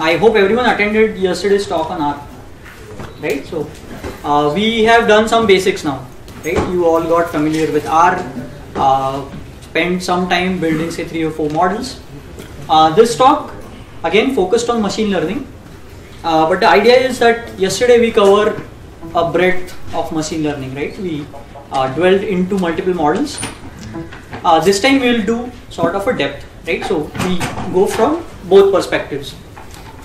I hope everyone attended yesterday's talk on R, right? So uh, we have done some basics now, right? You all got familiar with R, uh, spent some time building say three or four models. Uh, this talk again focused on machine learning, uh, but the idea is that yesterday we covered a breadth of machine learning, right? We uh, dwelled into multiple models. Uh, this time we will do sort of a depth, right? So we go from both perspectives.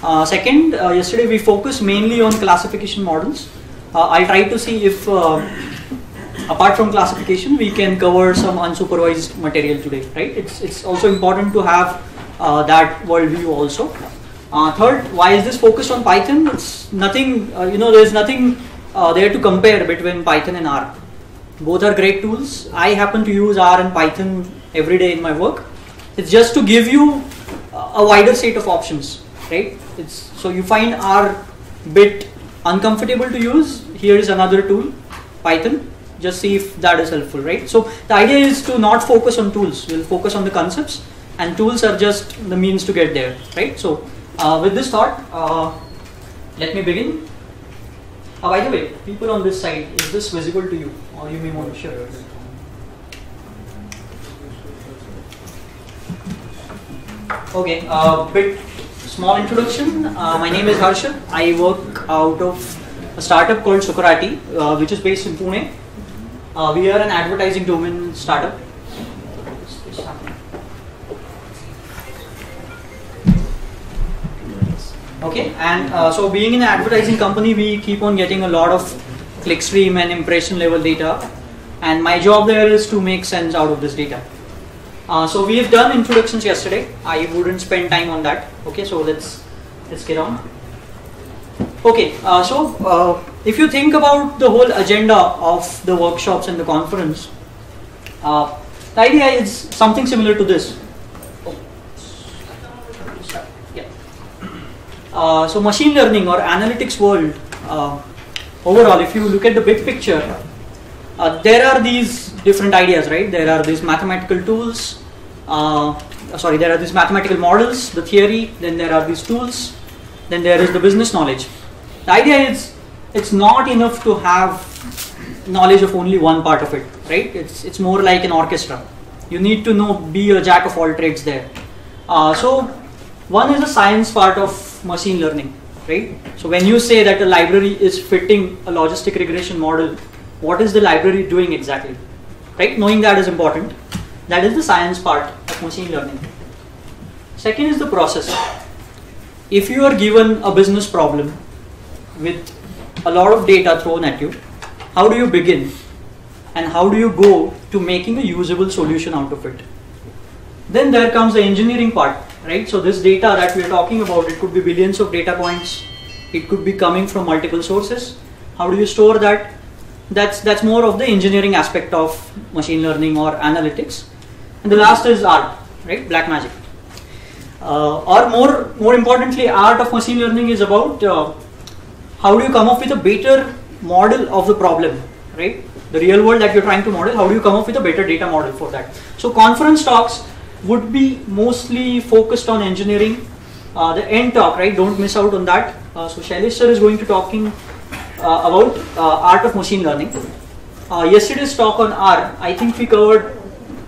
Uh, second, uh, yesterday we focused mainly on classification models. Uh, I'll try to see if, uh, apart from classification, we can cover some unsupervised material today, right? It's, it's also important to have uh, that worldview also. Third, why is this focused on Python? It's nothing, you know, there's nothing there to compare between Python and R. Both are great tools. I happen to use R and Python every day in my work. It's just to give you a wider set of options, right? It's so you find R bit uncomfortable to use. Here is another tool, Python. Just see if that is helpful, right? So the idea is to not focus on tools. We'll focus on the concepts, and tools are just the means to get there, right? So uh, with this thought, uh, let me begin. Uh, by the way, people on this side, is this visible to you, or you may want to share? Okay, uh, bit small introduction. Uh, my name is Harshad. I work out of a startup called Sokrati, uh, which is based in Pune. Uh, we are an advertising domain startup. Okay, and uh, so being an advertising company, we keep on getting a lot of clickstream and impression level data, and my job there is to make sense out of this data. Uh, so we have done introductions yesterday. I wouldn't spend time on that. Okay, so let's let's get on. Okay, uh, so uh, if you think about the whole agenda of the workshops and the conference, uh, the idea is something similar to this. Yeah. Uh, so machine learning or analytics world, uh, overall, if you look at the big picture, there are these different ideas, right? There are these mathematical tools, uh, sorry, there are these mathematical models, the theory, then there are these tools, then there is the business knowledge. The idea is it's not enough to have knowledge of only one part of it, right? It's, it's more like an orchestra. You need to know, be a jack of all trades there. Uh, so, one is the science part of machine learning, right? So, when you say that a library is fitting a logistic regression model what is the library doing exactly right? Knowing that is important. That is the science part of machine learning. Second is the process. If you are given a business problem with a lot of data thrown at you how do you begin? And how do you go to making a usable solution out of it? Then there comes the engineering part right? So this data that we are talking about it could be billions of data points. It could be coming from multiple sources. How do you store that that's that's more of the engineering aspect of machine learning or analytics. And the last is art right? Black magic. Uh, or more more importantly art of machine learning is about uh, how do you come up with a better model of the problem right? The real world that you're trying to model how do you come up with a better data model for that? So conference talks would be mostly focused on engineering. Uh, the end talk right? Don't miss out on that. Uh, so Shailesh sir is going to talking about uh, art of machine learning. Uh, yesterday's talk on R, I think we covered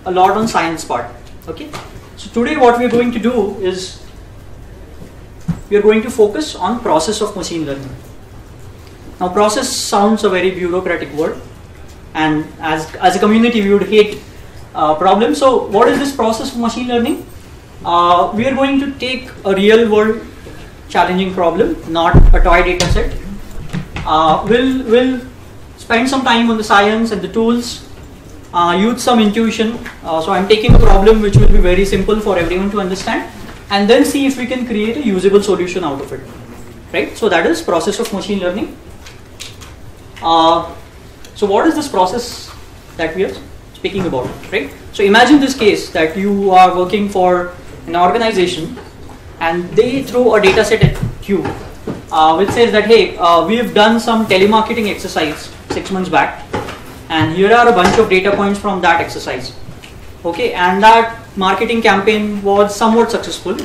a lot on science part. Okay, so today what we are going to do is we are going to focus on process of machine learning. Now, process sounds a very bureaucratic word, and as as a community we would hate uh, problems. So, what is this process of machine learning? Uh, we are going to take a real world challenging problem, not a toy data set uh, we'll, we'll spend some time on the science and the tools, uh, use some intuition. Uh, so I'm taking a problem which will be very simple for everyone to understand and then see if we can create a usable solution out of it. Right? So that is process of machine learning. Uh, so what is this process that we are speaking about, right? So imagine this case that you are working for an organization and they throw a data set at you uh, which says that hey, uh, we've done some telemarketing exercise six months back, and here are a bunch of data points from that exercise. Okay, and that marketing campaign was somewhat successful,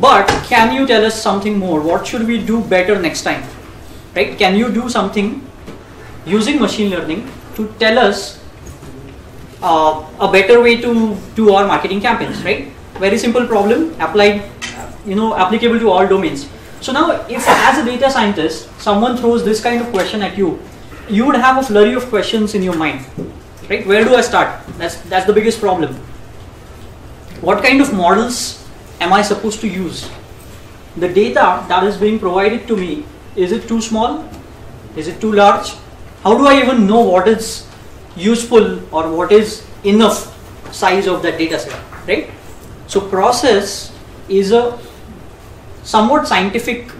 but can you tell us something more? What should we do better next time? Right? Can you do something using machine learning to tell us uh, a better way to do our marketing campaigns? Right? Very simple problem applied, you know, applicable to all domains. So now, if as a data scientist, someone throws this kind of question at you, you would have a flurry of questions in your mind, right? Where do I start? That's that's the biggest problem. What kind of models am I supposed to use? The data that is being provided to me, is it too small? Is it too large? How do I even know what is useful or what is enough size of that data set, right? So process is a somewhat scientific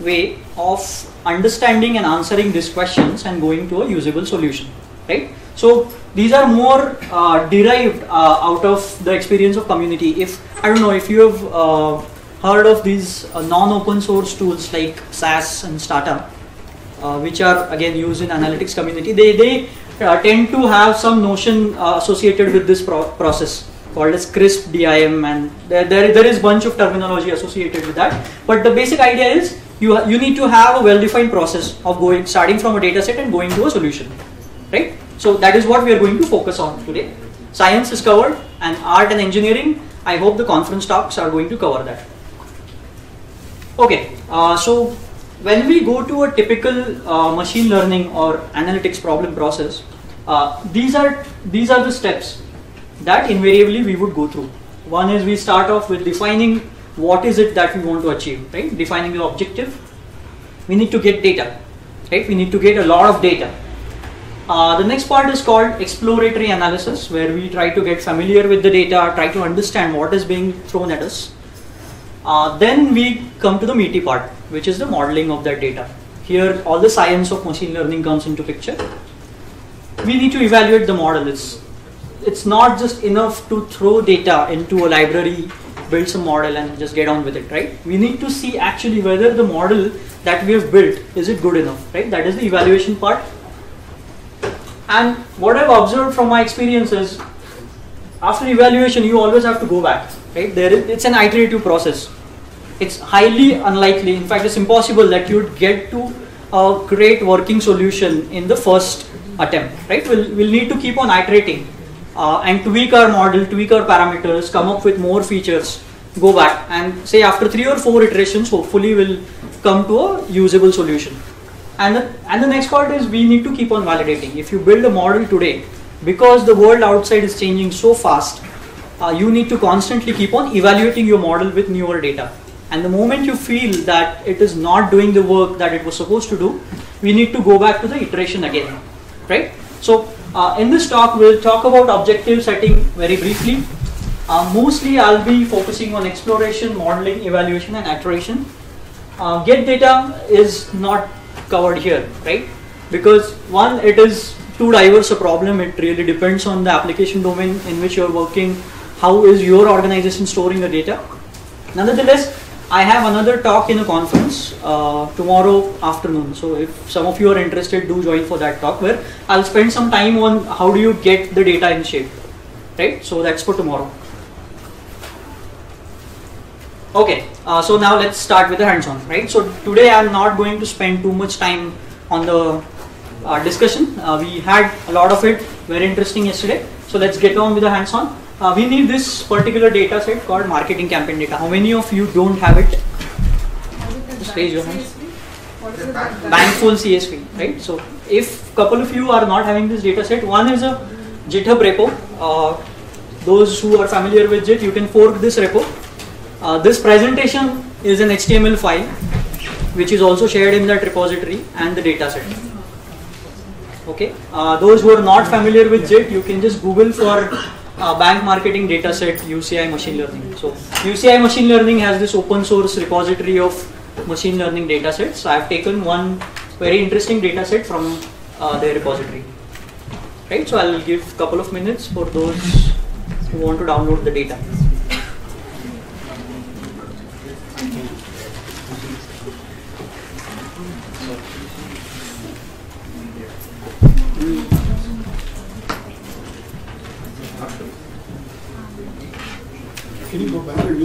way of understanding and answering these questions and going to a usable solution, right? So these are more uh, derived uh, out of the experience of community. If I don't know if you have uh, heard of these uh, non-open source tools like SAS and Stata, uh, which are again used in analytics community, they they uh, tend to have some notion associated with this pro process called as CRISP-DM and there, there, there is bunch of terminology associated with that. But the basic idea is you, you need to have a well-defined process of going starting from a data set and going to a solution, right? So that is what we are going to focus on today. Science is covered and art and engineering, I hope the conference talks are going to cover that. Okay, uh, so when we go to a typical uh, machine learning or analytics problem process, uh, these are these are the steps that invariably we would go through. One is we start off with defining what is it that we want to achieve, right? Defining the objective. We need to get data, right? We need to get a lot of data. Uh, the next part is called exploratory analysis, where we try to get familiar with the data, try to understand what is being thrown at us. Uh, then we come to the meaty part, which is the modeling of that data. Here, all the science of machine learning comes into picture. We need to evaluate the model. It's it's not just enough to throw data into a library, build some model and just get on with it, right? We need to see actually whether the model that we have built, is it good enough, right? That is the evaluation part. And what I've observed from my experience is, after evaluation, you always have to go back, right? There is, it's an iterative process. It's highly unlikely, in fact, it's impossible that you'd get to a great working solution in the first attempt, right? We'll, we'll need to keep on iterating uh, and tweak our model, tweak our parameters, come up with more features, go back and say after three or four iterations, hopefully we'll come to a usable solution. And the, and the next part is we need to keep on validating. If you build a model today, because the world outside is changing so fast, uh, you need to constantly keep on evaluating your model with newer data. And the moment you feel that it is not doing the work that it was supposed to do, we need to go back to the iteration again, right? So uh, in this talk, we'll talk about objective setting very briefly. Uh, mostly, I'll be focusing on exploration, modeling, evaluation, and iteration. Uh, get data is not covered here, right? Because one, it is too diverse a problem. It really depends on the application domain in which you're working. How is your organization storing the data? Nonetheless, I have another talk in a conference uh, tomorrow afternoon. So if some of you are interested, do join for that talk where I'll spend some time on how do you get the data in shape, right? So that's for tomorrow. Okay, uh, so now let's start with the hands-on, right? So today I'm not going to spend too much time on the uh, discussion. Uh, we had a lot of it, very interesting yesterday. So let's get on with the hands-on. Uh, we need this particular data set called marketing campaign data. How many of you don't have it? Just raise your hands. Bankful CSV, right? So if a couple of you are not having this data set, one is a GitHub repo. Uh, those who are familiar with Git, you can fork this repo. Uh, this presentation is an HTML file, which is also shared in that repository and the data set. Okay. Uh, those who are not familiar with Git, you can just Google for uh, bank marketing data set UCI machine learning. So UCI machine learning has this open source repository of machine learning data sets. So I have taken one very interesting data set from uh, their repository. Right, so I'll give couple of minutes for those who want to download the data.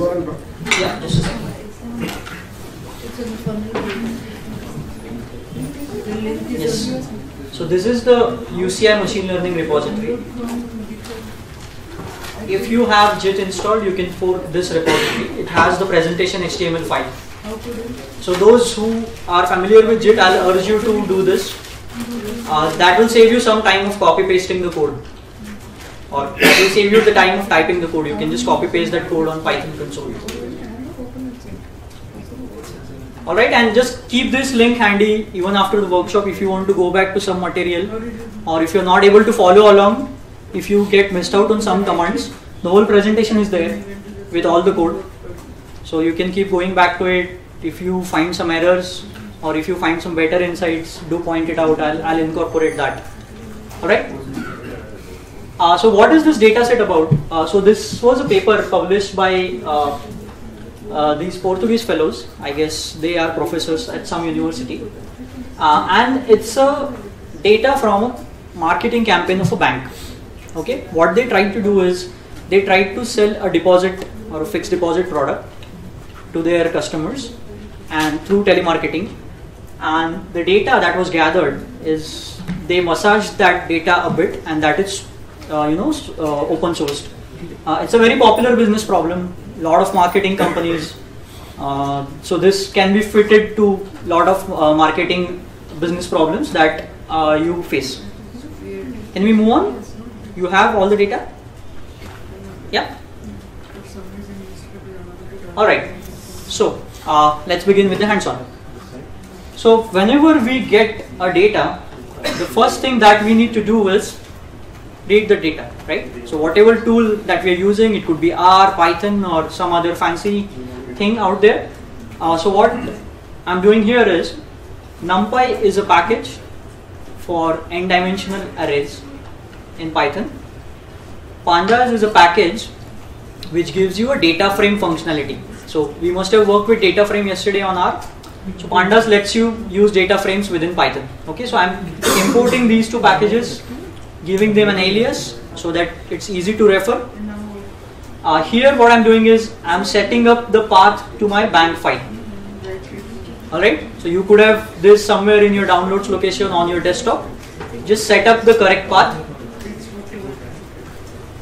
Yeah. Yes. So this is the UCI machine learning repository. If you have Git installed, you can fork this repository. It has the presentation HTML file. So those who are familiar with Git, I'll urge you to do this. Uh, that will save you some time of copy pasting the code. Or that will save you the time of typing the code. You can just copy paste that code on Python console. Alright, and just keep this link handy even after the workshop if you want to go back to some material or if you're not able to follow along, if you get missed out on some commands, the whole presentation is there with all the code. So you can keep going back to it. If you find some errors or if you find some better insights, do point it out. I'll, I'll incorporate that. Alright? Uh, so what is this data set about? Uh, so this was a paper published by uh, uh, these Portuguese fellows, I guess they are professors at some university, uh, and it's a data from a marketing campaign of a bank. Okay, what they tried to do is they tried to sell a deposit or a fixed deposit product to their customers and through telemarketing and the data that was gathered is they massaged that data a bit and that is you know uh, open sourced uh, it's a very popular business problem A lot of marketing companies. Uh, so this can be fitted to a lot of uh, marketing business problems that uh, you face. Can we move on? You have all the data? Yeah? Alright. So uh, let's begin with the hands-on. So whenever we get a data, the first thing that we need to do is read the data, right? So whatever tool that we are using, it could be R, Python, or some other fancy thing out there. Uh, so what I'm doing here is NumPy is a package for n-dimensional arrays in Python. Pandas is a package which gives you a data frame functionality. So we must have worked with data frame yesterday on R. So Pandas lets you use data frames within Python. Okay, so I'm importing these two packages giving them an alias so that it's easy to refer. Uh, here what I'm doing is I'm setting up the path to my bank file. Alright, so you could have this somewhere in your downloads location on your desktop. Just set up the correct path.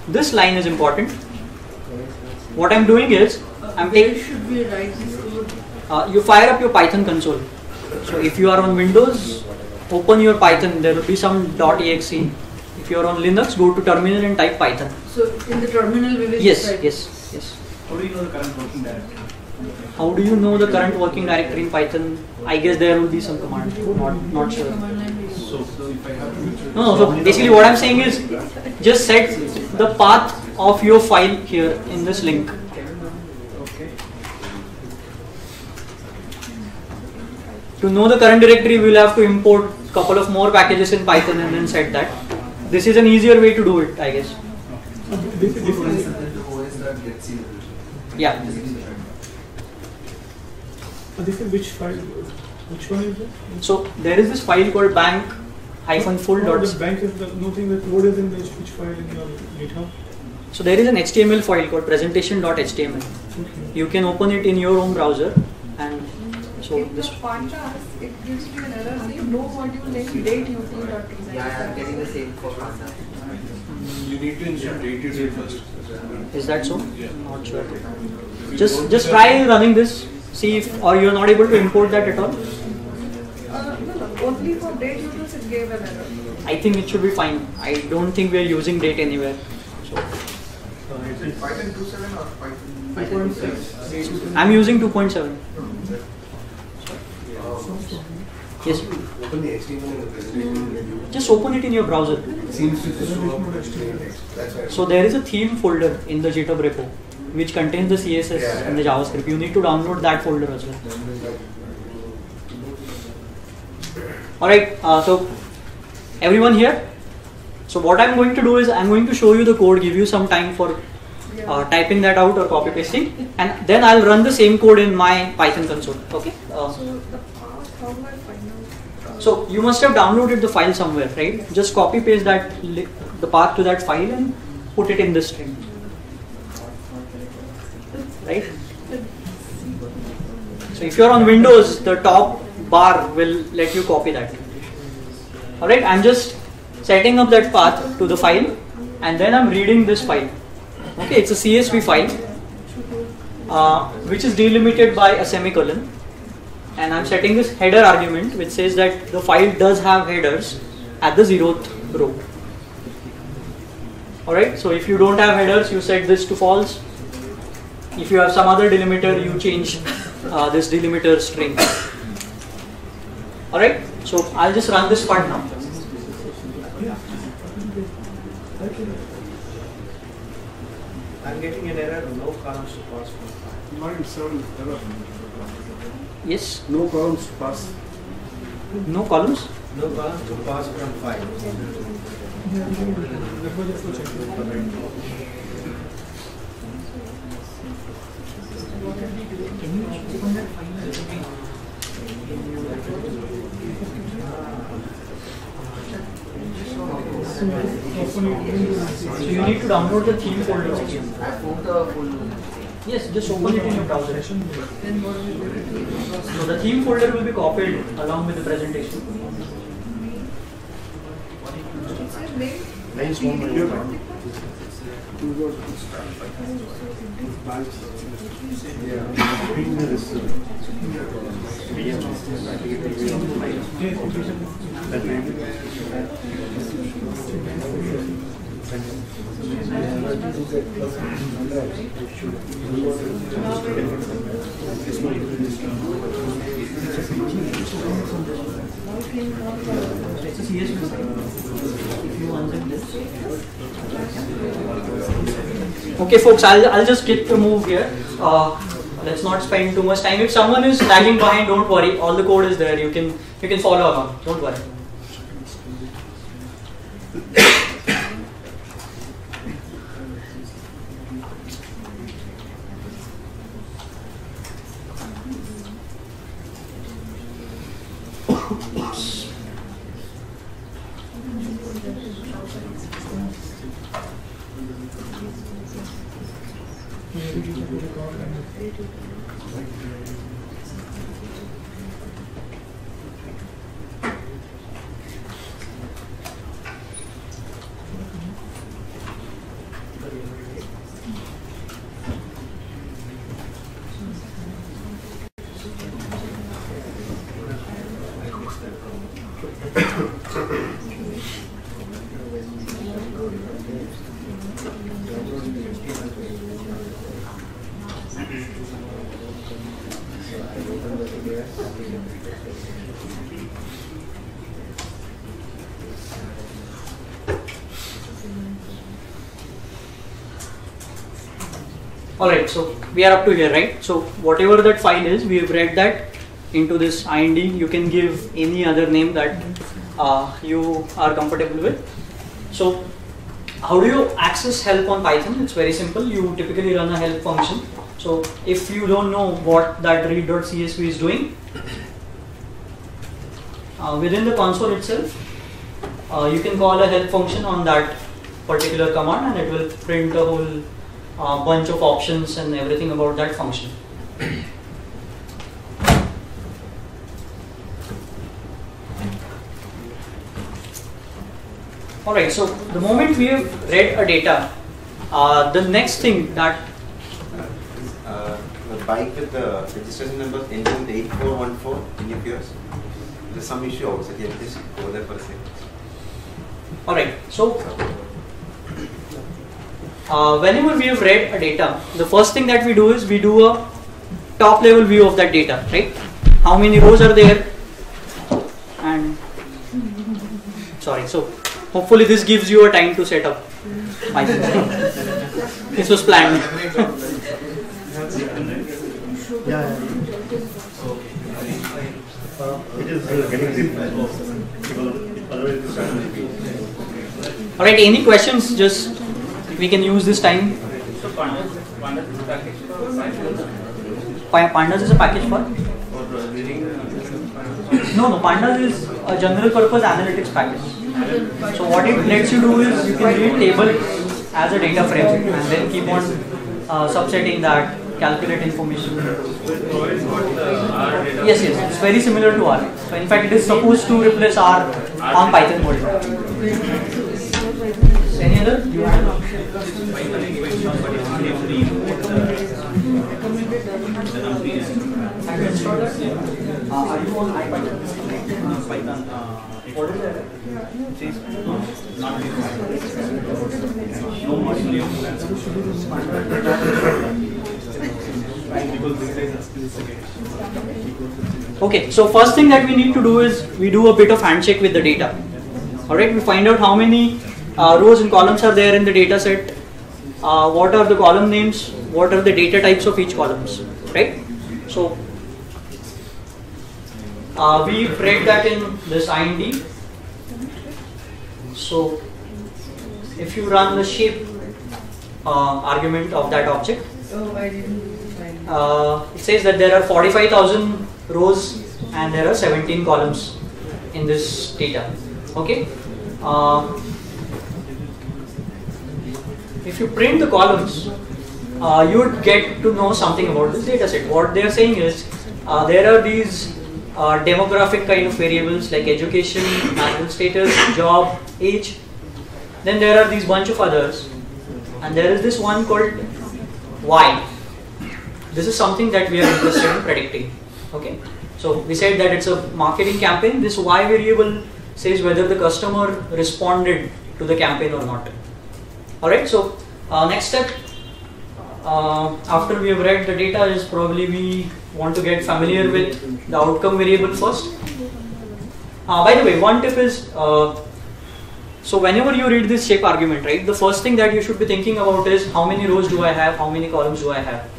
This line is important. What I'm doing is I'm taking. should we write? Uh, you fire up your Python console. So if you are on Windows, open your Python. There will be some .exe if you are on Linux, go to terminal and type Python. So in the terminal we will Yes, type- yes, yes. How do you know the current working directory? How do you know the current working directory in Python? I guess there will be some command. Not, not sure. Command line we use. So, so if I have to. No, no. So basically, what I'm saying is, just set the path of your file here in this link. Okay. To know the current directory, we'll have to import couple of more packages in Python and then set that. This is an easier way to do it, I guess. This is the OS that gets you. Yeah. Uh, this which file? Which one is it? So there is this file called bank hyphen full No, dot. the bank is the nothing that what is in the which file in your GitHub? So there is an HTML file called presentation.html. Okay. You can open it in your own browser and so In the this pandas, it gives you an error saying no module name date util.exe. Yeah, I'm getting the same for Panda. You need to insert ATD first. is that so? Yeah. Not sure. Just just try running this. See if or you're not able to import that at all. Uh, no, no, only for date utils it gave an error. I think it should be fine. I don't think we are using date anywhere. So Is it Python 2.7 or Python? 2.6. I'm using 2.7. Yes. Open the HTML in the presentation. Just open it in your browser. It seems to just show up with text. That's why. So there is a theme folder in the GitHub repo which contains the CSS Yeah, and the JavaScript. You need to download that folder as well. Alright, uh, so everyone here? So what I'm going to do is I'm going to show you the code, give you some time for uh, typing that out or copy pasting and then I'll run the same code in my Python console. Okay? Uh, So you must have downloaded the file somewhere, right? Just copy paste that the path to that file and put it in this string. Right? So if you're on Windows, the top bar will let you copy that. Alright, I'm just setting up that path to the file and then I'm reading this file. Okay, it's a CSV file uh, which is delimited by a semicolon and I'm setting this header argument which says that the file does have headers at the zeroth row. Alright, so if you don't have headers, you set this to false. If you have some other delimiter, you change uh, this delimiter string. Alright, so I'll just run this part now. I'm getting an error, no columns to pass from file. Line seven error. Yes, No columns to pass. no columns. No columns to pass from file. Let me just go check. So you need to download the theme folder. I found the full. Yes, just open it in your browser. Then what will you do? So the theme folder will be copied along with the presentation. Okay, folks, I'll, I'll just get to move here. Uh, let's not spend too much time. If someone is lagging behind, don't worry. All the code is there. You can you can follow along. Don't worry. Alright, so we are up to here, right? So whatever that file is, we have read that into this IND. You can give any other name that uh, you are comfortable with. So how do you access help on Python? It's very simple. You typically run a help function. So if you don't know what that read.csv is doing, uh, within the console itself, uh, you can call a help function on that particular command and it will print a whole uh, bunch of options and everything about that function. Alright, so the moment we have read a data, uh, the next thing that Uh, the bike with the registration number ending with 8414 in your yours. There's some issue. Can you just go there for a second? Alright, so uh, whenever we have read a data, the first thing that we do is we do a top level view of that data, right? How many rows are there? And sorry, so hopefully this gives you a time to set up this was planned. Otherwise, Alright, any questions? Just we can use this time. Pa- Pandas is a package for? No, no, Pandas is a general purpose analytics package. So what it lets you do is you can read table as a data frame and then keep on uh, subsetting that calculate information. Yes, yes, it's very similar to R. So in fact, it is supposed to replace R on Python model. Any other? Uh, are you on IPython? Python. That? No learning. Okay, so first thing that we need to do is we do a bit of handshake with the data. Alright, we find out how many uh, rows and columns are there in the data set, uh, what are the column names, what are the data types of each columns, right? So uh, we break that in this IND. So if you run the shape uh, argument of that object, uh, it says that there are 45,000 rows and there are 17 columns in this data. Okay. Uh, if you print the columns, uh, you would get to know something about this data set. What they are saying is uh, there are these uh, demographic kind of variables like education, marital status, job, age. Then there are these bunch of others, and there is this one called Y. This is something that we are interested in predicting. Okay. So we said that it's a marketing campaign. This Y variable says whether the customer responded to the campaign or not. Alright, so uh, next step uh, after we have read the data is probably we want to get familiar with the outcome variable first. Uh, by the way, one tip is uh, so whenever you read this shape argument, right, the first thing that you should be thinking about is how many rows do I have, how many columns do I have.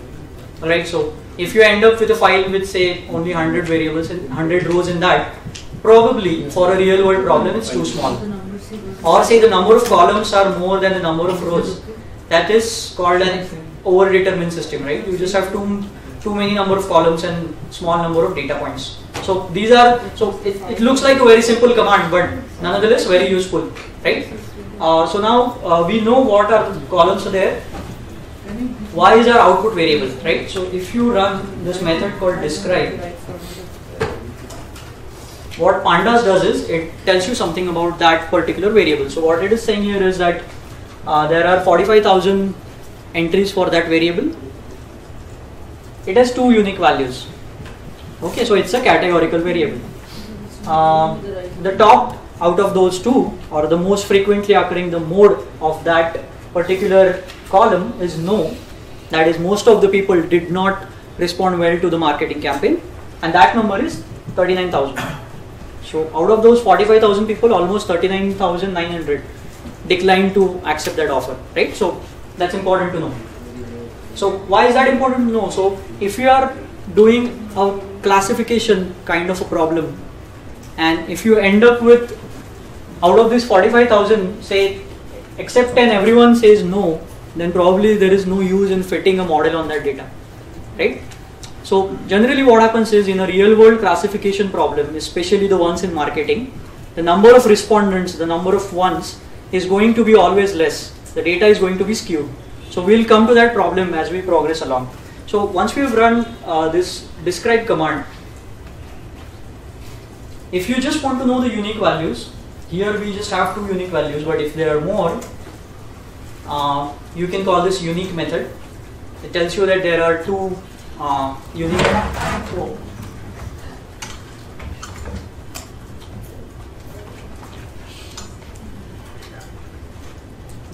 Alright, so if you end up with a file with say only 100 variables and 100 rows in that, probably for a real world problem it's too small. Or say the number of columns are more than the number of rows. That is called an overdetermined system, right? You just have too too many number of columns and small number of data points. So these are so it, it looks like a very simple command, but nonetheless very useful, right? Uh, so now uh, we know what are columns are there. Y is our output variable, right? So if you run this method called describe, what pandas does is it tells you something about that particular variable. So what it is saying here is that uh, there are 45,000 entries for that variable. It has two unique values. Okay, so it's a categorical variable. Uh, the top out of those two, or the most frequently occurring, the mode of that particular column is no. That is, most of the people did not respond well to the marketing campaign, and that number is 39,000. So out of those 45,000 people, almost 39,900 declined to accept that offer, right? So that's important to know. So why is that important to know? So if you are doing a classification kind of a problem, and if you end up with out of this 45,000, say except 10, everyone says no, then probably there is no use in fitting a model on that data, right? So generally what happens is in a real world classification problem, especially the ones in marketing, the number of respondents, the number of ones is going to be always less. The data is going to be skewed. So we'll come to that problem as we progress along. So once we've run uh, this describe command, if you just want to know the unique values, here we just have two unique values, but if there are more, uh, you can call this unique method. It tells you that there are two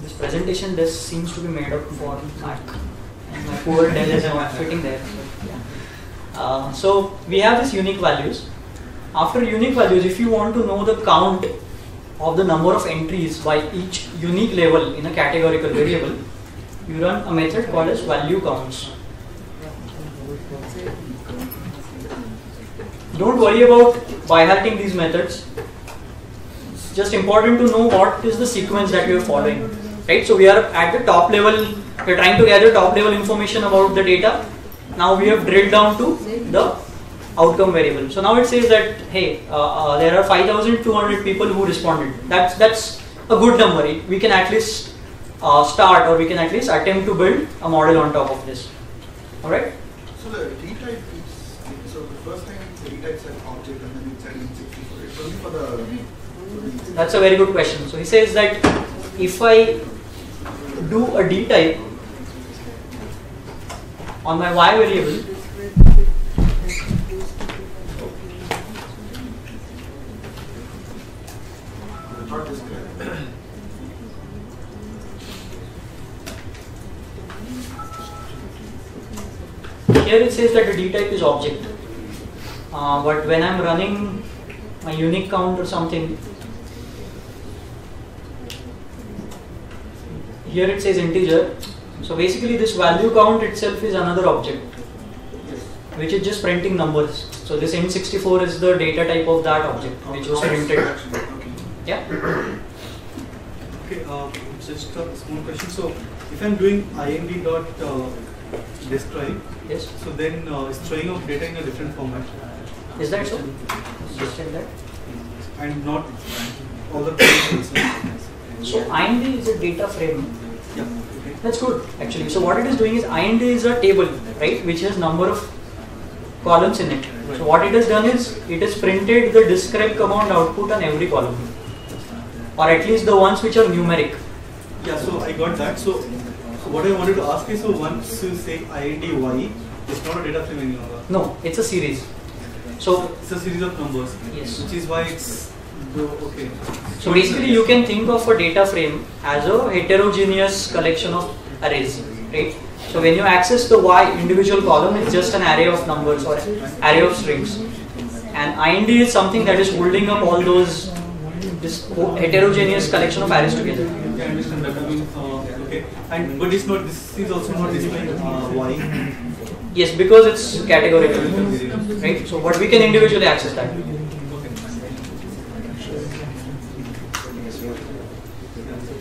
This presentation desk seems to be made up for Mac, my poor Dell is not fitting there. Uh, so we have these unique values. After unique values, if you want to know the count of the number of entries by each unique level in a categorical variable, you run a method called as value counts. Don't worry about by hearting these methods. It's just important to know what is the sequence that you are following. Right? So we are at the top level, we are trying to gather top level information about the data. Now we have drilled down to the outcome variable. So now it says that hey, uh, uh, there are 5,200 people who responded. That's that's a good number. We can at least uh, start, or we can at least attempt to build a model on top of this. All right. So the is, so the first it and then int64. It's only for for the- That's a very good question. So he says that if I do a d type on my y variable, here it says that the d type is object. Uh, but when I'm running my unique count or something, here it says integer. So basically this value count itself is another object which is just printing numbers. So this int64 is the data type of that object which was printed. Yeah. Okay, uh, just a small question. So, if I'm doing ind dot uh, describe, Yes. so then uh, it's throwing out data in a different format Is that so? Just check that. and not all the. So IND is a data frame. Yeah. Okay. That's good actually. So what it is doing is IND is a table, right, which has number of columns in it. So what it has done is it has printed the describe command output on every column, or at least the ones which are numeric. Yeah, so I got that. So, so what I wanted to ask is, so once you say INDY, it's not a data frame anymore. No, it's a series. So It's a series of numbers. Yes. Which is why it's okay. so basically you can think of a data frame as a heterogeneous collection of arrays, right? So when you access the Y individual column, it's just an array of numbers or array of strings. And IND is something that is holding up all those this heterogeneous collection of arrays together. Yeah, I understand that. I mean, uh, okay. And but it's not. This is also not displaying uh, Y. Yes, because it's categorical, right? So but we can individually access that.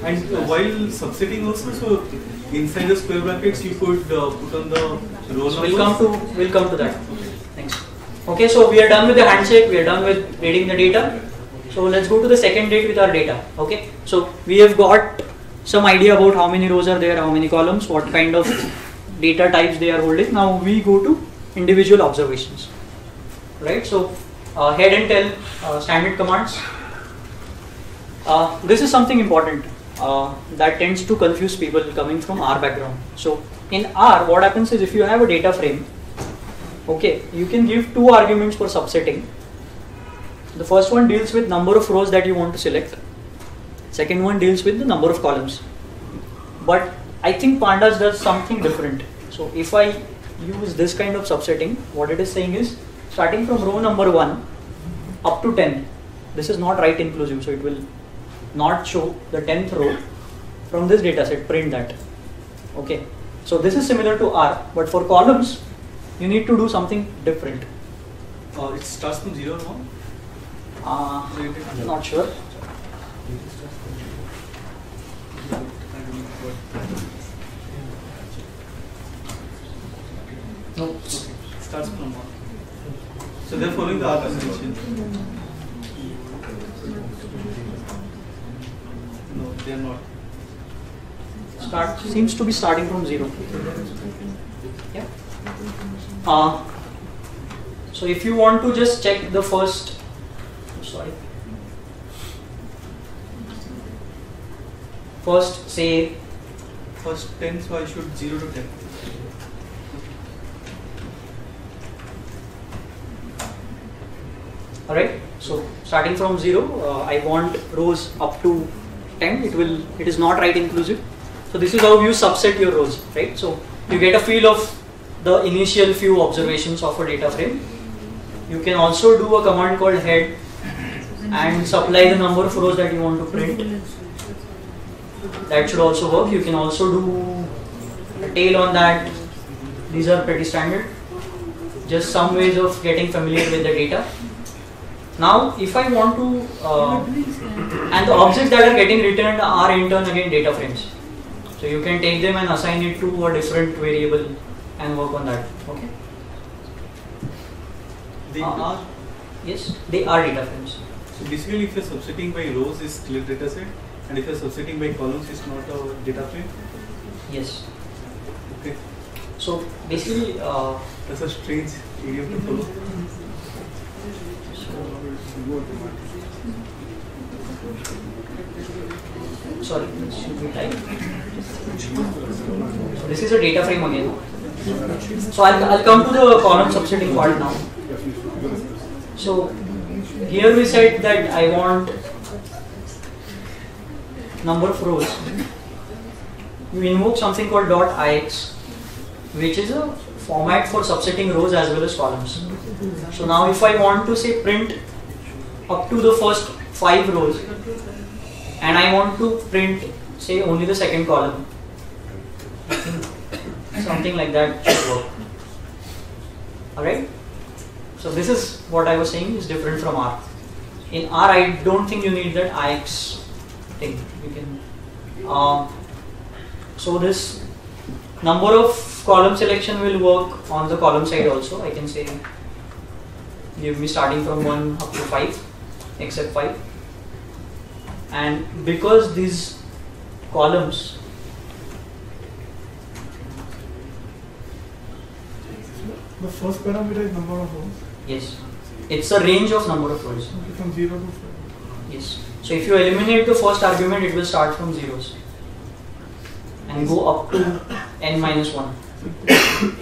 And uh, while subsetting also, so inside the square brackets you could uh, put on the row So we'll come to we'll come to that. Thanks. Okay, so we are done with the handshake. We are done with reading the data. So let's go to the second date with our data. Okay, so we have got some idea about how many rows are there, how many columns, what kind of data types they are holding. Now we go to individual observations. Right. So uh, head and tail uh, standard commands. Uh, this is something important uh, that tends to confuse people coming from R background. So in R, what happens is if you have a data frame, okay, you can give two arguments for subsetting. The first one deals with number of rows that you want to select. Second one deals with the number of columns. But I think Pandas does something different. So if I use this kind of subsetting, what it is saying is starting from row number 1 up to 10. This is not right inclusive, so it will not show the 10th row from this data set, print that. Okay. So this is similar to R, but for columns, you need to do something different. Uh, it starts from zero now. Uh, not sure. No. It starts from one. So they're following the R convention. No, they're not. Start seems to be starting from zero. Yeah. Uh, so if you want to just check the first, sorry, first say First 10, so I should 0 to 10. Alright, so starting from 0, uh, I want rows up to 10, it will, it is not right inclusive. So this is how you subset your rows, right? So you get a feel of the initial few observations of a data frame. You can also do a command called head and supply the number of rows that you want to print. That should also work. You can also do a tail on that. These are pretty standard. Just some ways of getting familiar with the data. Now, if I want to, uh, and the objects that are getting returned are in turn again data frames. So you can take them and assign it to a different variable and work on that. Okay. They Uh, are. Yes, they are data frames. So basically, if you're subsetting by rows, is clear data set, and if you're subsetting by columns, it's not a data frame. Yes. Okay. So basically, uh, That's a strange idiom to follow. sorry, this should type. So this is a data frame again. So I'll, I'll come to the column subsetting part now. So here we said that I want number of rows. You invoke something called dot .ix, which is a format for subsetting rows as well as columns. So now if I want to say print up to the first five rows, and I want to print say only the second column. Something like that should work. Alright? So this is what I was saying is different from R. In R I don't think you need that IX thing. You can um, so this number of column selection will work on the column side also. I can say give me starting from 1 up to 5 except 5 and because these columns The first parameter is number of rows. yes it's a range of number of rows Okay, From zero to five. yes so if you eliminate the first argument it will start from zeros and go up to n minus 1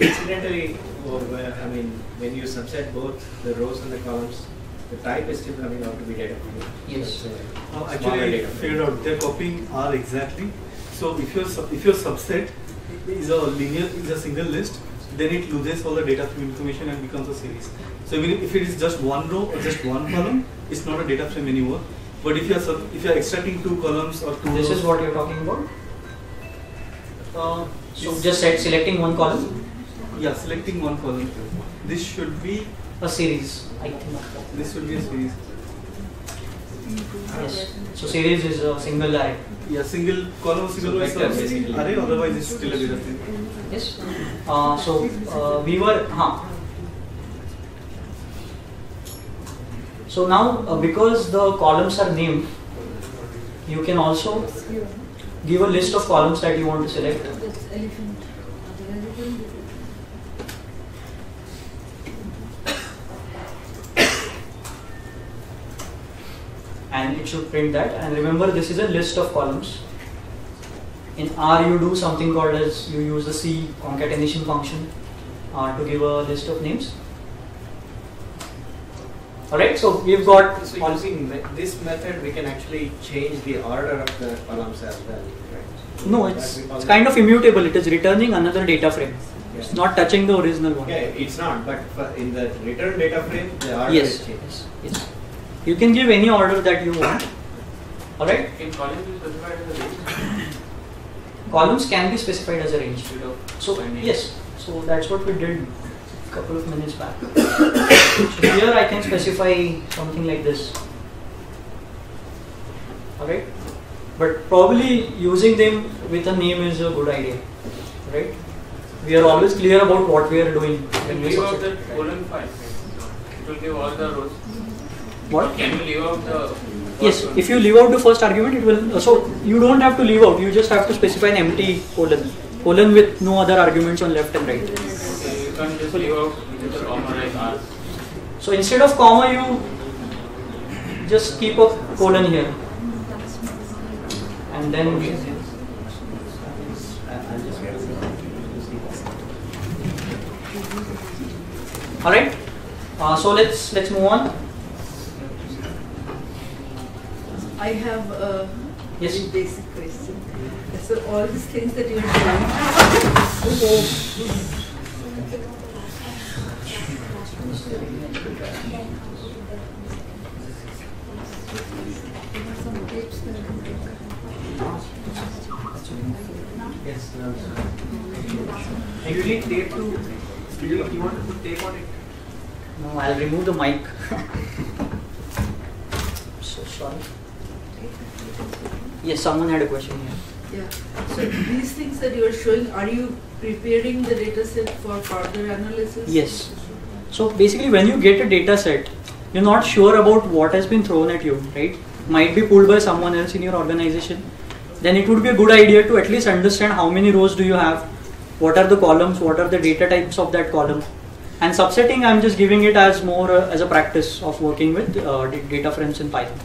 Incidentally, or I mean, when you subset both the rows and the columns, the type is still coming out to be data frame. Yes. So it's a Uh, actually, I data frame. figured out they're copying R exactly. So if your if your subset is a linear is a single list, then it loses all the data frame information and becomes a series. So even if it is just one row or just one column, it's not a data frame anymore. But if you are if you are extracting two columns or two this rows, is what you're talking about uh, so just set selecting one column yeah, selecting one column. This should be a series I think this should be a series. yes so series is a single array Yeah, single column, single So row is vector a basically. array. Otherwise, it's still a data frame. Yes. Uh, so uh, we were, huh. So now, uh, because the columns are named, you can also give a list of columns that you want to select. And it should print that. And remember, this is a list of columns. In R, you do something called as you use the C concatenation function uh, to give a list of names. Alright, so we've got So all- using me- this method, we can actually change the order of the columns as well, right? no, it's, it's kind of immutable. It is returning another data frame. Yeah. It's not touching the original one. Yeah, it's not, but in the return data frame, the order Yes, is changed. yes, yes. You can give any order that you want. Alright, In columns, you specify as a range columns can be specified as a range. instead of So yes, so that's what we did a couple of minutes back. so here I can specify something like this. Alright, but probably using them with a name is a good idea, right? We are always clear about what we are doing when Can we leave out that colon file? It will give all the rows. What? Can you leave out the? Yes, one? if you leave out the first argument, it will. So you don't have to leave out. You just have to specify an empty colon, colon with no other arguments on left and right. Okay, you can't just leave out with a comma like So instead of comma, you just keep a colon here, and then all right. Uh, so let's let's move on. I have a Yes. very basic question. So all these things that you are doing, some tips that you Yes. You need tape to, you, you want to put tape on it? No, I'll remove the mic. so sorry. Yes, someone had a question here. Yeah. So these things that you are showing, are you preparing the data set for further analysis? Yes. So basically, when you get a data set, you're not sure about what has been thrown at you, right? Might be pulled by someone else in your organization. Then it would be a good idea to at least understand how many rows do you have, what are the columns, what are the data types of that column. And subsetting, I'm just giving it as more uh, as a practice of working with uh, data frames in Python.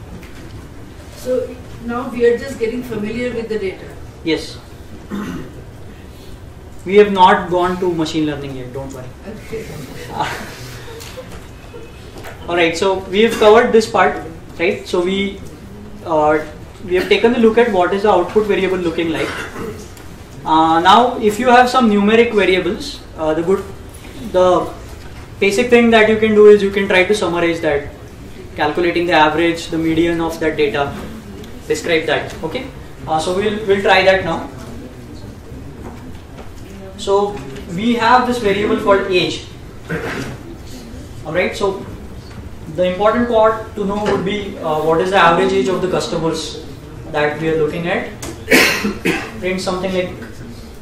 So now we are just getting familiar with the data. Yes. we have not gone to machine learning yet, don't worry. Okay. Alright, so we have covered this part, right? So we uh, we have taken a look at what is the output variable looking like. Uh, now, if you have some numeric variables, uh, the good, the basic thing that you can do is you can try to summarize that, calculating the average, the median of that data, describe that. Okay. Uh, so we'll we'll try that now. So we have this variable called age. Alright, so the important part to know would be uh, what is the average age of the customers that we are looking at. Print something like,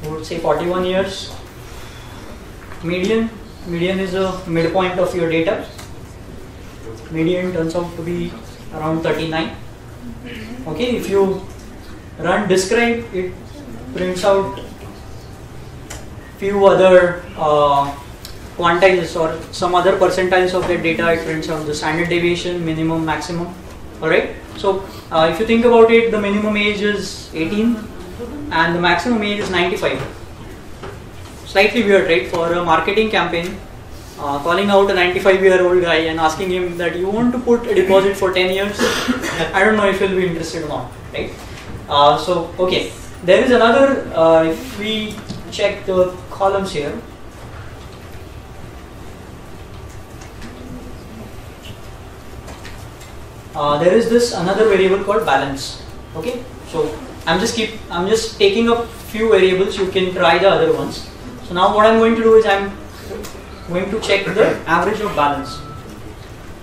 I would say 41 years. Median, median is a midpoint of your data. Median turns out to be around 39. Okay, if you run describe, it prints out few other uh, quantiles or some other percentiles of that data it prints out the standard deviation minimum maximum alright? So uh, if you think about it the minimum age is 18 and the maximum age is 95 slightly weird right? For a marketing campaign uh, calling out a 95 year old guy and asking him that you want to put a deposit for 10 years? I don't know if he'll be interested or not right? Uh, so okay. There is another uh, if we check the columns here uh, there is this another variable called balance. Okay? So i'm just keep i'm just taking up few variables. You can try the other ones. So now what i'm going to do is i'm going to check the average of balance.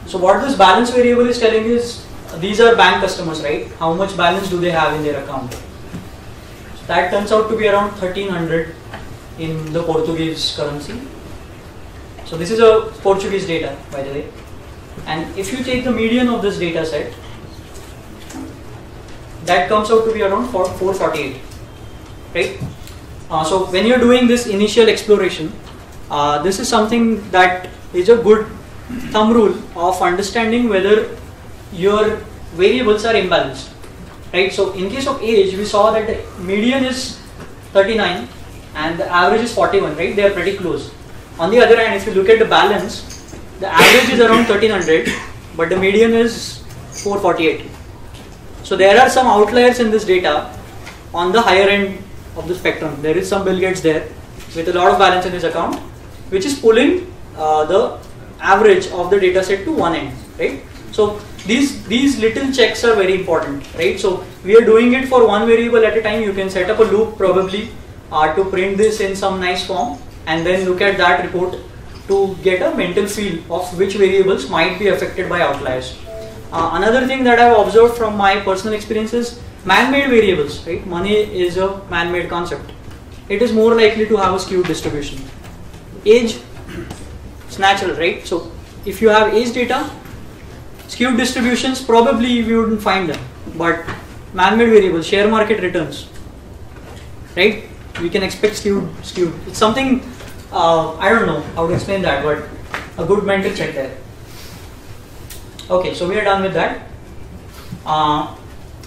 So what this balance variable is telling is these are bank customers right? How much balance do they have in their account? So that turns out to be around 1300 in the portuguese currency. So this is a portuguese data by the way and if you take the median of this data set that comes out to be around 4, 448 right? Uh, so when you're doing this initial exploration uh, this is something that is a good thumb rule of understanding whether your variables are imbalanced right? So in case of age we saw that the median is 39 and the average is 41 right? They are pretty close. On the other hand if you look at the balance the average is around 1300 but the median is 448 so there are some outliers in this data on the higher end of the spectrum. There is some bill gates there with a lot of balance in his account which is pulling uh, the average of the data set to one end right? So these these little checks are very important right? So we are doing it for one variable at a time. You can set up a loop probably uh, to print this in some nice form and then look at that report to get a mental feel of which variables might be affected by outliers. Uh, another thing that I've observed from my personal experience is man-made variables, right? Money is a man-made concept. It is more likely to have a skewed distribution. Age, it's natural, right? So if you have age data, skewed distributions probably we wouldn't find them. But man-made variables, share market returns, right? We can expect skewed, skewed. It's something uh, I don't know how to explain that, but a good mental check there. Okay, so we are done with that. Uh,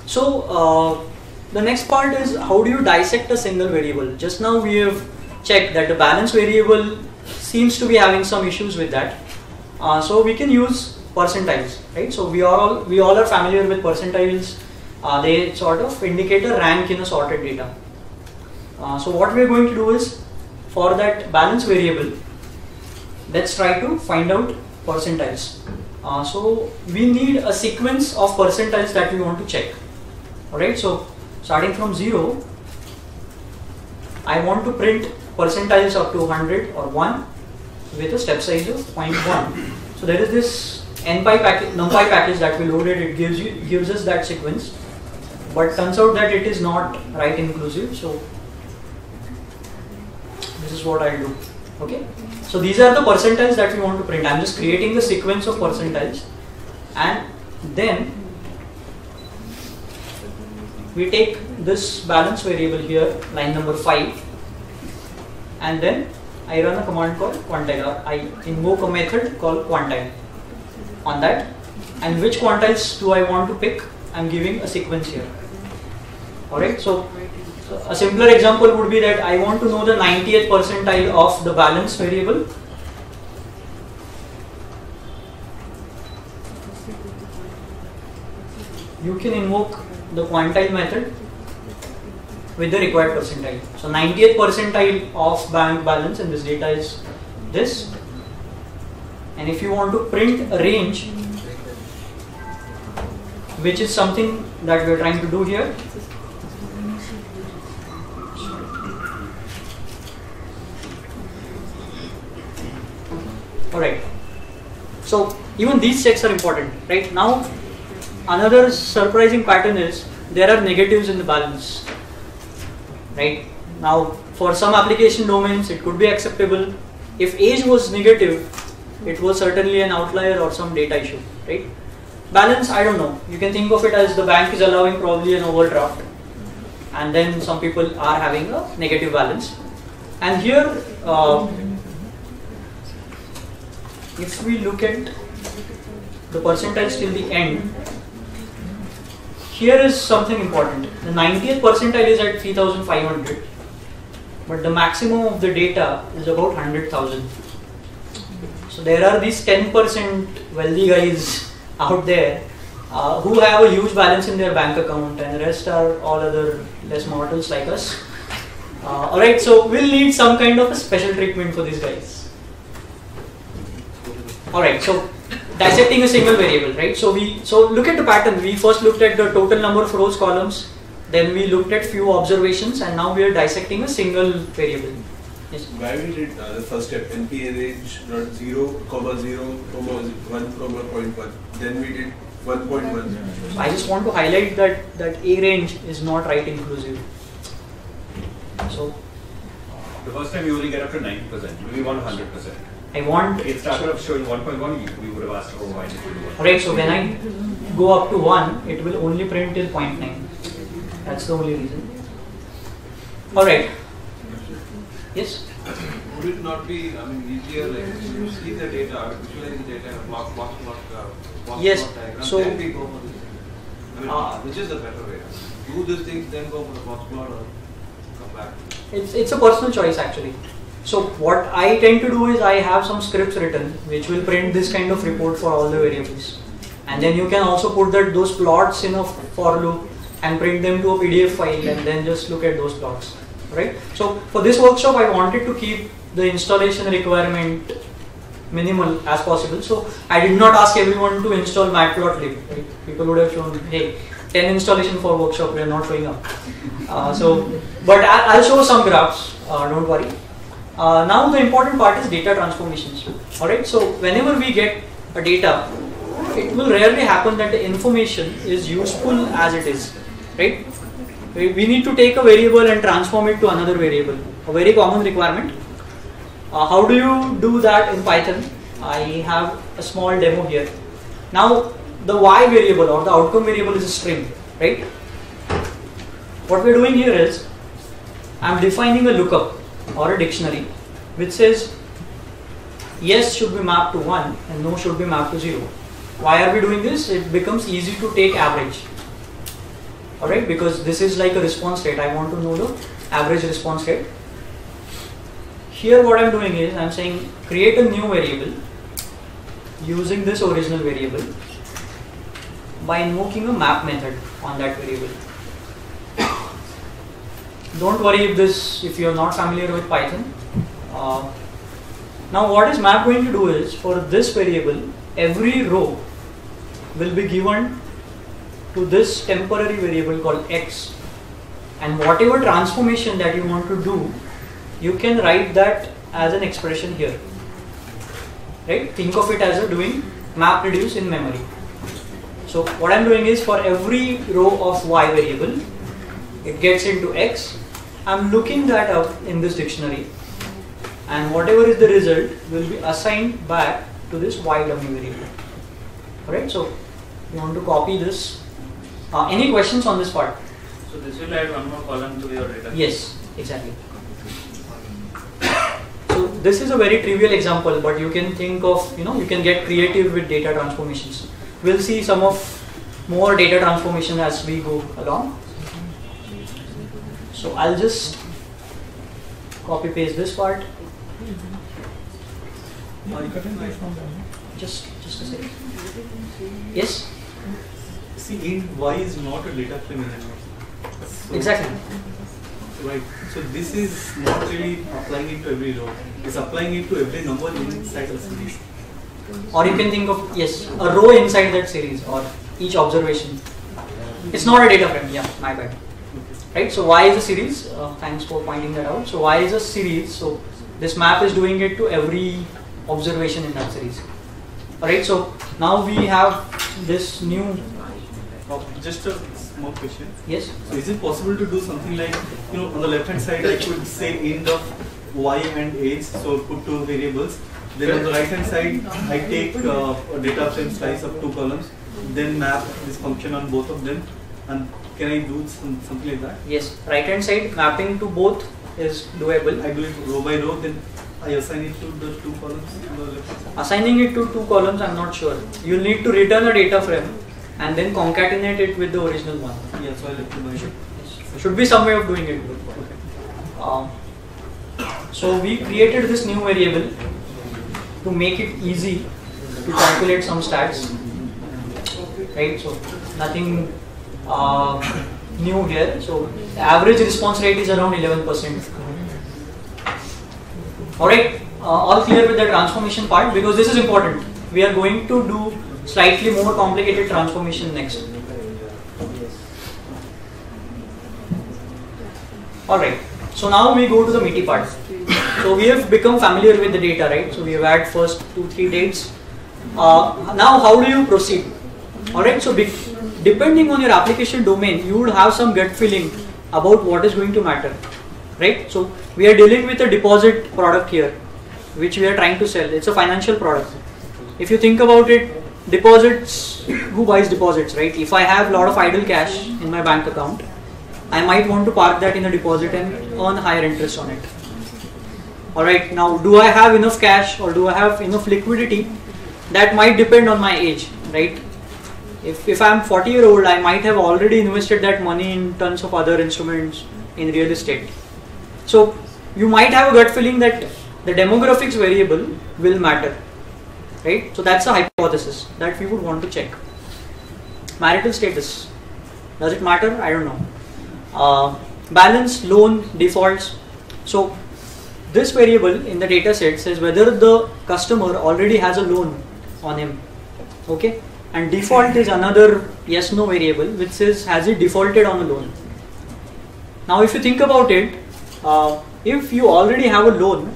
so uh, the next part is how do you dissect a single variable? Just now we have checked that the balance variable seems to be having some issues with that. Uh, so we can use percentiles, right? So we are all we all are familiar with percentiles. Uh, they sort of indicate a rank in a sorted data. Uh, so what we are going to do is for that balance variable, let's try to find out percentiles. Uh, so we need a sequence of percentiles that we want to check. Alright, so starting from 0, I want to print percentiles up to 100 or 1 with a step size of 0.1. So there is this NPy package, NumPy package that we loaded, it gives you gives us that sequence, but turns out that it is not right inclusive. So this is what I'll do. Okay. So these are the percentiles that we want to print. I'm just creating the sequence of percentiles and then we take this balance variable here, line number 5 and then I run a command called quantile or I invoke a method called quantile on that and which quantiles do I want to pick I'm giving a sequence here alright so a simpler example would be that I want to know the 90th percentile of the balance variable you can invoke the quantile method with the required percentile. So 90th percentile of bank balance in this data is this. And if you want to print a range, which is something that we are trying to do here, Alright. So even these checks are important, right? Now another surprising pattern is there are negatives in the balance. Right? Now for some application domains it could be acceptable. If age was negative, it was certainly an outlier or some data issue, right? Balance, I don't know. You can think of it as the bank is allowing probably an overdraft and then some people are having a negative balance. And here, uh, if we look at the percentiles till the end, here is something important. The 90th percentile is at 3500, but the maximum of the data is about 100,000. So there are these 10% wealthy guys out there uh, who have a huge balance in their bank account, and the rest are all other less mortals like us. Uh, Alright, so we'll need some kind of a special treatment for these guys. Alright, so dissecting a single variable, right? So we so look at the pattern. We first looked at the total number of rows, columns, then we looked at few observations, and now we are dissecting a single variable. Yes. Why we did uh, the first step NP range not zero comma zero comma one comma point one. Then we did one point one. I just want to highlight that that arange is not right inclusive. So The first time you only get up to 90%, we want 100%. I want It started off showing 1.1, we would have asked, oh, why did you do one? Alright, so when I go up to 1, it will only print till 0.9. That's the only reason. Alright. Yes? Would it not be, I mean, easier, like, you see the data, visualize the data, plot, plot, plot, uh, plot, Yes, plot diagram, so- then we go for this? I mean, Uh, which is the better way? Do these things, then go for the box plot or come back? It's, it's a personal choice actually. So what I tend to do is I have some scripts written which will print this kind of report for all the variables. And then you can also put that those plots in a for loop and print them to a PDF file and then just look at those plots. Right? So for this workshop I wanted to keep the installation requirement minimal as possible. So I did not ask everyone to install matplotlib. Right? People would have shown, hey, 10 installation for workshop, we are not showing up. Uh, so, but I'll show some graphs, uh, don't worry. Uh, now the important part is data transformations. Alright, so whenever we get a data, it will rarely happen that the information is useful as it is. Right? We need to take a variable and transform it to another variable. A very common requirement. Uh, how do you do that in Python? I have a small demo here. Now the y variable or the outcome variable is a string, right? What we're doing here is I'm defining a lookup or a dictionary which says yes should be mapped to 1 and no should be mapped to 0. Why are we doing this? It becomes easy to take average. Alright, because this is like a response rate. I want to know the average response rate. Here what I'm doing is I'm saying create a new variable using this original variable by invoking a map method on that variable. Don't worry if this if you're not familiar with Python. Uh, now what is map going to do is for this variable every row will be given to this temporary variable called x. And whatever transformation that you want to do you can write that as an expression here. Right? Think of it as a doing map reduce in memory. So what i'm doing is for every row of y variable it gets into x i'm looking that up in this dictionary and whatever is the result will be assigned back to this y dummy variable alright so you want to copy this uh, any questions on this part So this will add one more column to your data. yes exactly So this is a very trivial example, but you can think of, you know, you can get creative with data transformations. We'll see some of more data transformation as we go along. So I'll just copy paste this part. Are you cutting right from there? Just, just a second. Yes, See, int y is not a data frame anymore. So- exactly. Right. So this is not really applying it to every row. It's applying it to every number inside the series. Or you can think of yes, a row inside that series or each observation. It's not a data frame. Yeah, my bad. Right. So y is a series. Uh, thanks for pointing that out. So y is a series. So this map is doing it to every observation in that series. Alright. So now we have this new. Uh, just a small question. Yes. So is it possible to do something like, you know, on the left hand side I could say end of y and age, so put two variables. Then on the right hand side I take uh, a data frame slice of two columns, then map this function on both of them. And can I do some, something like that? Yes. Right hand side mapping to both is doable. I do it row by row, then I assign it to the two columns the left hand side. Assigning it to two columns, I'm not sure. You'll need to return a data frame and then concatenate it with the original one. Yeah, so I left it by Yes. Should be some way of doing it. Um, so we created this new variable to make it easy to calculate some stats. Right. So nothing uh, new here. So average response rate is around 11%. All right. Uh, all clear with the transformation part because this is important. We are going to do slightly more complicated transformation next. Alright, so now we go to the meaty part. So we have become familiar with the data, right? So we have had first two, three dates. Uh, now how do you proceed? Alright, so depending on your application domain, you would have some gut feeling about what is going to matter, right? So we are dealing with a deposit product here, which we are trying to sell. It's a financial product. If you think about it, deposits, who buys deposits, right? If I have a lot of idle cash in my bank account, I might want to park that in a deposit and earn higher interest on it. Alright, now do I have enough cash or do I have enough liquidity? That might depend on my age, right? If, if I'm 40 year old, I might have already invested that money in tons of other instruments in real estate. So you might have a gut feeling that the demographics variable will matter, right? So that's a hypothesis that we would want to check. Marital status, does it matter? I don't know. Uh, balance, loan, defaults. So this variable in the data set says whether the customer already has a loan on him. Okay, and default is another yes no variable which says has he defaulted on a loan. Now, if you think about it, uh, if you already have a loan,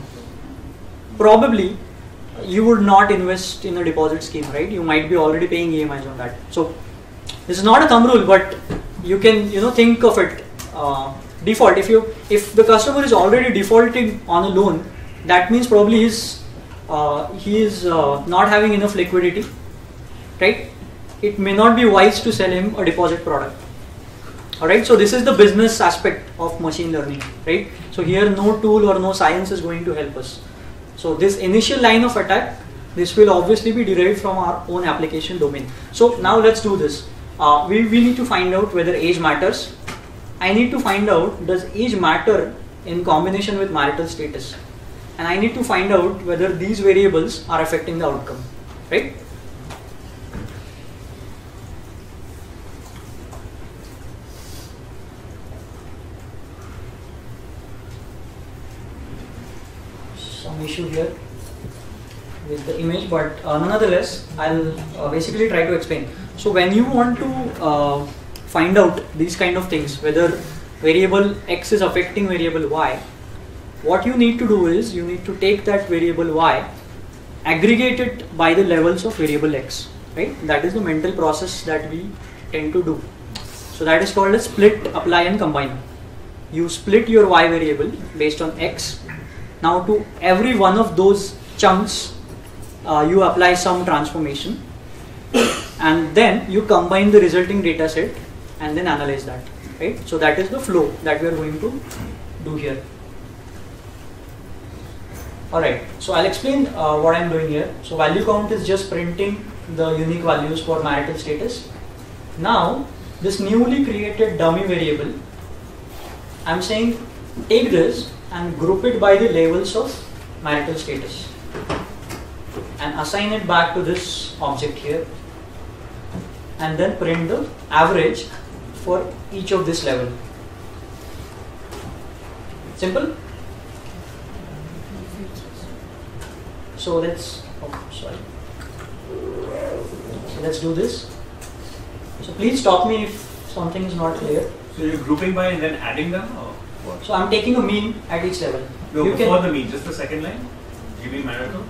probably you would not invest in a deposit scheme, right? You might be already paying EMIs on that. So this is not a thumb rule, but you can you know think of it uh, default. If you if the customer is already defaulting on a loan, that means probably he's uh, he is uh, not having enough liquidity, right? It may not be wise to sell him a deposit product. Alright, so this is the business aspect of machine learning, right? So here no tool or no science is going to help us. So this initial line of attack, this will obviously be derived from our own application domain. So now let's do this. Uh, we, we need to find out whether age matters. I need to find out does age matter in combination with marital status. And I need to find out whether these variables are affecting the outcome, right? some issue here with the image but uh, nonetheless I'll uh, basically try to explain. So when you want to uh, find out these kind of things whether variable x is affecting variable y what you need to do is you need to take that variable y aggregate it by the levels of variable x right? That is the mental process that we tend to do. So that is called a split apply and combine. You split your y variable based on x now to every one of those chunks, uh, you apply some transformation and then you combine the resulting data set and then analyze that. Right? So that is the flow that we are going to do here. Alright, so I'll explain uh, what I'm doing here. So value count is just printing the unique values for marital status. Now, this newly created dummy variable, I'm saying take this and group it by the levels of marital status and assign it back to this object here and then print the average for each of this level. Simple? So let's, oh, sorry. So let's do this. So please stop me if something is not clear. So you're grouping by and then adding them or what? So I'm taking a mean at each level. No, you before the mean, just the second line? Give me marital?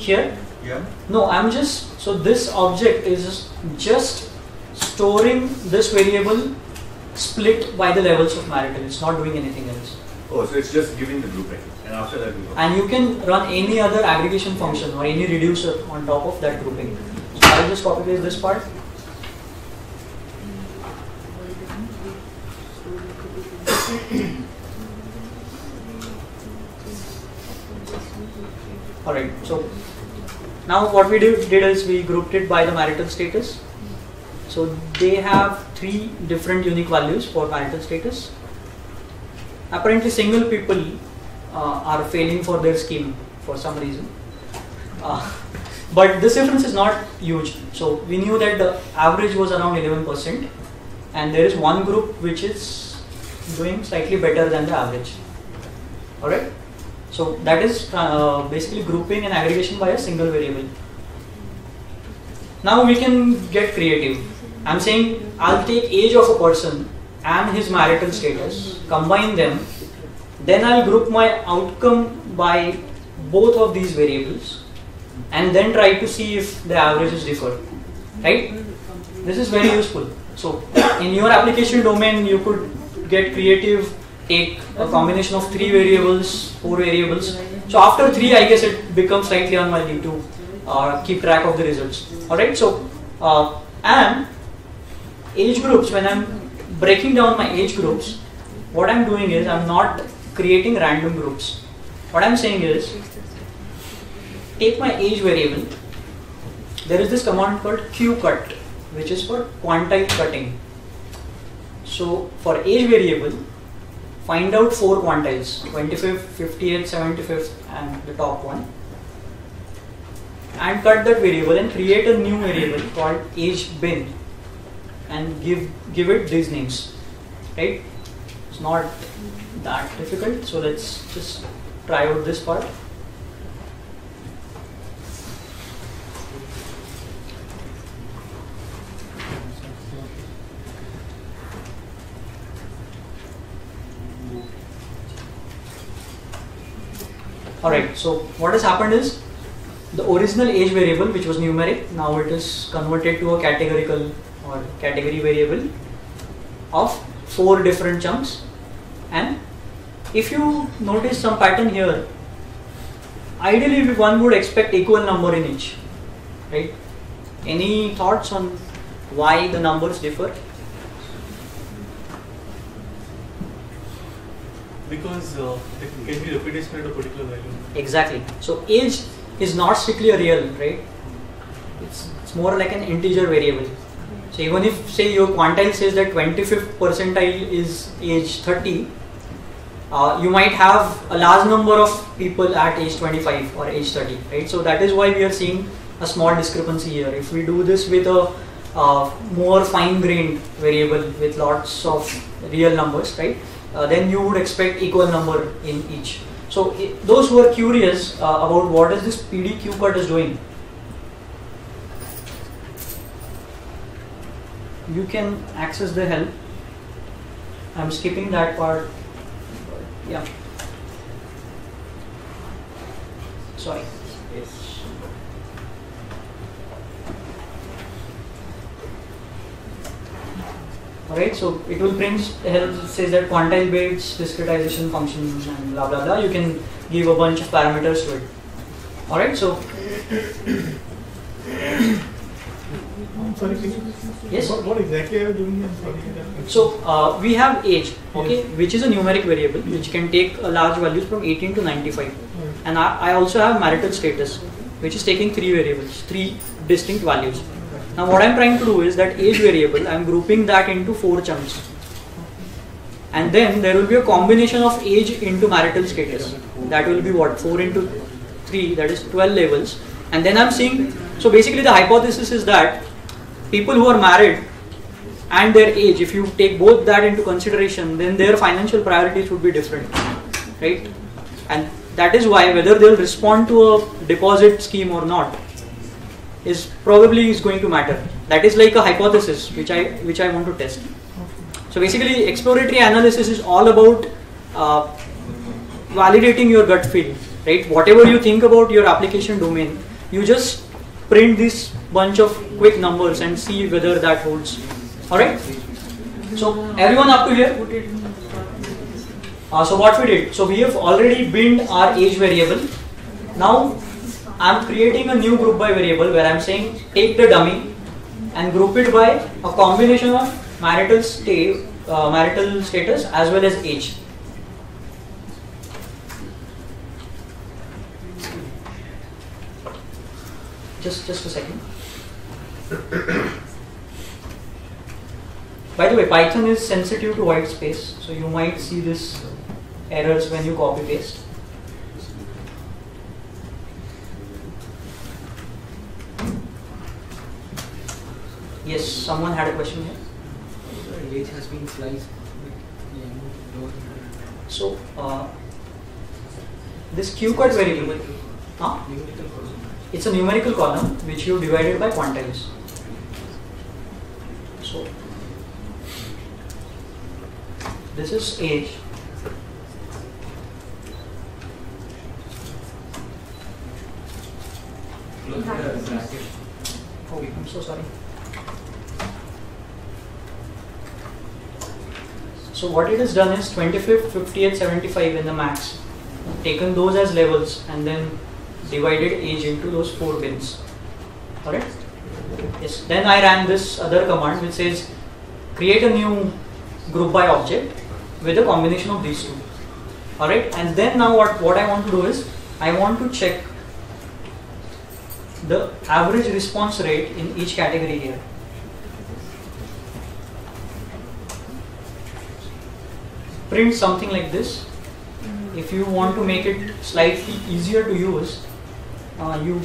here. Yeah. No, I'm just so this object is just storing this variable split by the levels of marital. It's not doing anything else. Oh, so it's just giving the grouping. And after that we. And you can run any other aggregation function or any reducer on top of that grouping. So I'll just copy paste this part. Alright, so now what we did, did is we grouped it by the marital status. So they have three different unique values for marital status. Apparently single people uh, are failing for their scheme for some reason. Uh, but this difference is not huge. So we knew that the average was around 11% and there is one group which is doing slightly better than the average. Alright? So that is uh, basically grouping and aggregation by a single variable. Now we can get creative. I'm saying I'll take age of a person and his marital status, combine them, then I'll group my outcome by both of these variables and then try to see if the averages differ. Right? This is very useful. So in your application domain you could get creative take a combination of three variables, four variables. So after three, I guess it becomes slightly unwieldy to uh, keep track of the results. Alright, so uh, and age groups, when I'm breaking down my age groups, what I'm doing is I'm not creating random groups. What I'm saying is take my age variable. There is this command called qcut, which is for quantile cutting. So for age variable, find out four quantiles 25th 58th 75th and the top one. And cut that variable and create a new variable called age bin and give give it these names right? It's not that difficult so let's just try out this part Alright, so what has happened is the original age variable which was numeric now it is converted to a categorical or category variable of four different chunks. And if you notice some pattern here ideally one would expect equal number in each right? Any thoughts on why the numbers differ Because uh, it can be repetition at a particular value. Exactly. So age is not strictly a real, right? It's, it's more like an integer variable. So even if say your quantile says that 25th percentile is age 30, uh, you might have a large number of people at age 25 or age 30, right? So that is why we are seeing a small discrepancy here. If we do this with a uh, more fine-grained variable with lots of real numbers, right? Uh, then you would expect equal number in each. So those who are curious uh, about what is this PD qcut is doing, you can access the help. I'm skipping that part. Yeah. Sorry. Yes. Alright, so it will print help says that quantile based discretization functions and blah blah blah. You can give a bunch of parameters to it. Alright, so sorry, Yes. What, what exactly are you doing here? So uh, we have age, okay, which is a numeric variable which can take a large values from 18 to 95, and I, I also have marital status, which is taking three variables, three distinct values. Now what I'm trying to do is that age variable, I'm grouping that into four chunks, and then there will be a combination of age into marital status. That will be what four into three, that is 12 levels, and then I'm seeing. So basically, the hypothesis is that people who are married and their age, if you take both that into consideration, then their financial priorities would be different, right? And that is why whether they'll respond to a deposit scheme or not is probably is going to matter. That is like a hypothesis which I which I want to test. So basically, exploratory analysis is all about uh, validating your gut feel, right? Whatever you think about your application domain, you just print this bunch of quick numbers and see whether that holds. Alright? So everyone up to here? Uh, so what we did? So we have already binned our age variable. Now I'm creating a new group by variable where I'm saying take the dummy and group it by a combination of marital state, uh, marital status as well as age. Just just a second. By the way, Python is sensitive to white space, so you might see this errors when you copy paste. Yes, someone had a question here. age has been sliced. So, uh, this qcut variable, huh? it's a numerical column which you divided by quantiles. So, this is age. Oh, I'm so sorry. So what it has done is 25th, 50th, 75 in the max. Taken those as levels and then divided age into those four bins. Alright? Yes. Then I ran this other command which says create a new group by object with a combination of these two. Alright? And then now what, what I want to do is I want to check the average response rate in each category here. Print something like this. If you want to make it slightly easier to use, uh, you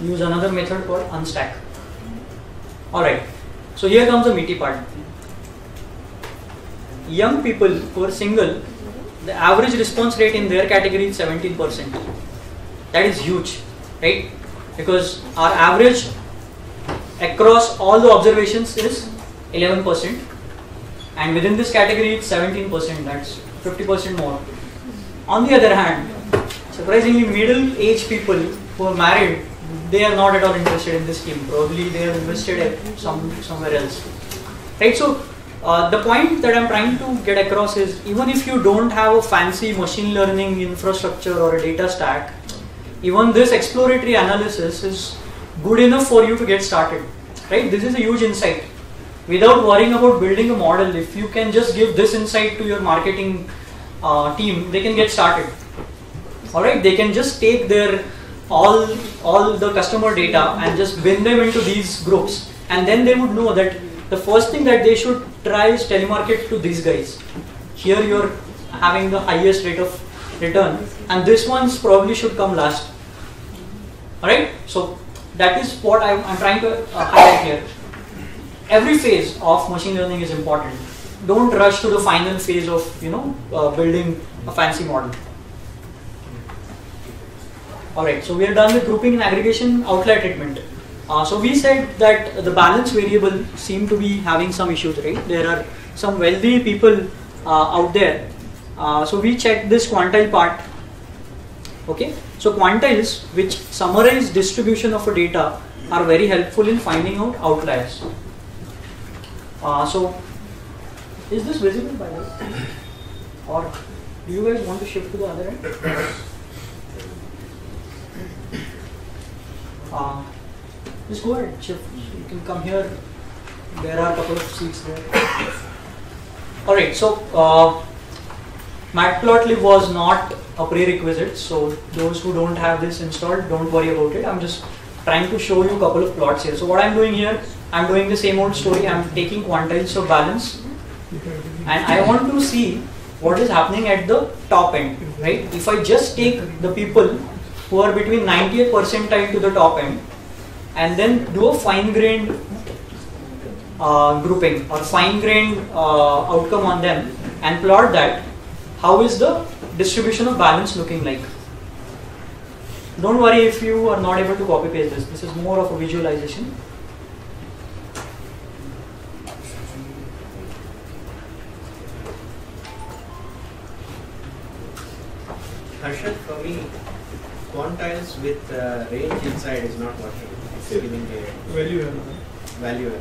use another method called unstack. Alright, so here comes the meaty part. Young people who are single, the average response rate in their category is 17%. That is huge, right? Because our average across all the observations is 11%, and within this category it's 17%, that's 50% more. On the other hand, surprisingly, middle aged people who are married, they are not at all interested in this scheme. Probably they are invested some somewhere else. Right? So uh, the point that I'm trying to get across is even if you don't have a fancy machine learning infrastructure or a data stack, even this exploratory analysis is good enough for you to get started. Right? This is a huge insight. Without worrying about building a model, if you can just give this insight to your marketing uh, team, they can get started. Alright, they can just take their all all the customer data and just bin them into these groups and then they would know that the first thing that they should try is telemarket to these guys. Here you're having the highest rate of return and this one's probably should come last. Alright, so that is what I'm, I'm trying to uh, highlight here. Every phase of machine learning is important. Don't rush to the final phase of you know uh, building a fancy model. Alright, so we are done with grouping and aggregation outlier treatment. Uh, so we said that the balance variable seem to be having some issues, right? There are some wealthy people uh, out there. Uh, so we checked this quantile part. Okay, so quantiles which summarize distribution of a data are very helpful in finding out outliers. Uh, so is this visible by the way? Or do you guys want to shift to the other end? Uh, Just go ahead, shift. You can come here. There are a couple of seats there. Alright, so uh, Matplotlib was not a prerequisite, so those who don't have this installed, don't worry about it. I'm just trying to show you a couple of plots here. So what I'm doing here, I'm doing the same old story. I'm taking quantiles of balance and I want to see what is happening at the top end, right? If I just take the people who are between 90th percentile to the top end and then do a fine-grained uh, grouping or fine-grained uh, outcome on them and plot that, how is the distribution of balance looking like? Don't worry if you are not able to copy paste this. This is more of a visualization. Harshad, for me, quantiles with uh, range inside is not working. It's giving a Value error. value error.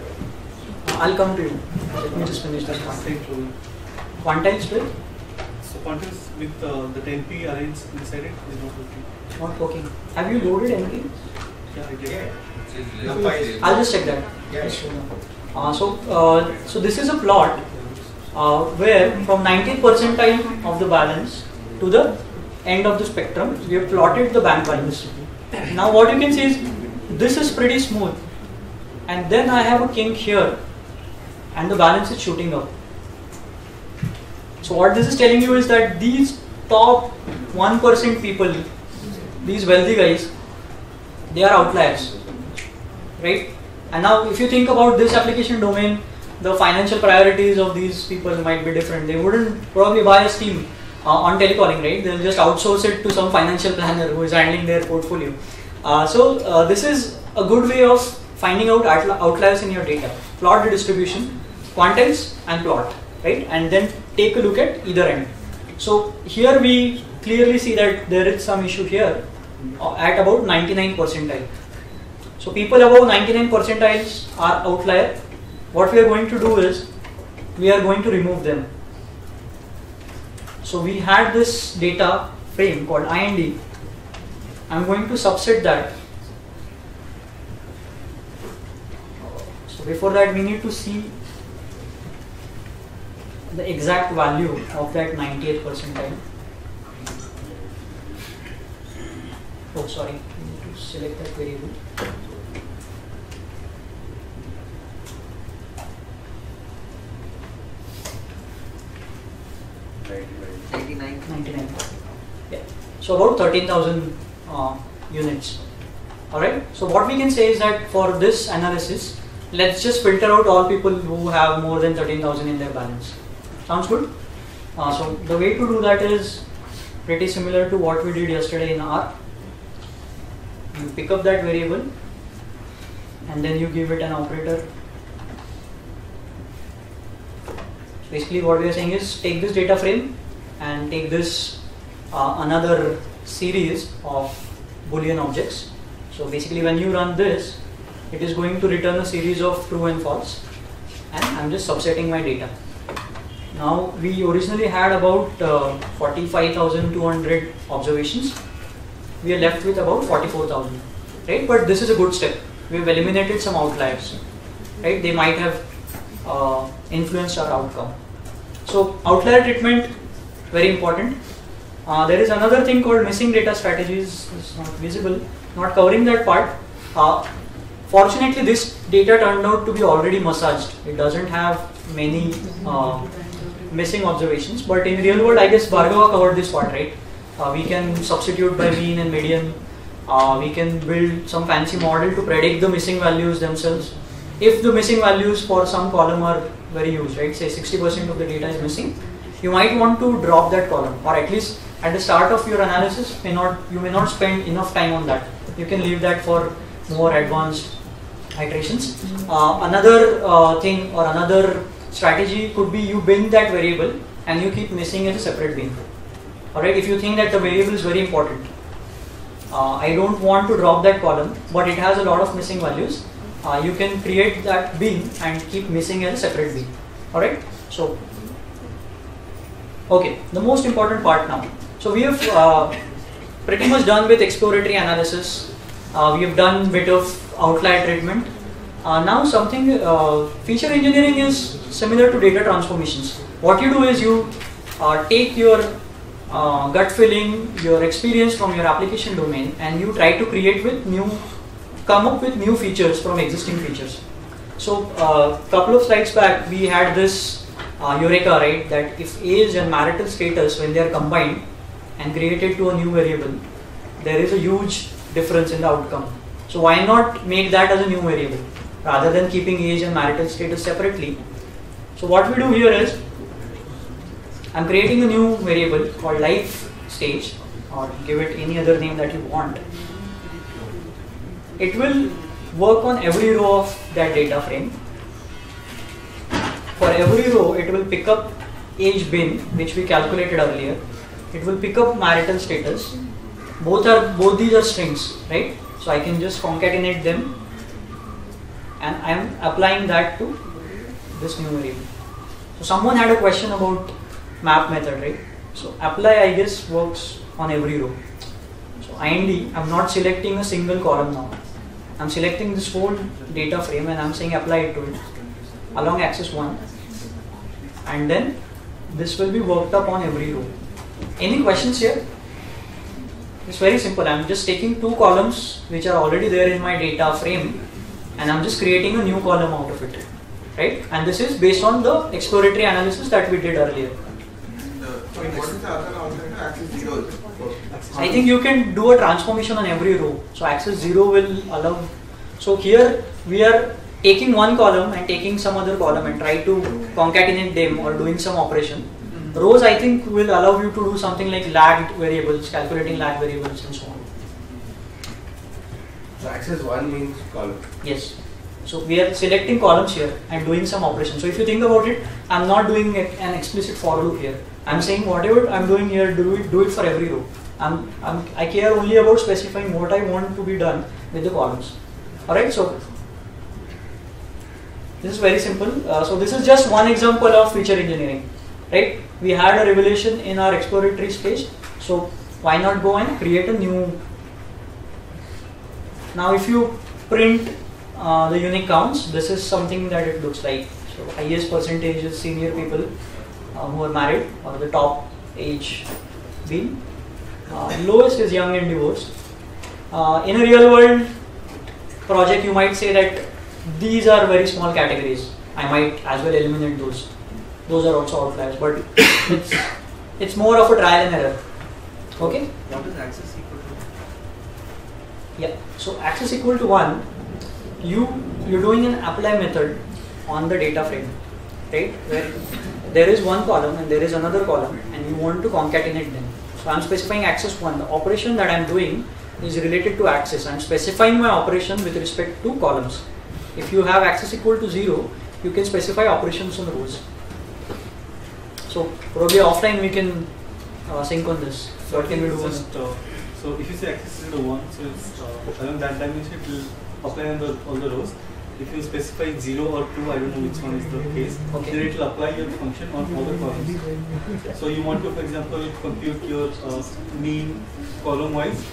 I'll come to you. Let me just finish this one. Quantile split, So quantiles with uh, the 10p arrays inside it is not working. not working. Have you loaded NP? Yeah, I did. Yeah. I'll just check that. Yeah, sure. Uh, so, uh, so this is a plot uh, where from 19th percentile of the balance to the end of the spectrum, we have plotted the bank values. Now, what you can see is this is pretty smooth, and then I have a kink here, and the balance is shooting up. So, what this is telling you is that these top 1% people, these wealthy guys, they are outliers, right? And now, if you think about this application domain, the financial priorities of these people might be different. They wouldn't probably buy a scheme uh, on telecalling, right? They'll just outsource it to some financial planner who is handling their portfolio. Uh, so, uh, this is a good way of finding out outliers in your data. Plot the distribution, quantiles, and plot, right? And then take a look at either end. So, here we clearly see that there is some issue here uh, at about 99 percentile. So people above 99 percentiles are outlier. What we are going to do is we are going to remove them. So we had this data frame called IND. I'm going to subset that. So before that we need to see the exact value of that 98th percentile. Oh sorry, we need to select that variable. 99. Yeah. So about 13,000 uh, units. Alright. So what we can say is that for this analysis, let's just filter out all people who have more than 13,000 in their balance. Sounds good? Uh, so the way to do that is pretty similar to what we did yesterday in R. You pick up that variable and then you give it an operator. Basically what we are saying is take this data frame and take this uh, another series of boolean objects. So basically when you run this, it is going to return a series of true and false and I'm just subsetting my data. Now we originally had about uh, 45,200 observations. We are left with about 44,000, right? But this is a good step. We have eliminated some outliers, right? They might have uh, influenced our outcome. So outlier treatment, very important. Uh, there is another thing called missing data strategies. It's not visible. Not covering that part. Uh, fortunately, this data turned out to be already massaged. It doesn't have many uh, missing observations. But in real world, I guess Bhargava covered this part, right? Uh, we can substitute by mean and median. Uh, we can build some fancy model to predict the missing values themselves. If the missing values for some column are very huge, right? Say 60% of the data is missing, you might want to drop that column, or at least at the start of your analysis, may not you may not spend enough time on that. You can leave that for more advanced iterations. Uh, another uh, thing or another strategy could be you bin that variable and you keep missing as a separate bin. Alright, if you think that the variable is very important, uh, I don't want to drop that column, but it has a lot of missing values. Uh, you can create that bin and keep missing as a separate bin. Alright, so okay, the most important part now. So we have uh, pretty much done with exploratory analysis. Uh, we have done bit of outlier treatment. Uh, now something uh, feature engineering is similar to data transformations. What you do is you uh, take your uh, gut feeling, your experience from your application domain, and you try to create with new, come up with new features from existing features. So a couple of slides back, we had this uh, eureka, right? That if age and marital status, when they are combined and created to a new variable, there is a huge difference in the outcome. So why not make that as a new variable rather than keeping age and marital status separately? So what we do here is I'm creating a new variable called life stage or give it any other name that you want. It will work on every row of that data frame. For every row, it will pick up age bin, which we calculated earlier. It will pick up marital status. Both are both these are strings, right? So I can just concatenate them, and I am applying that to this new variable. So someone had a question about map method, right? So apply, I guess, works on every row. So IND, I'm not selecting a single column now. I'm selecting this whole data frame and I'm saying apply it to it along axis 1 and then this will be worked up on every row. Any questions here? It's very simple. I'm just taking two columns which are already there in my data frame and I'm just creating a new column out of it. Right? And this is based on the exploratory analysis that we did earlier. I think you can do a transformation on every row. So axis 0 will allow. So here we are taking one column and taking some other column and try to concatenate them or doing some operation. Mm-hmm. Rows I think will allow you to do something like lagged variables, calculating lag variables and so on. So axis 1 means column. Yes. So we are selecting columns here and doing some operation. So if you think about it, I'm not doing a- an explicit for loop here. I'm saying whatever I'm doing here, do it, do it for every row. I'm, I'm, I care only about specifying what I want to be done with the columns. Alright, so this is very simple. Uh, so this is just one example of feature engineering. Right? We had a revelation in our exploratory stage. So why not go and create a new now if you print uh, the unique counts, this is something that it looks like. So highest percentage is senior people uh, who are married or the top age being. Uh, lowest is young and divorced. Uh, in a real world project, you might say that these are very small categories. I might as well eliminate those. Those are also outliers, but it's it's more of a trial and error. Okay. What is axis equal to? Yeah. So axis equal to one, you you're doing an apply method on the data frame, right? Where there is one column and there is another column, and you want to concatenate them. So I'm specifying axis one. The operation that I'm doing is related to axis. I'm specifying my operation with respect to columns. If you have access equal to zero, you can specify operations on the rows. So probably offline we can uh, sync on this. So What can we do? on Just, uh, so if you say access is the one, so it's uh, along that dimension it will apply on the all the rows. If you specify zero or two, I don't know which one is the case. Okay. Then it will apply your function on all the columns. So you want to, for example, compute your uh, mean column wise.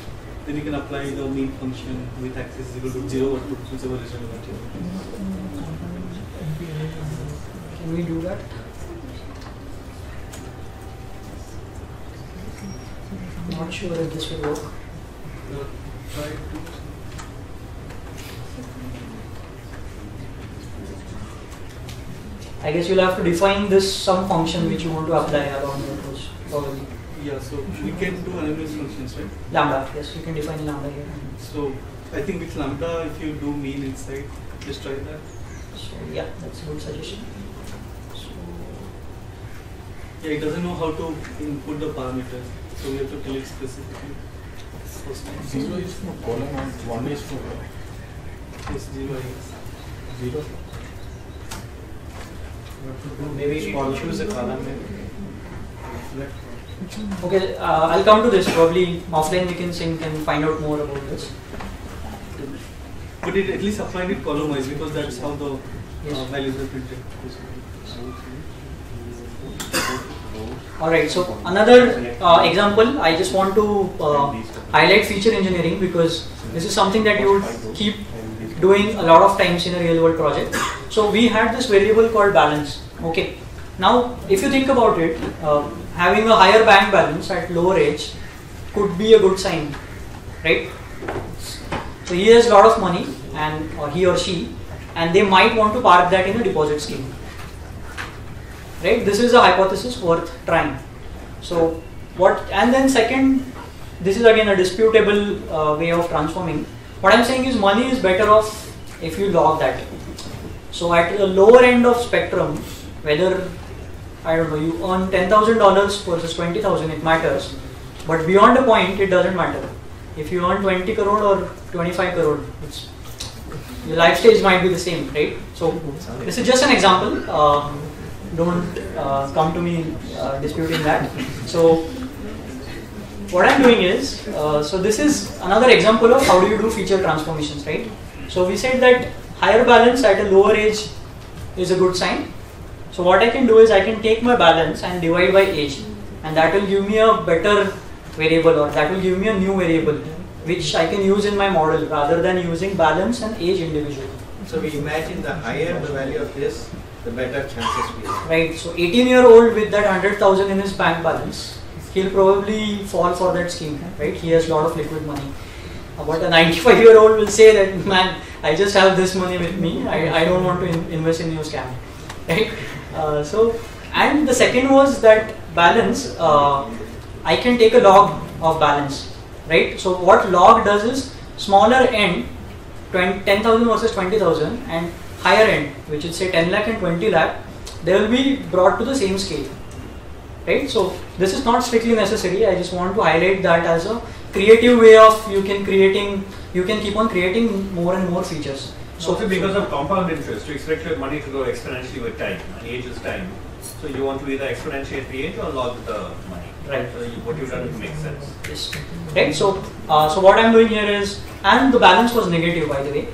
Then you can apply the mean function with axis equal to zero or two, whichever is relevant. Can we do that? I'm not sure if this will work. I guess you'll have to define this some function which you want to apply along the rows. Probably Yeah, so we can do anonymous functions, right? lambda. Yes, you can define lambda here. So I think with lambda, if you do mean inside, just try that. So yeah, that's a good suggestion. So Yeah, it doesn't know how to input the parameters, so we have to tell it specifically. First. Zero is for column and one is for Yes, zero, I guess. zero. Maybe you should choose a column maybe. Okay, uh, I'll come to this. Probably offline we can sync and find out more about this. But it at least applied it column wise because that's how the uh, Yes. values are printed. All right. So another uh, example, I just want to uh, highlight feature engineering because this is something that you would keep doing a lot of times in a real world project. So we had this variable called balance. Okay. Now, if you think about it, uh, having a higher bank balance at lower age could be a good sign, right? So he has a lot of money, and or he or she, and they might want to park that in a deposit scheme. Right? This is a hypothesis worth trying. So what? And then second, this is again a disputable uh, way of transforming. What I'm saying is money is better off if you log that. So at the lower end of spectrum, whether I don't know you earn ten thousand dollars versus twenty thousand, it matters. But beyond a point, it doesn't matter. If you earn twenty crore or twenty-five crore, it's your life stage might be the same, right? So this is just an example. Uh, don't uh, come to me uh, disputing that. So what I'm doing is, uh, so this is another example of how do you do feature transformations, right? So we said that higher balance at a lower age is a good sign. So what I can do is I can take my balance and divide by age, and that will give me a better variable, or that will give me a new variable, which I can use in my model rather than using balance and age individually. So we imagine the higher the value of this, the better chances we have. Right. So 18 year old with that 100,000 in his bank balance, he'll probably fall for that scheme, right? He has a lot of liquid money. But a 95 year old will say that, man, I just have this money with me. I, I don't want to in- invest in your scam, right? Uh, so, and the second was that balance. Uh, I can take a log of balance, right? So what log does is smaller end, 10,000 versus 20,000, and higher end, which is say 10 lakh and 20 lakh, they will be brought to the same scale right so this is not strictly necessary i just want to highlight that as a creative way of you can creating you can keep on creating more and more features So also because of compound interest, you expect your money to grow exponentially with time, and age is time. So you want to either exponentiate the age or log the money. Right. So you, what you've done makes sense. yes right so uh, so what i'm doing here is and the balance was negative by the way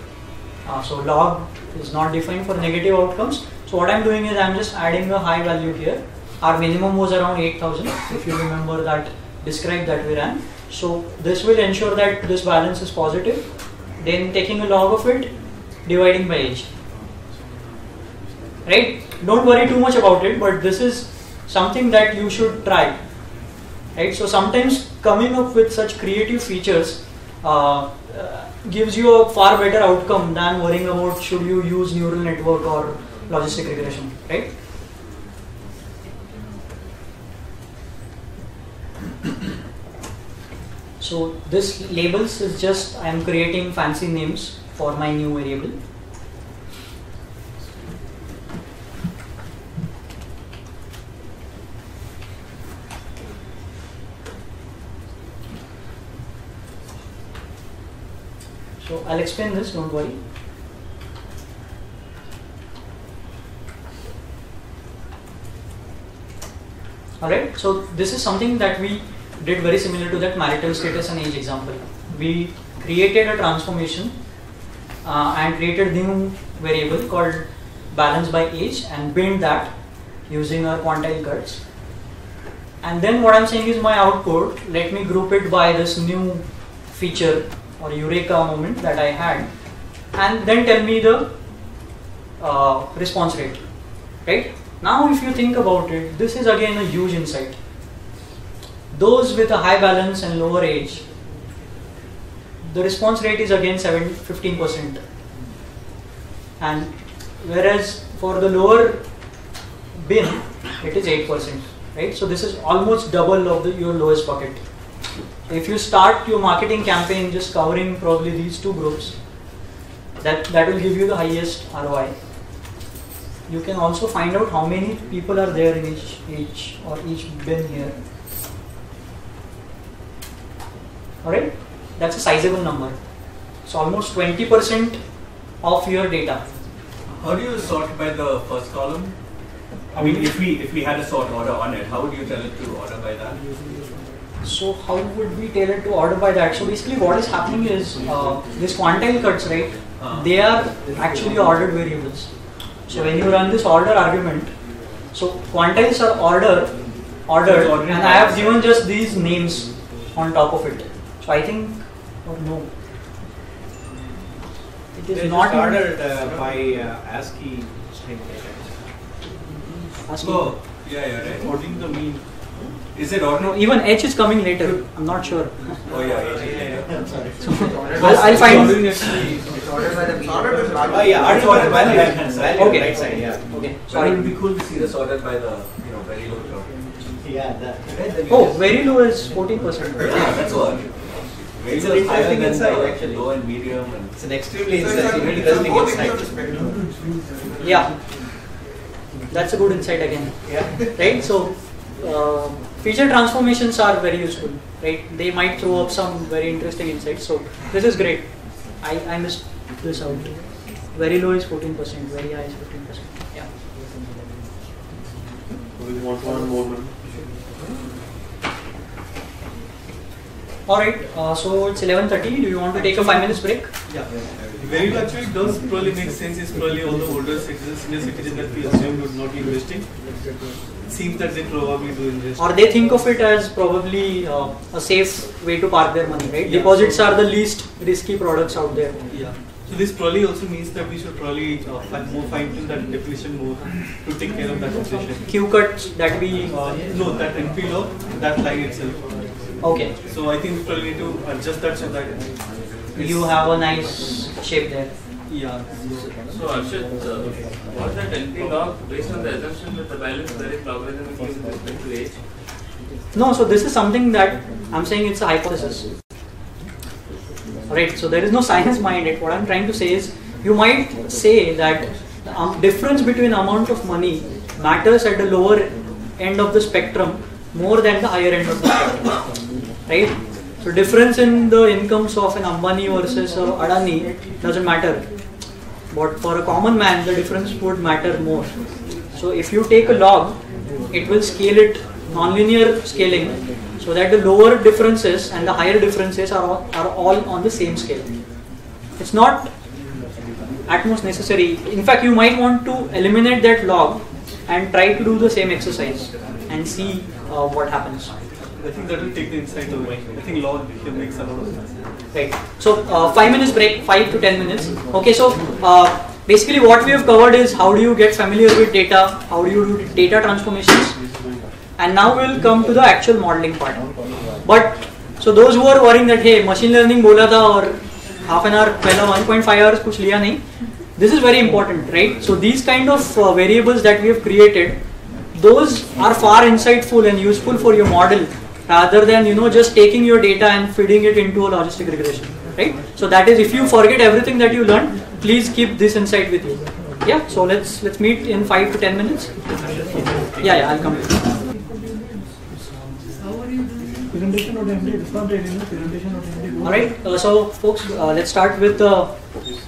uh, so log is not defined for negative outcomes so what i'm doing is i'm just adding a high value here our minimum was around 8000 if you remember that describe that we ran so this will ensure that this balance is positive then taking a log of it dividing by h. Right? Don't worry too much about it but this is something that you should try. Right? So sometimes coming up with such creative features uh, uh, gives you a far better outcome than worrying about should you use neural network or logistic regression. Right? So this labels is just i am creating fancy names for my new variable So I'll explain this, don't worry. Alright, so this is something that we did very similar to that marital status and age example. We created a transformation uh, and created new variable called balance by age and binned that using our quantile cuts. And then what I'm saying is my output, let me group it by this new feature or eureka moment that I had. And then tell me the uh, response rate right? Now if you think about it this is again a huge insight. Those with a high balance and lower age the response rate is again 7 15% and whereas for the lower bin it is 8% right? So this is almost double of the, your lowest bucket. If you start your marketing campaign just covering probably these two groups that that will give you the highest ROI you can also find out how many people are there in each each or each bin here. Alright that's a sizable number so almost 20% of your data How do you sort by the first column? I mean, if we if we had a sort order on it, how would you tell it to order by that? So how would we tell it to order by that? So basically what is happening is uh, these quantile cuts, right? They are actually ordered variables. So when you run this order argument, so quantiles are order, ordered, and I have given just these names on top of it. So I think, oh no, It is They not ordered uh, by uh, ASCII string data. ASCII. Oh, yeah, yeah, right. Ordering the mean. Is it or No, even H is coming later. I'm not sure. Oh, yeah, yeah, yeah, yeah. I'm sorry. I'll, I'll find. Ordering actually. It's ordered by the mean. Oh yeah, ordered by the value, value Okay. right side, yeah. Okay. Sorry. Sorry. It would be cool to see this ordered by the, you know, very low term. Yeah, that. Oh, very low is 14%. Yeah, that's what. Very It's an higher interesting than insight, the actually. low and medium and. It's an extremely So interesting, it's interesting insight. of the spectrum. Yeah. That's a good insight again. Yeah. Right? So, uh, feature transformations are very useful. Right? They might throw up some very interesting insights. So, this is great. I, I missed this out. Very low is 14%, very high is 15%. Yeah. We want one more Alright, uh, so it's 11.30. Do you want to take a 5 minutes break? Yeah. Very low actually does probably make sense. Is probably all the older citizens, senior citizens that we assumed would not be investing. Seems that they probably do invest. Or they think of it as probably uh, a safe way to park their money, right? Yeah. Deposits are the least risky products out there. Yeah. So this probably also means that we should probably uh, fi- more fine tune that definition more to take care of that situation. Q cuts that we. Uh, no, that NP log, that line itself. Okay. So I think we probably need to adjust that so that You have a nice shape there. yeah. So Harshad, uh, was that NP log based on the assumption that the balance varies logarithmically with respect to age? No, so this is something that I'm saying it's a hypothesis. Right, so there is no science behind it. What I'm trying to say is you might say that the um, difference between amount of money matters at the lower end of the spectrum more than the higher end of the spectrum. Right? So difference in the incomes of an Ambani versus a Adani doesn't matter. But for a common man, the difference would matter more. So if you take a log, it will scale it nonlinear scaling so that the lower differences and the higher differences are all, are all on the same scale. It's not at most necessary. In fact, you might want to eliminate that log and try to do the same exercise and see uh, what happens. I think that will take the insight away. I think law here makes a lot of sense. Right. So uh, five minutes break, five to ten minutes. Okay. So uh, basically, what we have covered is how do you get familiar with data, how do you do data transformations, and now we'll come to the actual modeling part. But so those who are worrying that hey, machine learning bola tha or half an hour, पहला 1.5 hours कुछ लिया नहीं. This is very important, right? So these kind of uh, variables that we have created, those are far insightful and useful for your model rather than you know just taking your data and feeding it into a logistic regression right? So that is if you forget everything that you learned please keep this insight with you. Yeah so let's let's meet in 5 to 10 minutes. Yeah yeah i'll come Presentation or MD, it's not ready, no? Presentation or MD. all right uh, so folks uh, let's start with the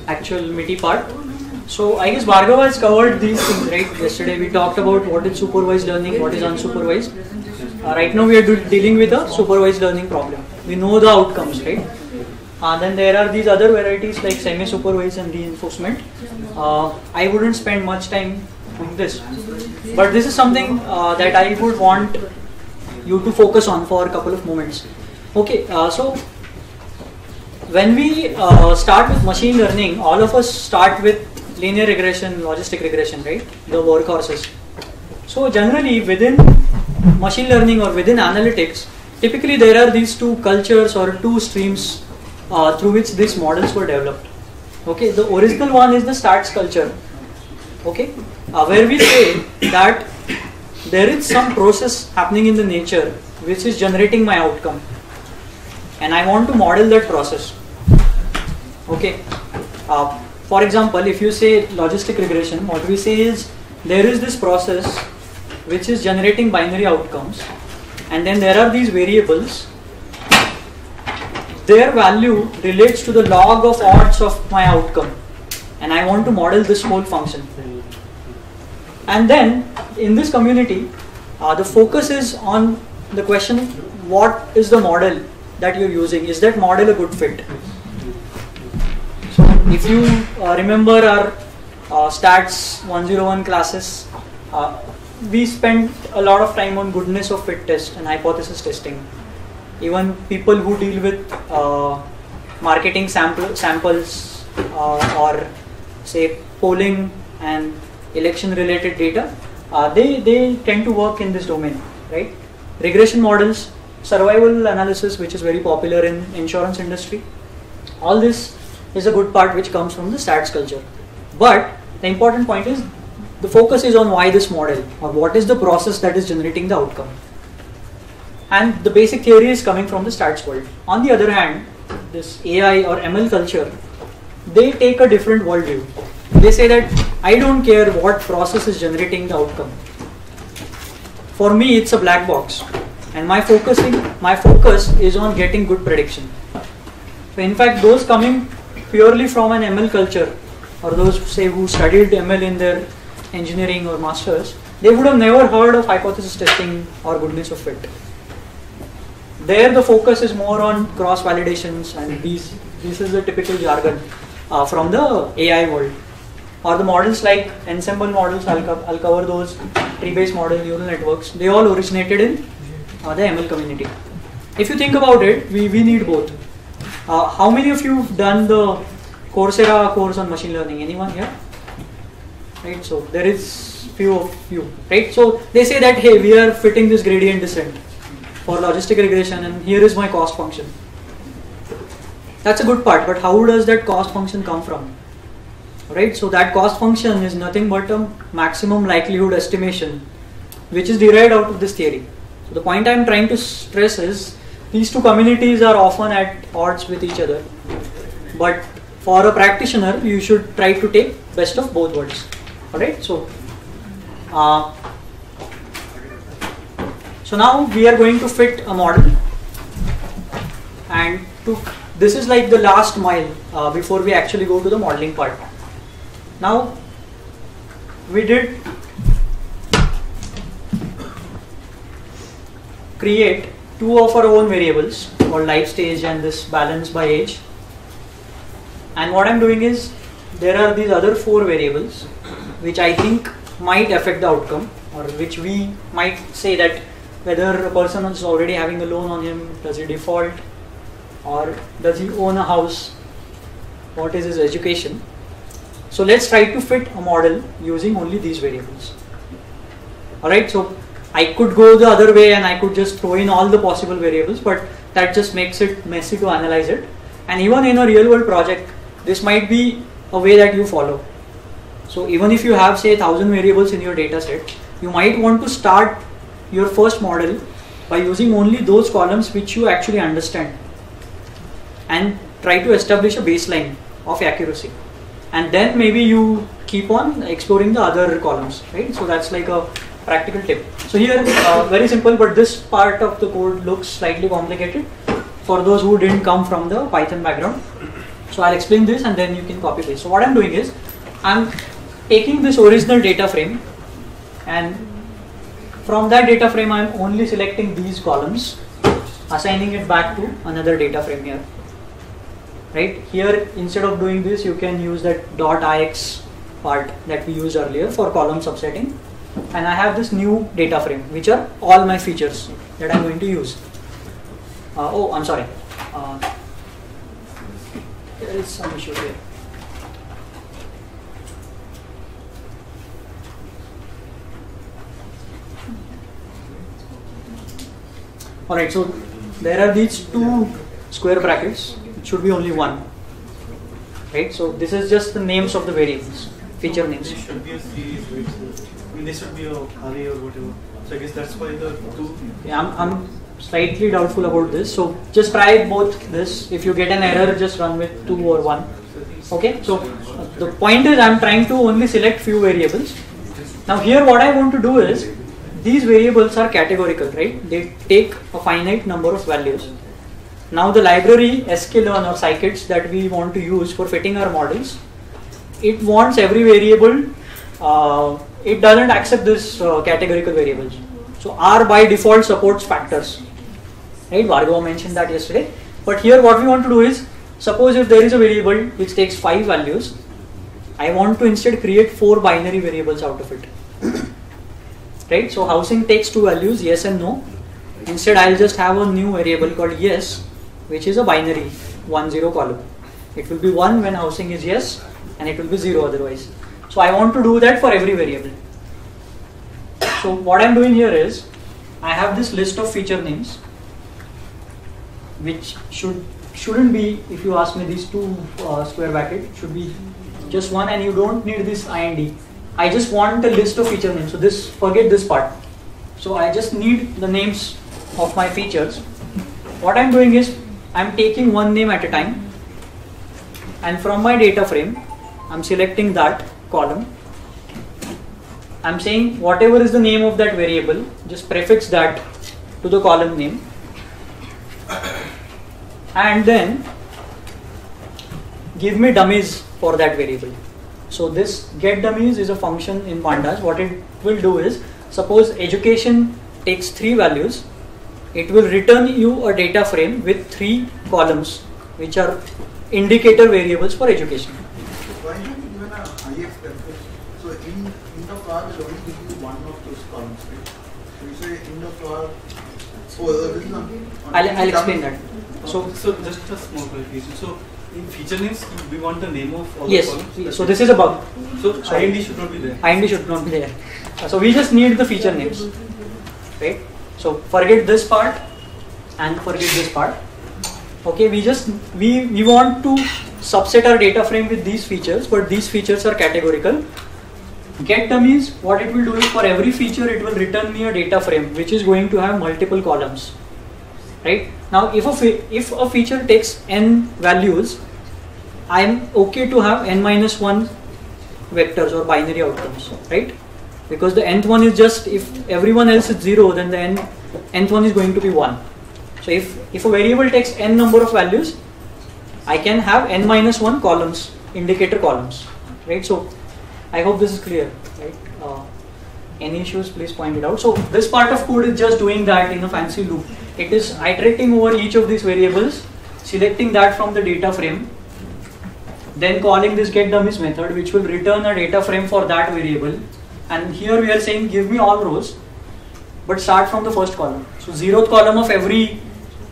actual meaty part. So i guess bhargav has covered these things right? Yesterday we talked about what is supervised learning what is unsupervised uh, right now we are dealing with a supervised learning problem. We know the outcomes right? Uh, then there are these other varieties like semi-supervised and reinforcement. Uh, i wouldn't spend much time on this. But this is something uh, that i would want you to focus on for a couple of moments. Okay uh, so when we uh, start with machine learning all of us start with linear regression logistic regression right? The workhorses. So generally within machine learning or within analytics, typically there are these two cultures or two streams uh, through which these models were developed. Okay, the original one is the stats culture. Okay, uh, where we say that there is some process happening in the nature which is generating my outcome, and I want to model that process. Okay, uh, for example, if you say logistic regression, what we say is there is this process which is generating binary outcomes. And then there are these variables. Their value relates to the log of odds of my outcome. And I want to model this whole function. And then in this community uh, the focus is on the question what is the model that you're using? Is that model a good fit? So if you uh, remember our uh, stats 101 classes uh, we spend a lot of time on goodness of fit test and hypothesis testing. Even people who deal with uh, marketing sample samples uh, or say polling and election related data, uh, they, they tend to work in this domain, right? Regression models, survival analysis, which is very popular in insurance industry. All this is a good part which comes from the stats culture. But the important point is the focus is on why this model or what is the process that is generating the outcome. And the basic theory is coming from the stats world. On the other hand, this AI or ML culture, they take a different worldview. They say that I don't care what process is generating the outcome. For me, it's a black box, and my focusing, my focus is on getting good prediction. In fact, those coming purely from an ML culture, or those say who studied ML in their engineering or masters, they would have never heard of hypothesis testing or goodness of fit. There, the focus is more on cross validations, and these this is the typical jargon uh, from the AI world. Or the models like ensemble models, I'll, co- I'll cover those, tree-based model, neural networks, they all originated in uh, the ML community. If you think about it, we, we need both. Uh, how many of you have done the Coursera course on machine learning? Anyone here? Right, so there is few of you, right? So they say that hey, we are fitting this gradient descent for logistic regression, and here is my cost function. That's a good part, but how does that cost function come from? Right, so that cost function is nothing but a maximum likelihood estimation, which is derived out of this theory. So the point I'm trying to stress is these two communities are often at odds with each other, but for a practitioner, you should try to take best of both worlds. Alright, so uh, so now we are going to fit a model, and to this is like the last mile uh, before we actually go to the modeling part. Now we did create two of our own variables called life stage and this balance by age. And what I'm doing is there are these other four variables which I think might affect the outcome or which we might say that whether a person is already having a loan on him, does he default or does he own a house, what is his education. So let's try to fit a model using only these variables. Alright, so I could go the other way and I could just throw in all the possible variables, but that just makes it messy to analyze it. And even in a real world project, this might be a way that you follow. So even if you have say thousand variables in your data set, you might want to start your first model by using only those columns which you actually understand and try to establish a baseline of accuracy. And then maybe you keep on exploring the other columns, right? So that's like a practical tip. So here, uh, very simple, but this part of the code looks slightly complicated for those who didn't come from the Python background. So I'll explain this and then you can copy paste. So what I'm doing is, I'm taking this original data frame and from that data frame I'm only selecting these columns, assigning it back to another data frame here. Right here, instead of doing this, you can use that dot ix part that we used earlier for column subsetting and I have this new data frame which are all my features that I'm going to use. Uh, oh, I'm sorry. Uh, there is some issue here. Alright, so there are these two square brackets, it should be only one. Right, so this is just the names of the variables, feature names. This should be a series, right? I mean, this should be a array or whatever. So I guess that's why the two. Yeah, I'm, I'm slightly doubtful about this. So just try both this. If you get an error, just run with two or one. Okay. So the point is, I'm trying to only select few variables. Now here, what I want to do is, these variables are categorical, right? They take a finite number of values. Now the library sklearn or scikit that we want to use for fitting our models, it wants every variable. Uh, it doesn't accept this uh, categorical variables. So R by default supports factors. Right, Bhargava mentioned that yesterday. But here what we want to do is, suppose if there is a variable which takes five values, I want to instead create four binary variables out of it. Right, so housing takes two values, yes and no. Instead I'll just have a new variable called yes, which is a binary, one zero column. It will be 1 when housing is yes and it will be 0 otherwise. So I want to do that for every variable. So what I'm doing here is I have this list of feature names which should shouldn't be if you ask me these two uh, square bracket should be just one and you don't need this ind i just want a list of feature names. So this forget this part. So i just need the names of my features. What i'm doing is i'm taking one name at a time. And from my data frame i'm selecting that column. I'm saying whatever is the name of that variable just prefix that to the column name. And then give me dummies for that variable. So this get dummies is a function in pandas. What it will do is suppose education takes three values, it will return you a data frame with three columns which are indicator variables for education. Why have you given a IF? So in int of r will only give you one of those columns, right? So you say in the r. Oh, uh, this is on, on I'll, I'll explain that. So, so just a small clarification. So, in feature names, we want the name of all Yes, the columns. so this is a bug. So, So- IND should not be there. IND should not be there. Uh, So we just need the feature names, right? So forget this part and forget this part. Okay, we just we we want to subset our data frame with these features, but these features are categorical. Get dummies, what it will do is for every feature it will return me a data frame which is going to have multiple columns. Right? Now if a if a feature takes n values, I am okay to have n minus one vectors or binary outcomes, right? Because the nth one is just if everyone else is zero, then the n nth one is going to be one. So if if a variable takes n number of values, I can have n minus one columns, indicator columns, right? So I hope this is clear, right? Uh, any issues, please point it out. So this part of code is just doing that in a fancy loop. It is iterating over each of these variables, selecting that from the data frame, then calling this get dummies method which will return a data frame for that variable and here we are saying give me all rows but start from the first column so zeroth column of every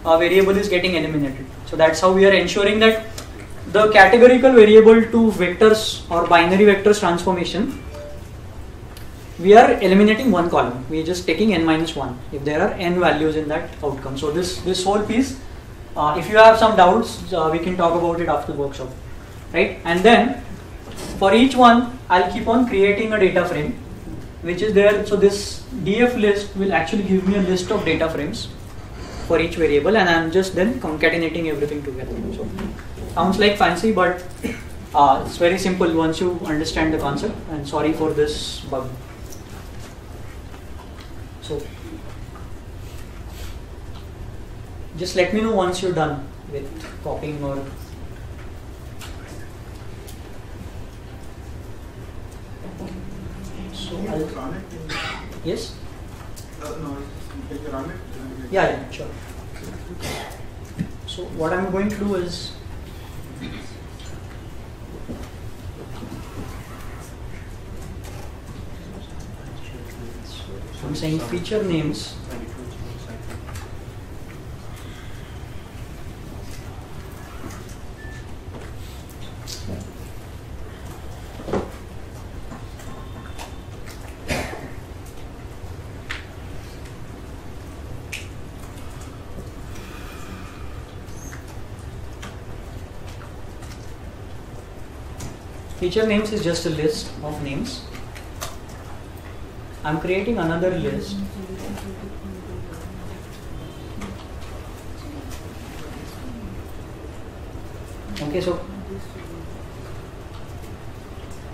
uh, variable is getting eliminated so that's how we are ensuring that the categorical variable to vectors or binary vectors transformation we are eliminating one column. We are just taking n minus 1 if there are n values in that outcome. So this this whole piece uh, if you have some doubts uh, we can talk about it after the workshop. Right? And then for each one I'll keep on creating a data frame which is there. So this df list will actually give me a list of data frames for each variable and I'm just then concatenating everything together. So sounds like fancy but uh, it's very simple once you understand the concept and sorry for this bug so just let me know once you're done with copying or so I'll, run it in, yes uh, no, can run it? yeah, yeah sure so what I'm going to do is I'm saying feature names. Feature names is just a list of names I'm creating another list. Okay so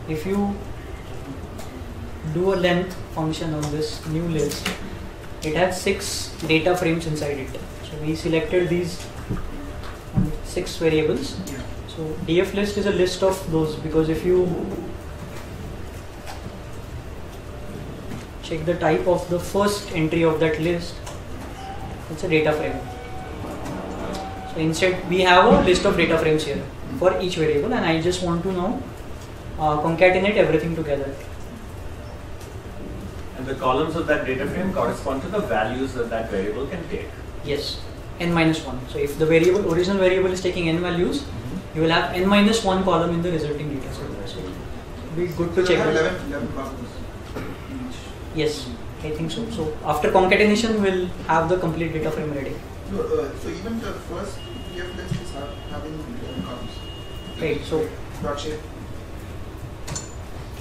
if you do a length function on this new list it has six data frames inside it. So we selected these six variables. So df list is a list of those because if you check the type of the first entry of that list it's a data frame so instead we have a list of data frames here for each variable and I just want to now uh, concatenate everything together And the columns of that data frame correspond to the values that that variable can take. yes n minus 1 so if the variable original variable is taking n values you will have n minus 1 column in the resulting data set. So be good to So check there are that. 11, 11 columns each. Yes, I think so. So after concatenation, we'll have the complete data frame ready. No, uh, so even the first DF list is having 11 columns. Right. So Dot shape.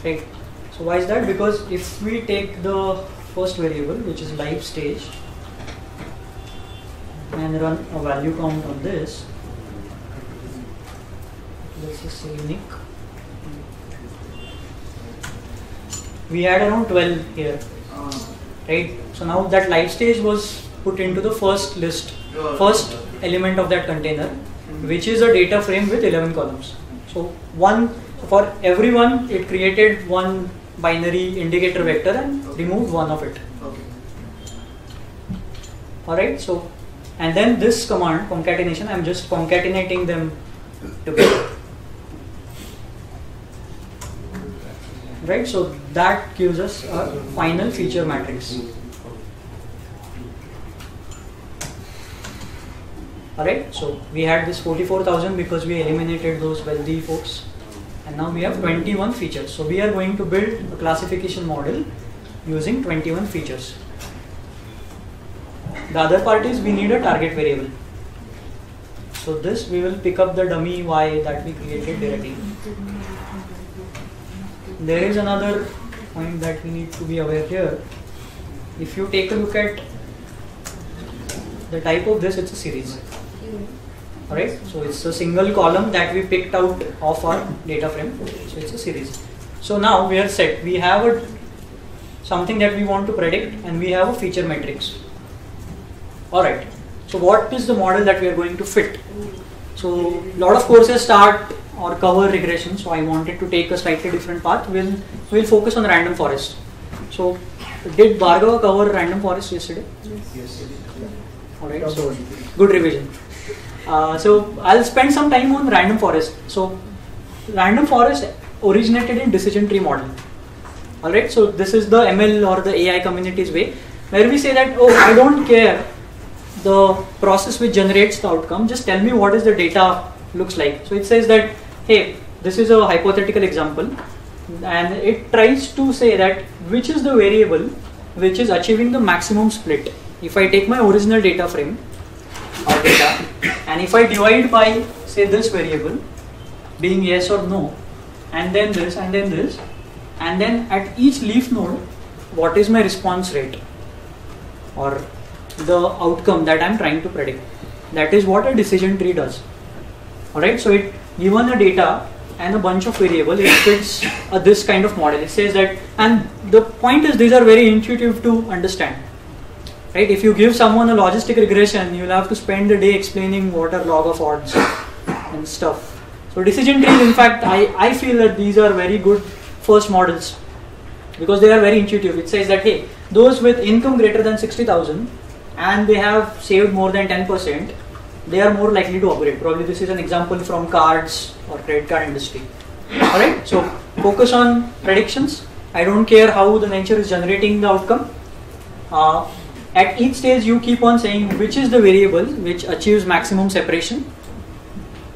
right. So why is that? Because if we take the first variable, which is live stage, and run a value count on this, let's just say unique. We had around 12 here, uh, right? So now that live stage was put into the first list, first element of that container, which is a data frame with 11 columns. So one for everyone, it created one binary indicator vector and removed one of it. Okay. Alright, so and then this command concatenation, I'm just concatenating them together. Right, so that gives us a final feature matrix. Alright, so we had this 44,000 because we eliminated those wealthy folks and now we have 21 features. So we are going to build a classification model using 21 features. The other part is we need a target variable. So this we will pick up the dummy y that we created directly. There is another point that we need to be aware here. If you take a look at the type of this, it's a series. Mm-hmm. Alright, so it's a single column that we picked out of our data frame. So it's a series. So now we are set. We have a something that we want to predict and we have a feature matrix. Alright, so what is the model that we are going to fit? Mm-hmm. So a lot of courses start or cover regression. So I wanted to take a slightly different path. We'll we'll focus on random forest. So did Bhargava cover random forest yesterday? Yes. Alright, so good revision. Uh, so I'll spend some time on random forest. So random forest originated in decision tree model. Alright, so this is the ML or the AI community's way where we say that oh I don't care the process which generates the outcome just tell me what is the data looks like. So it says that hey this is a hypothetical example and it tries to say that which is the variable which is achieving the maximum split. If I take my original data frame or data and if I divide by say this variable being yes or no and then this and then this and then at each leaf node what is my response rate or the outcome that I'm trying to predict. That is what a decision tree does. Alright, so it given a data and a bunch of variables, it fits a, this kind of model. It says that, and the point is these are very intuitive to understand. Right? If you give someone a logistic regression, you'll have to spend the day explaining what are log of odds and stuff. So decision trees, in fact, I, I feel that these are very good first models because they are very intuitive. It says that hey, those with income greater than 60,000 and they have saved more than 10%, they are more likely to operate. Probably this is an example from cards or credit card industry. Alright, so focus on predictions. I don't care how the nature is generating the outcome. Uh, at each stage, you keep on saying which is the variable which achieves maximum separation,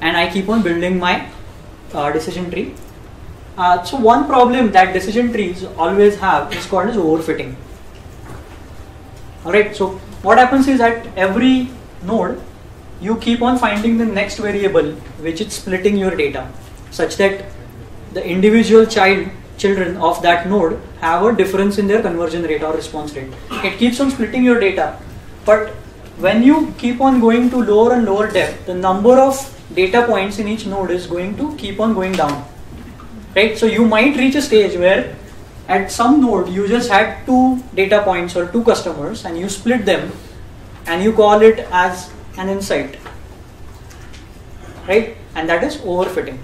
and I keep on building my uh, decision tree. Uh, so one problem that decision trees always have is called as overfitting. Alright, so what happens is at every node you keep on finding the next variable which is splitting your data such that the individual child children of that node have a difference in their conversion rate or response rate. It keeps on splitting your data, but when you keep on going to lower and lower depth, the number of data points in each node is going to keep on going down. Right? So you might reach a stage where at some node you just had two data points or two customers and you split them and you call it as an insight. Right? And that is overfitting.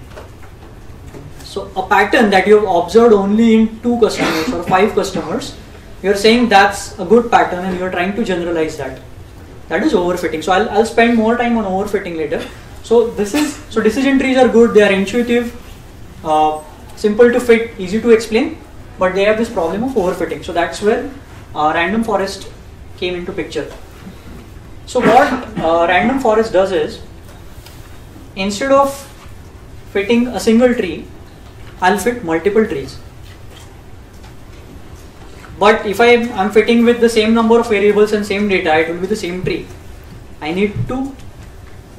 So a pattern that you have observed only in two customers or five customers, you're saying that's a good pattern and you're trying to generalize that. That is overfitting. So I'll, I'll spend more time on overfitting later. So this is so decision trees are good. They are intuitive, uh, simple to fit, easy to explain, but they have this problem of overfitting. So that's where uh, random forest came into picture. So what uh, random forest does is instead of fitting a single tree, I'll fit multiple trees. But if I am fitting with the same number of variables and same data, it will be the same tree. I need to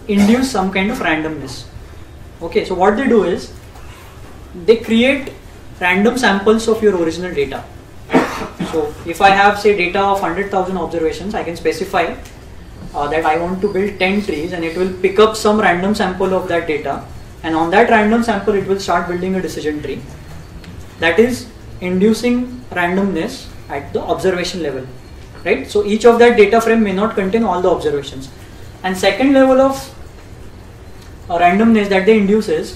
induce some kind of randomness. Okay, so what they do is they create random samples of your original data. So if I have say data of 100,000 observations, I can specify uh, that I want to build 10 trees and it will pick up some random sample of that data and on that random sample it will start building a decision tree. That is inducing randomness at the observation level right so each of that data frame may not contain all the observations and second level of uh, randomness that they induce is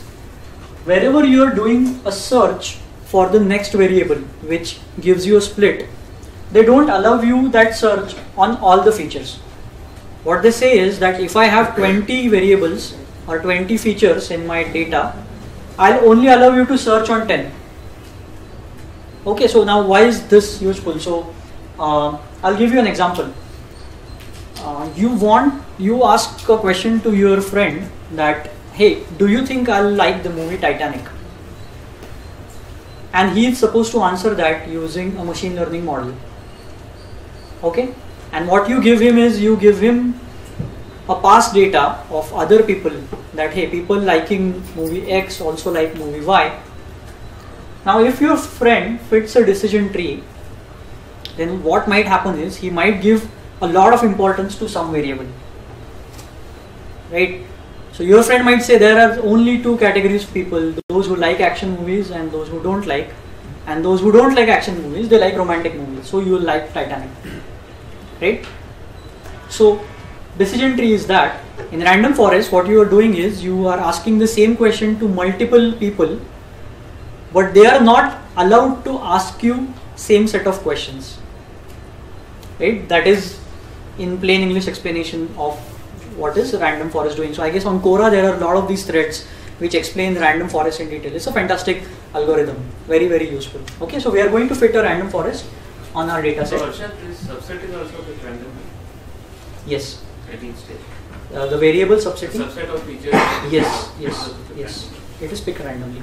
wherever you are doing a search for the next variable which gives you a split. They don't allow you that search on all the features. What they say is that if i have 20 variables or 20 features in my data i'll only allow you to search on 10 okay so now why is this useful? So uh, i'll give you an example. Uh, you want you ask a question to your friend that hey do you think i'll like the movie titanic and he is supposed to answer that using a machine learning model. Okay? And what you give him is you give him a past data of other people that hey people liking movie x also like movie y. Now if your friend fits a decision tree then what might happen is he might give a lot of importance to some variable. Right so your friend might say there are only two categories of people those who like action movies and those who don't like. And those who don't like action movies they like romantic movies. So you will like titanic right? So decision tree is that in random forest what you are doing is you are asking the same question to multiple people but they are not allowed to ask you same set of questions right? That is in plain english explanation of what is random forest doing? So i guess on quora there are a lot of these threads which explain random forest in detail. It's a fantastic algorithm. Very very useful. Okay so we are going to fit a random forest on our data set. Harshad, this subset is also fit randomly yes. At each uh, the variable The subset of features. yes yes is also fit yes. It is picked randomly.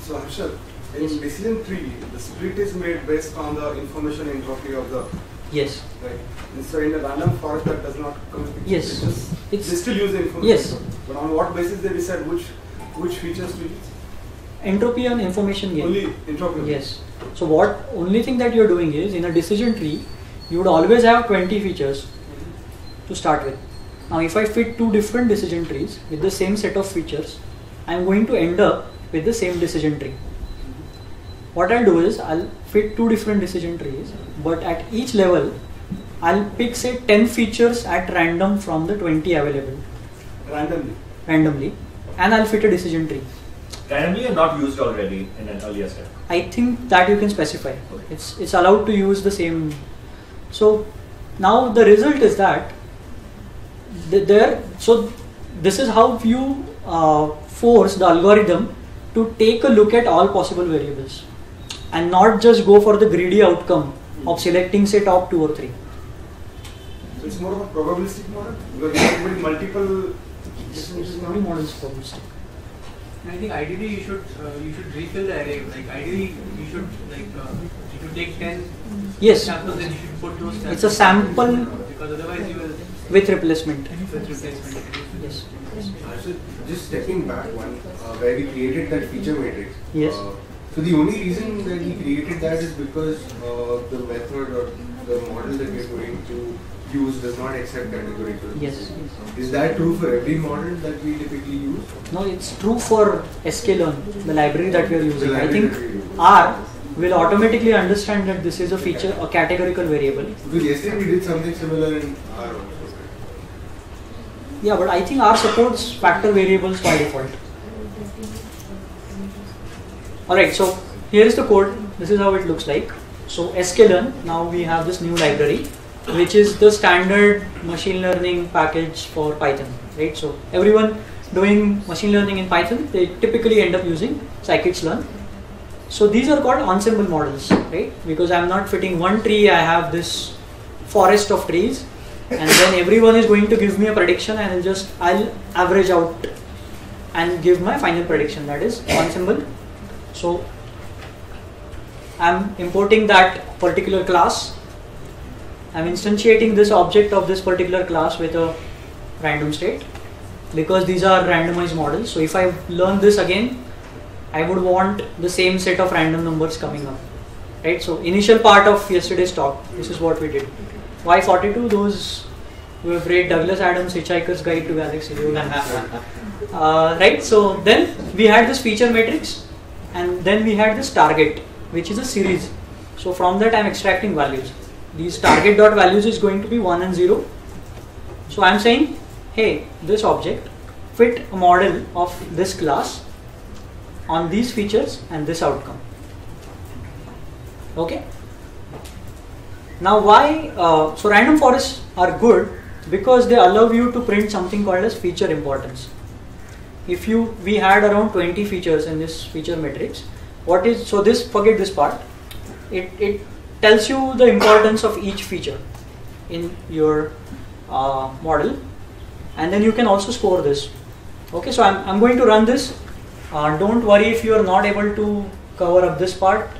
So Harshad, in decision tree, the split is made based on the information entropy of the yes right. And so in a random forest that does not come into picture. Yes. It's just, It's- they still use the information. Yes. entropy. But on what basis they decide which which features to use? entropy and information gain Only entropy. yes so what only thing that you're doing is in a decision tree you would always have 20 features to start with now if i fit two different decision trees with the same set of features i'm going to end up with the same decision tree what i'll do is i'll fit two different decision trees but at each level i'll pick say 10 features at random from the 20 available Randomly. randomly and i'll fit a decision tree Randomly and not used already in an earlier step. I think that you can specify. It's it's allowed to use the same. So now the result is that th- there. So this is how you uh, force the algorithm to take a look at all possible variables and not just go for the greedy outcome of selecting say top two or three. So it's more of a probabilistic model because you have to multiple decision Every model is probabilistic. I think ideally you should uh, you should refill the array. Like ideally you should like uh, you should take ten Yes. samples and you should put those. It's a sample because otherwise you will with replacement. with replacement. Yes. So just stepping back one, uh, where we created that feature matrix. Yes. So the only reason that we created that is because uh, the method or the model that we're going to use does not accept categorical. Yes. Is that true for every model that we typically use? No, it's true for sklearn, the library that we are using. I think that we use. R will automatically understand that this is a feature, a categorical variable. Because yesterday we did something similar in R also. Yeah, but I think R supports factor variables by default. Alright, so here is the code. This is how it looks like. So sklearn, now we have this new library, which is the standard machine learning package for Python, right? So everyone doing machine learning in Python, they typically end up using scikit-learn. So these are called ensemble models, right? Because I'm not fitting one tree, I have this forest of trees, and then everyone is going to give me a prediction, and I'll just I'll average out and give my final prediction that is symbol so I'm importing that particular class. I'm instantiating this object of this particular class with a random state because these are randomized models. So if I learn this again I would want the same set of random numbers coming up right? So initial part of yesterday's talk this is what we did. Why 42 those who have read Douglas Adams Hitchhiker's Guide to Galaxy uh, right? So then we had this feature matrix and then we had this target which is a series. So from that I'm extracting values. These target dot values is going to be 1 and 0 so I'm saying hey this object fit a model of this class on these features and this outcome. Okay? Now why uh, so random forests are good because they allow you to print something called as feature importance if you we had around 20 features in this feature matrix. What is so this forget this part. It, it tells you the importance of each feature in your uh, model. And then you can also score this. Okay so I'm, I'm going to run this. Uh, don't worry if you are not able to cover up this part.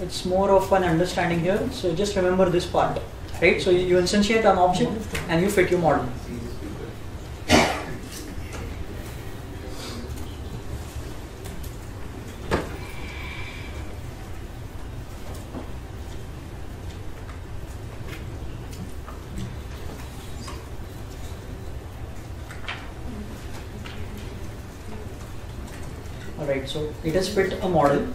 It's more of an understanding here. So just remember this part right? So you, instantiate an object and you fit your model Alright, so it has fit a model.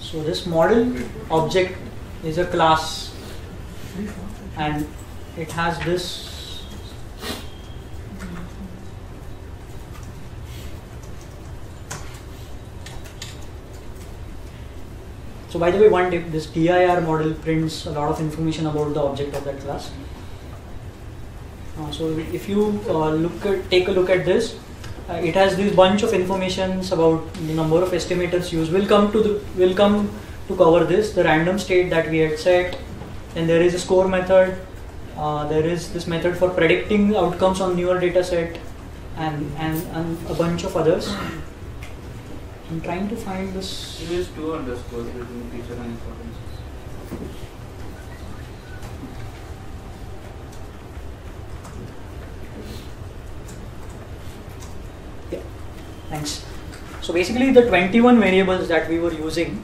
So this model object is a class and it has this So by the way, one tip, this DIR model prints a lot of information about the object of that class. Uh, so if you uh, look at, take a look at this, uh, it has this bunch of informations about the number of estimators used. We'll come to the will come to cover this, the random state that we had set, and there is a score method. There is this method for predicting outcomes on newer data set, and, and and a bunch of others. I'm trying to find this. You use two underscores between feature and importance. Thanks. So basically the 21 variables that we were using,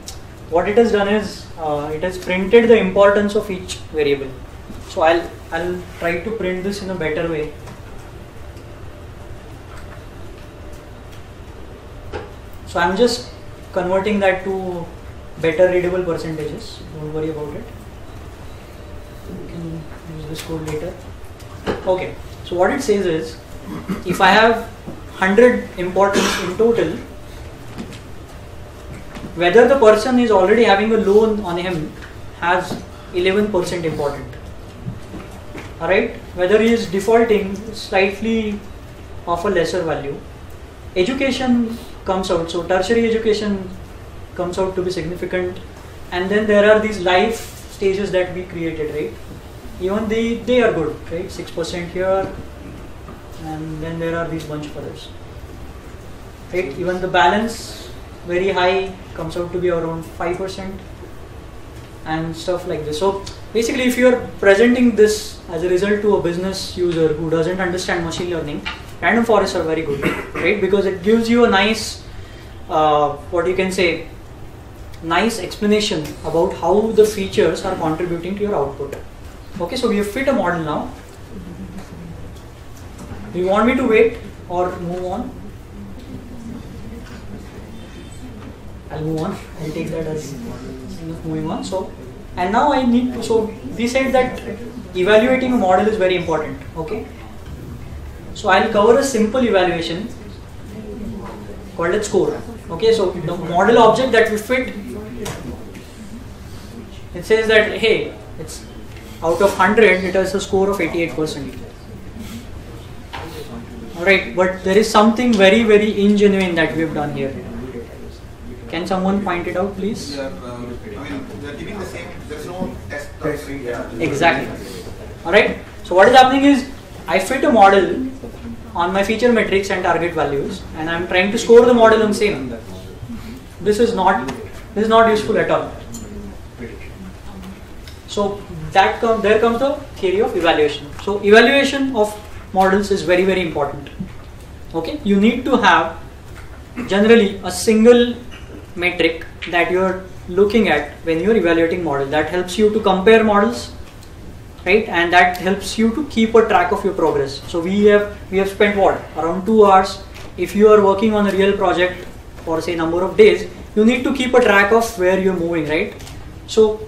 what it has done is uh, it has printed the importance of each variable. So I'll, I'll try to print this in a better way. So I'm just converting that to better readable percentages. Don't worry about it. You can use this code later. Okay. So what it says is, if I have 100 importance in total, whether the person is already having a loan on him has 11% important. Alright, whether he is defaulting slightly of a lesser value. Education comes out, so tertiary education comes out to be significant, and then there are these life stages that we created, right? Even they, they are good, right? 6% here, and then there are these bunch of others. Right? Even the balance very high comes out to be around 5% and stuff like this. So basically if you are presenting this as a result to a business user who doesn't understand machine learning random forests are very good right? Because it gives you a nice uh, what you can say nice explanation about how the features are contributing to your output. Okay so we have fit a model now do you want me to wait or move on? I'll move on. I'll take that as moving on. So, and now I need to. So we said that evaluating a model is very important. Okay. So I'll cover a simple evaluation called it score. Okay. So the model object that we fit, it says that hey, it's out of 100, it has a score of 88 percent. Alright, but there is something very, very ingenuine that we've done here. Can someone point it out, please? They are, uh, I mean, they are giving the same, there's no test Test. Exactly. Alright? So what is happening is I fit a model on my feature matrix and target values and I'm trying to score the model on same. This is not this is not useful at all. So that com- there comes the theory of evaluation. So evaluation of models is very very important. Okay, you need to have generally a single metric that you are looking at when you are evaluating model. That helps you to compare models right? And that helps you to keep a track of your progress. So we have we have spent what? Around 2 hours. If you are working on a real project for say number of days you need to keep a track of where you're moving right? So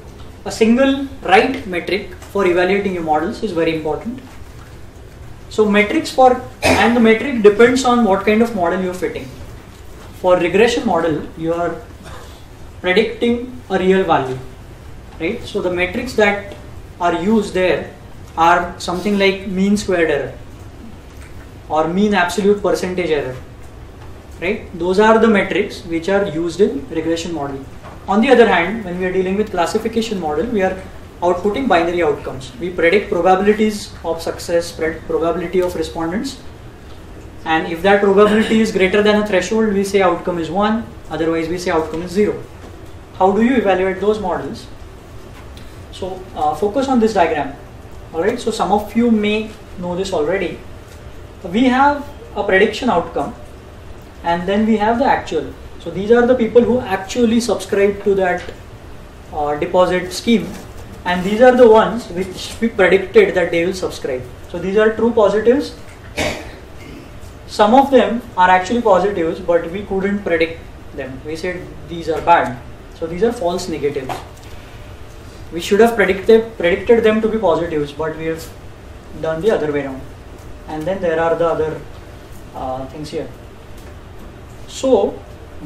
a single right metric for evaluating your models is very important so metrics for and the metric depends on what kind of model you're fitting. For regression model you are predicting a real value right? So the metrics that are used there are something like mean squared error or mean absolute percentage error right? Those are the metrics which are used in regression model. On the other hand when we are dealing with classification model we are outputting binary outcomes. We predict probabilities of success probability of respondents. And if that probability is greater than a threshold we say outcome is 1 otherwise we say outcome is 0 how do you evaluate those models? So uh, focus on this diagram. Alright so some of you may know this already. We have a prediction outcome and then we have the actual. So these are the people who actually subscribe to that uh, deposit scheme and these are the ones which we predicted that they will subscribe. So these are true positives. Some of them are actually positives but we couldn't predict them. We said these are bad. So these are false negatives. We should have predicted predicted them to be positives but we have done the other way around. And then there are the other uh, things here. So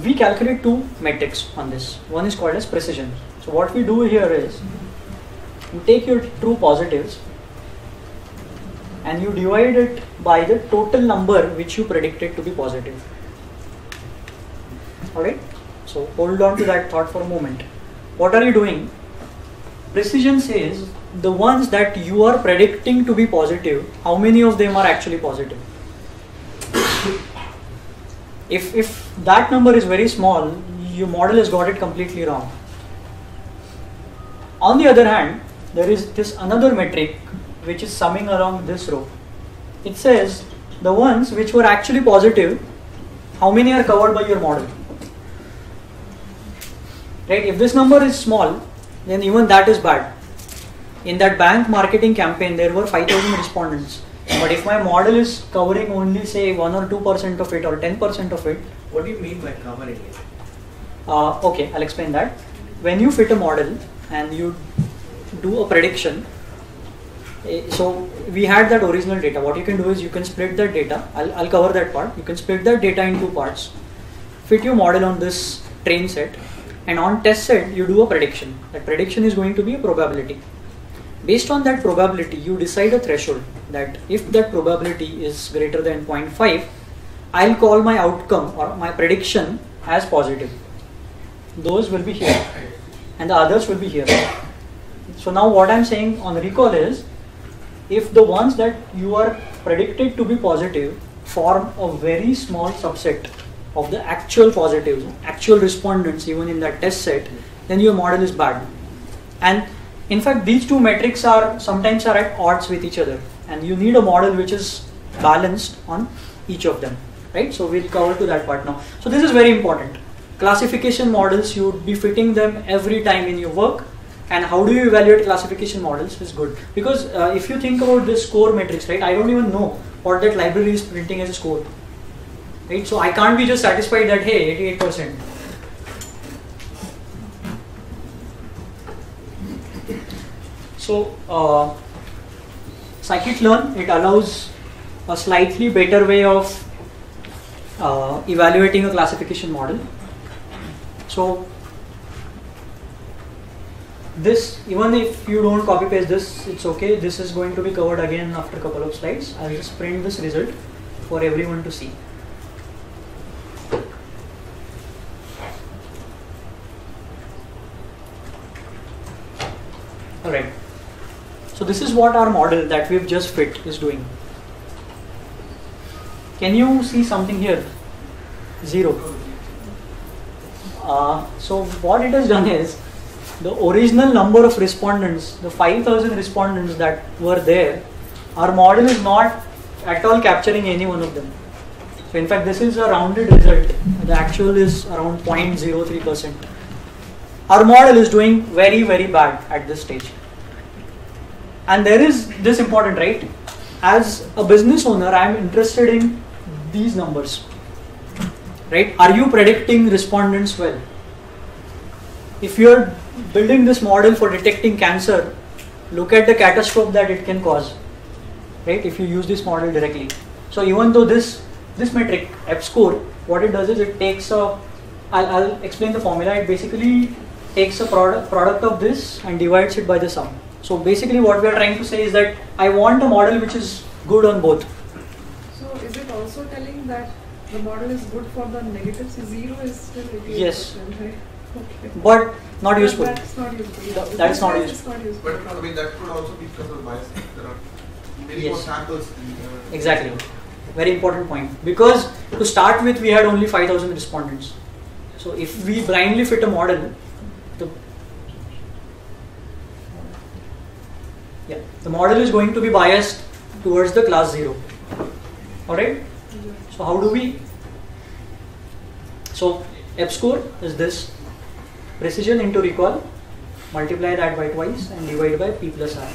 we calculate two metrics on this. One is called as precision. So what we do here is you take your true positives and you divide it by the total number which you predicted to be positive. Alright? So hold on to that thought for a moment. What are you doing? Precision says the ones that you are predicting to be positive how many of them are actually positive? If if that number is very small your model has got it completely wrong. On the other hand there is this another metric which is summing along this row. It says the ones which were actually positive how many are covered by your model? Right if this number is small then even that is bad. In that bank marketing campaign there were 5000 respondents. But if my model is covering only say 1 or 2% of it or 10% of it What do you mean by covering it? uh, okay i'll explain that. When you fit a model and you do a prediction. Eh, so we had that original data. What you can do is you can split that data. I'll, I'll cover that part. You can split that data in two parts. Fit your model on this train set. And on test set you do a prediction. That prediction is going to be a probability. Based on that probability you decide a threshold that if that probability is greater than 0.5 I'll call my outcome or my prediction as positive. Those will be here. And the others will be here so now what I'm saying on recall is if the ones that you are predicted to be positive form a very small subset of the actual positives, actual respondents even in that test set, then your model is bad. And in fact, these two metrics are sometimes are at odds with each other, and you need a model which is balanced on each of them, right? So we'll cover to that part now. So this is very important. Classification models, you would be fitting them every time in your work. And how do you evaluate classification models is good because uh, if you think about this score matrix, right? I don't even know what that library is printing as a score right? So I can't be just satisfied that hey, 88%. So uh, scikit-learn it allows a slightly better way of uh, evaluating a classification model. So this even if you don't copy paste this it's okay this is going to be covered again after a couple of slides i'll just print this result for everyone to see Alright, So this is what our model that we've just fit is doing. Can you see something here? Zero. Uh, so what it has done is the original number of respondents, the 5000 respondents that were there, our model is not at all capturing any one of them. So in fact, this is a rounded result. The actual is around 0.03%. Our model is doing very, very bad at this stage. And there is this important, right? As a business owner, I am interested in these numbers. Right? Are you predicting respondents well? If you're building this model for detecting cancer, look at the catastrophe that it can cause. Right? If you use this model directly. So even though this this metric F score, what it does is it takes a I'll, I'll explain the formula. It basically takes a product product of this and divides it by the sum. So basically what we are trying to say is that I want a model which is good on both. So is it also telling that the model is good for the negatives? Zero is still 88%, Yes. right? Okay. But not But useful. That's not useful. Th- that is not useful. is not useful. But I mean, that could also be because of bias. There are many more samples. In, uh, Exactly. Very important point. Because to start with, we had only 5,000 respondents. So if we blindly fit a model, the yeah, the model is going to be biased towards the class zero. All right. So how do we? So F score is this precision into recall. Multiply that by twice and divide by p plus r.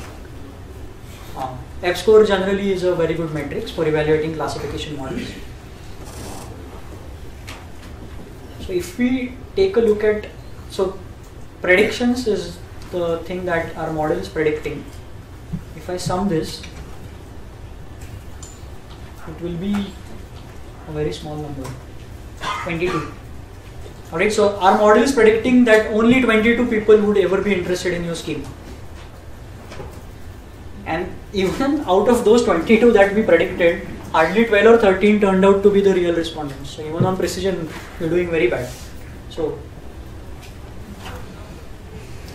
Um, F score generally is a very good metrics for evaluating classification models. So if we take a look at so predictions is the thing that our model is predicting. If I sum this, it will be a very small number, 22. Alright, so our model is predicting that only 22 people would ever be interested in your scheme. And even out of those 22 that we predicted, hardly 12 or 13 turned out to be the real respondents. So even on precision, you're doing very bad. So,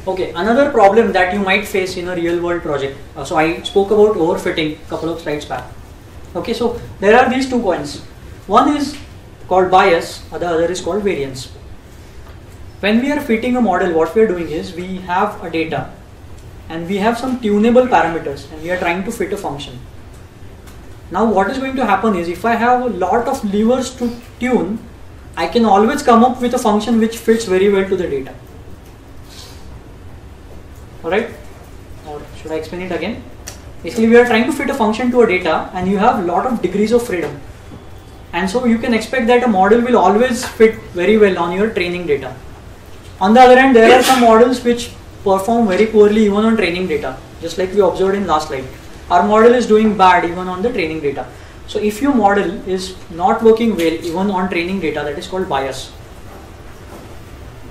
okay, another problem that you might face in a real world project. Uh, so I spoke about overfitting a couple of slides back. Okay, so there are these two coins. One is called bias, the other is called variance. When we are fitting a model, what we are doing is we have a data and we have some tunable parameters and we are trying to fit a function. Now what is going to happen is if I have a lot of levers to tune, I can always come up with a function which fits very well to the data. Alright? Or should I explain it again? Basically we are trying to fit a function to a data and you have a lot of degrees of freedom. And so you can expect that a model will always fit very well on your training data. On the other hand, there are some models which perform very poorly even on training data, just like we observed in last slide. Our model is doing bad even on the training data. So if your model is not working well even on training data, that is called bias.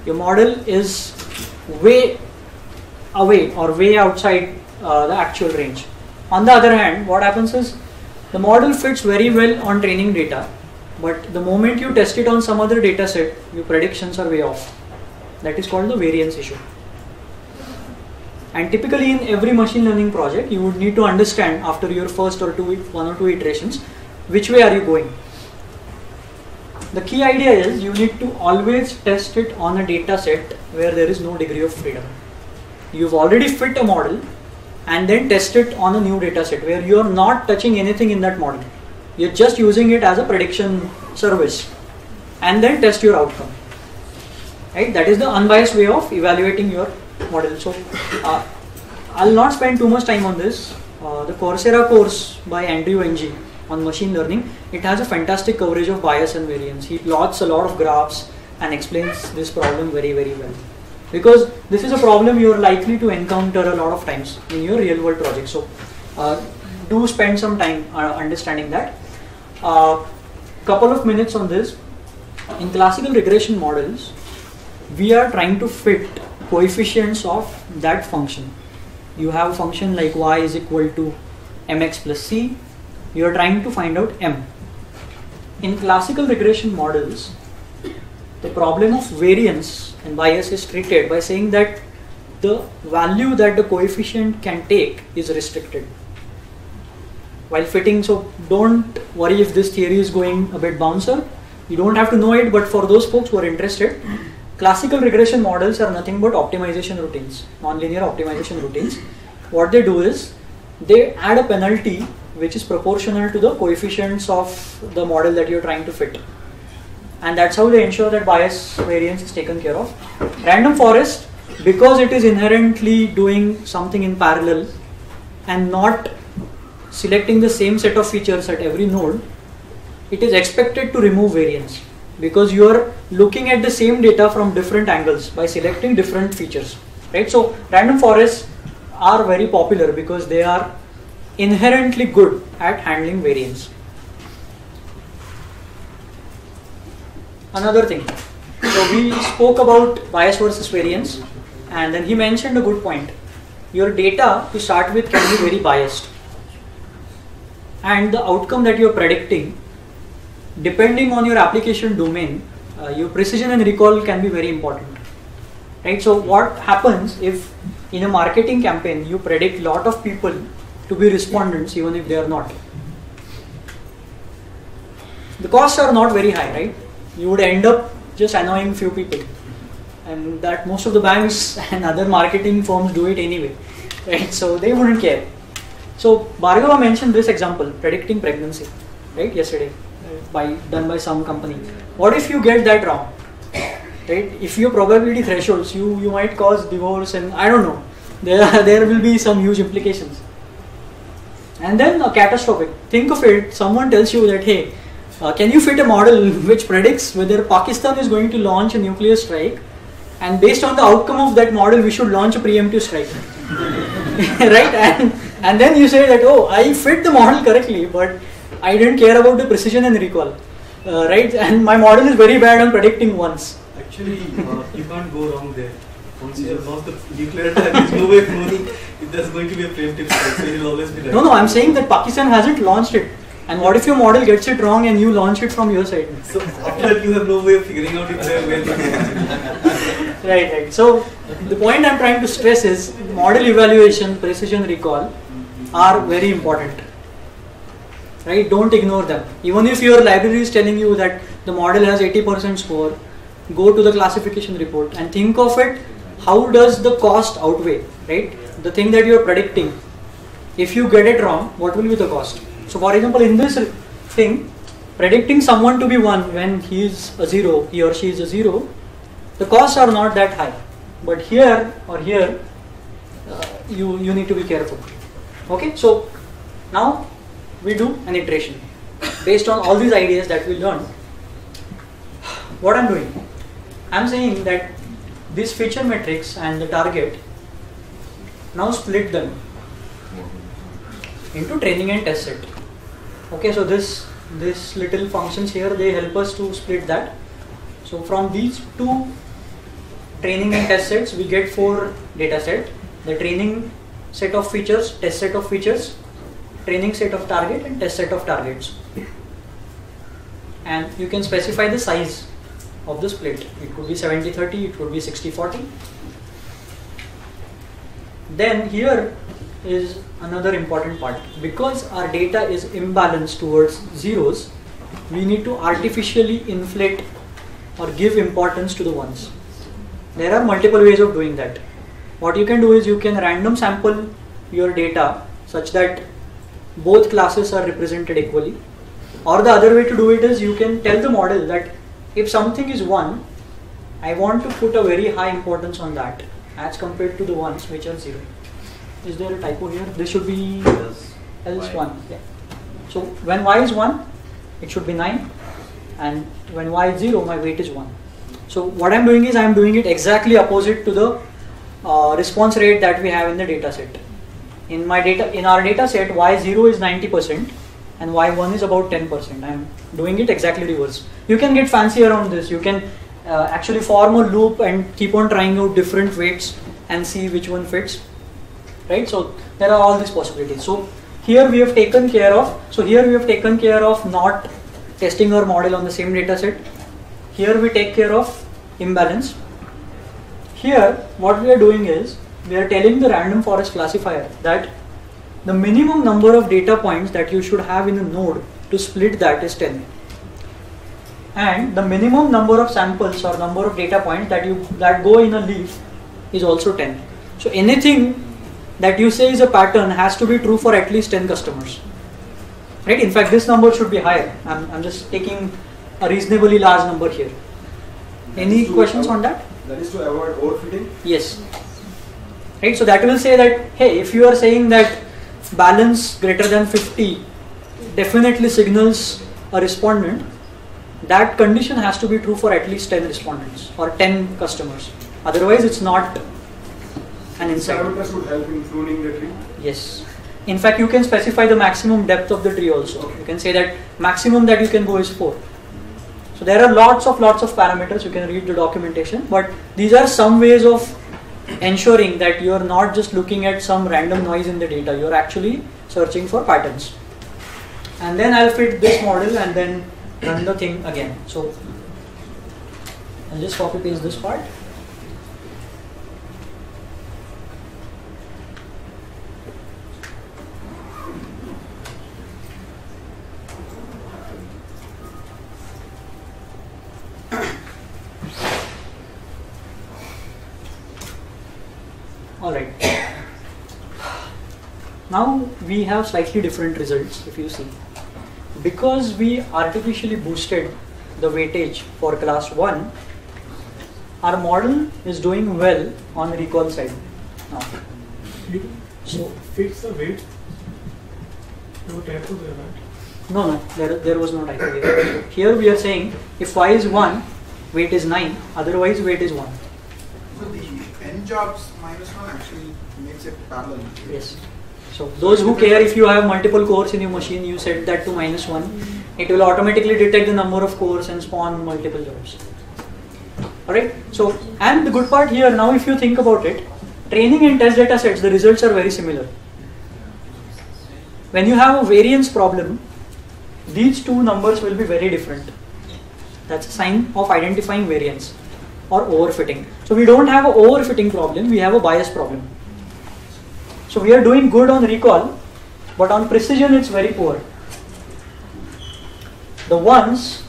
Your model is way away or way outside uh, the actual range. On the other hand, what happens is the model fits very well on training data, but the moment you test it on some other data set, your predictions are way off. That is called the variance issue. And typically in every machine learning project, you would need to understand after your first or two, one or two iterations, which way are you going. The key idea is you need to always test it on a data set where there is no degree of freedom. You've already fit a model and then test it on a new data set where you're not touching anything in that model. You're just using it as a prediction service and then test your outcome. Right? That is the unbiased way of evaluating your model. So uh, I'll not spend too much time on this. Uh, the Coursera course by Andrew Ng on machine learning, it has a fantastic coverage of bias and variance. He plots a lot of graphs and explains this problem very very well. Because this is a problem you are likely to encounter a lot of times in your real world project. So uh, do spend some time uh, understanding that. Uh, couple of minutes on this. In classical regression models, we are trying to fit coefficients of that function. You have a function like y is equal to mx plus c. You are trying to find out m. In classical regression models, the problem of variance and bias is treated by saying that the value that the coefficient can take is restricted while fitting so don't worry if this theory is going a bit bouncer you don't have to know it but for those folks who are interested classical regression models are nothing but optimization routines nonlinear optimization routines. What they do is they add a penalty which is proportional to the coefficients of the model that you're trying to fit. And that's how they ensure that bias variance is taken care of. Random forest because it is inherently doing something in parallel and not selecting the same set of features at every node, it is expected to remove variance because you are looking at the same data from different angles by selecting different features, right? So random forests are very popular because they are inherently good at handling variance. Another thing, so we spoke about bias versus variance and then he mentioned a good point. Your data to start with can be very biased and the outcome that you're predicting depending on your application domain uh, your precision and recall can be very important. Right? So what happens if in a marketing campaign you predict a lot of people to be respondents even if they are not? The costs are not very high right? You would end up just annoying few people. And that most of the banks and other marketing firms do it anyway right? So they wouldn't care. So Bhargava mentioned this example, predicting pregnancy, right? Yesterday, by done by some company. What if you get that wrong, right? If your probability thresholds, you you might cause divorce, and I don't know. There there will be some huge implications. And then a catastrophic. Think of it. Someone tells you that hey, uh, can you fit a model which predicts whether Pakistan is going to launch a nuclear strike, and based on the outcome of that model, we should launch a preemptive strike, right? And and then you say that oh I fit the model correctly but I didn't care about the precision and recall. Uh, right? And my model is very bad on predicting once. Actually uh, you can't go wrong there. Once you have launched the nuclear attack there's no way knowing if there's going to be a preemptive strike so you'll always be right no no I'm saying that Pakistan hasn't launched it. And what if your model gets it wrong and you launch it from your side? So after that you have no way of figuring out if they're they Right, right. So the point I'm trying to stress is model evaluation, precision recall are very important. Right? Don't ignore them. Even if your library is telling you that the model has 80% score, go to the classification report and think of it how does the cost outweigh, right? The thing that you're predicting. If you get it wrong, what will be the cost? So for example, in this thing, predicting someone to be 1 when he is a 0, he or she is a 0, the costs are not that high. But here or here, uh, you, you need to be careful. Okay, so now we do an iteration based on all these ideas that we learned. What I'm doing, I'm saying that this feature matrix and the target now split them into training and test set. Okay, so this this little functions here they help us to split that. So from these two training and test sets we get four data set. The training set of features, test set of features, training set of target and test set of targets. And you can specify the size of the split. It could be 70-30, it could be 60-40. Then here is another important part. Because our data is imbalanced towards zeros, we need to artificially inflate or give importance to the ones. There are multiple ways of doing that. What you can do is you can random sample your data such that both classes are represented equally. Or the other way to do it is you can tell the model that if something is 1, I want to put a very high importance on that as compared to the ones which are 0. Is there a typo here? This should be yes. else 1. Yeah. So when y is 1, it should be 9 and when y is 0, my weight is 1. So what I'm doing is I'm doing it exactly opposite to the uh, response rate that we have in the data set. In my data, in our data set, y0 is 90% and y1 is about 10%. I'm doing it exactly reverse. You can get fancy around this. You can uh, actually form a loop and keep on trying out different weights and see which one fits. Right? So there are all these possibilities. So here we have taken care of. So here we have taken care of not testing our model on the same data set. Here we take care of imbalance. Here what we are doing is we are telling the random forest classifier that the minimum number of data points that you should have in a node to split that is 10 and the minimum number of samples or number of data points that you that go in a leaf is also 10 so anything that you say is a pattern has to be true for at least 10 customers. Right? In fact this number should be higher. I'm, I'm just taking a reasonably large number here. Any questions avoid- on that? That is to avoid overfitting. Yes. Right, so that will say that, hey, if you are saying that balance greater than 50 definitely signals a respondent, that condition has to be true for at least 10 respondents or 10 customers. Otherwise, it's not an insight. Parameters would help in pruning the tree. Yes. In fact, you can specify the maximum depth of the tree also. You can say that maximum that you can go is 4. So there are lots of lots of parameters. You can read the documentation, but these are some ways of ensuring that you are not just looking at some random noise in the data. You are actually searching for patterns. And then I'll fit this model and then run the thing again. So I'll just copy paste this part. All right. Now we have slightly different results if you see. Because we artificially boosted the weightage for class 1, our model is doing well on the recall side now. So fix the weight. No typo there, right? No, no, there, there was no typo here. Here we are saying if y is 1, weight is 9, otherwise weight is 1. So the n jobs minus one actually makes it parallel. Yes. So those who care if you have multiple cores in your machine, you set that to minus 1. Mm-hmm. It will automatically detect the number of cores and spawn multiple jobs. Alright, so and the good part here now if you think about it, training and test data sets, the results are very similar. When you have a variance problem, these two numbers will be very different. That's a sign of identifying variance or overfitting. So we don't have an overfitting problem, we have a bias problem. So we are doing good on recall, but on precision it's very poor. The ones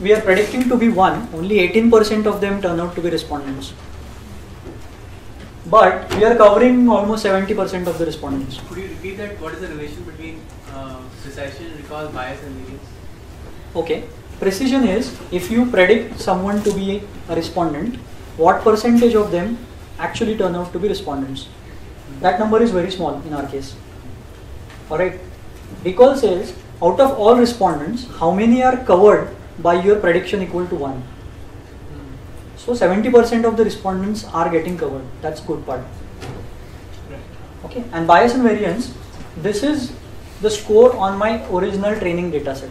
we are predicting to be 1, only 18% of them turn out to be respondents. But we are covering almost 70% of the respondents. Could you repeat that? What is the relation between uh, precision, recall, bias, and variance? Okay. Precision is if you predict someone to be a respondent, what percentage of them actually turn out to be respondents? That number is very small in our case. Alright. Recall says out of all respondents, how many are covered by your prediction equal to 1? So 70% of the respondents are getting covered. That's good part. Okay. And bias and variance, this is the score on my original training data set.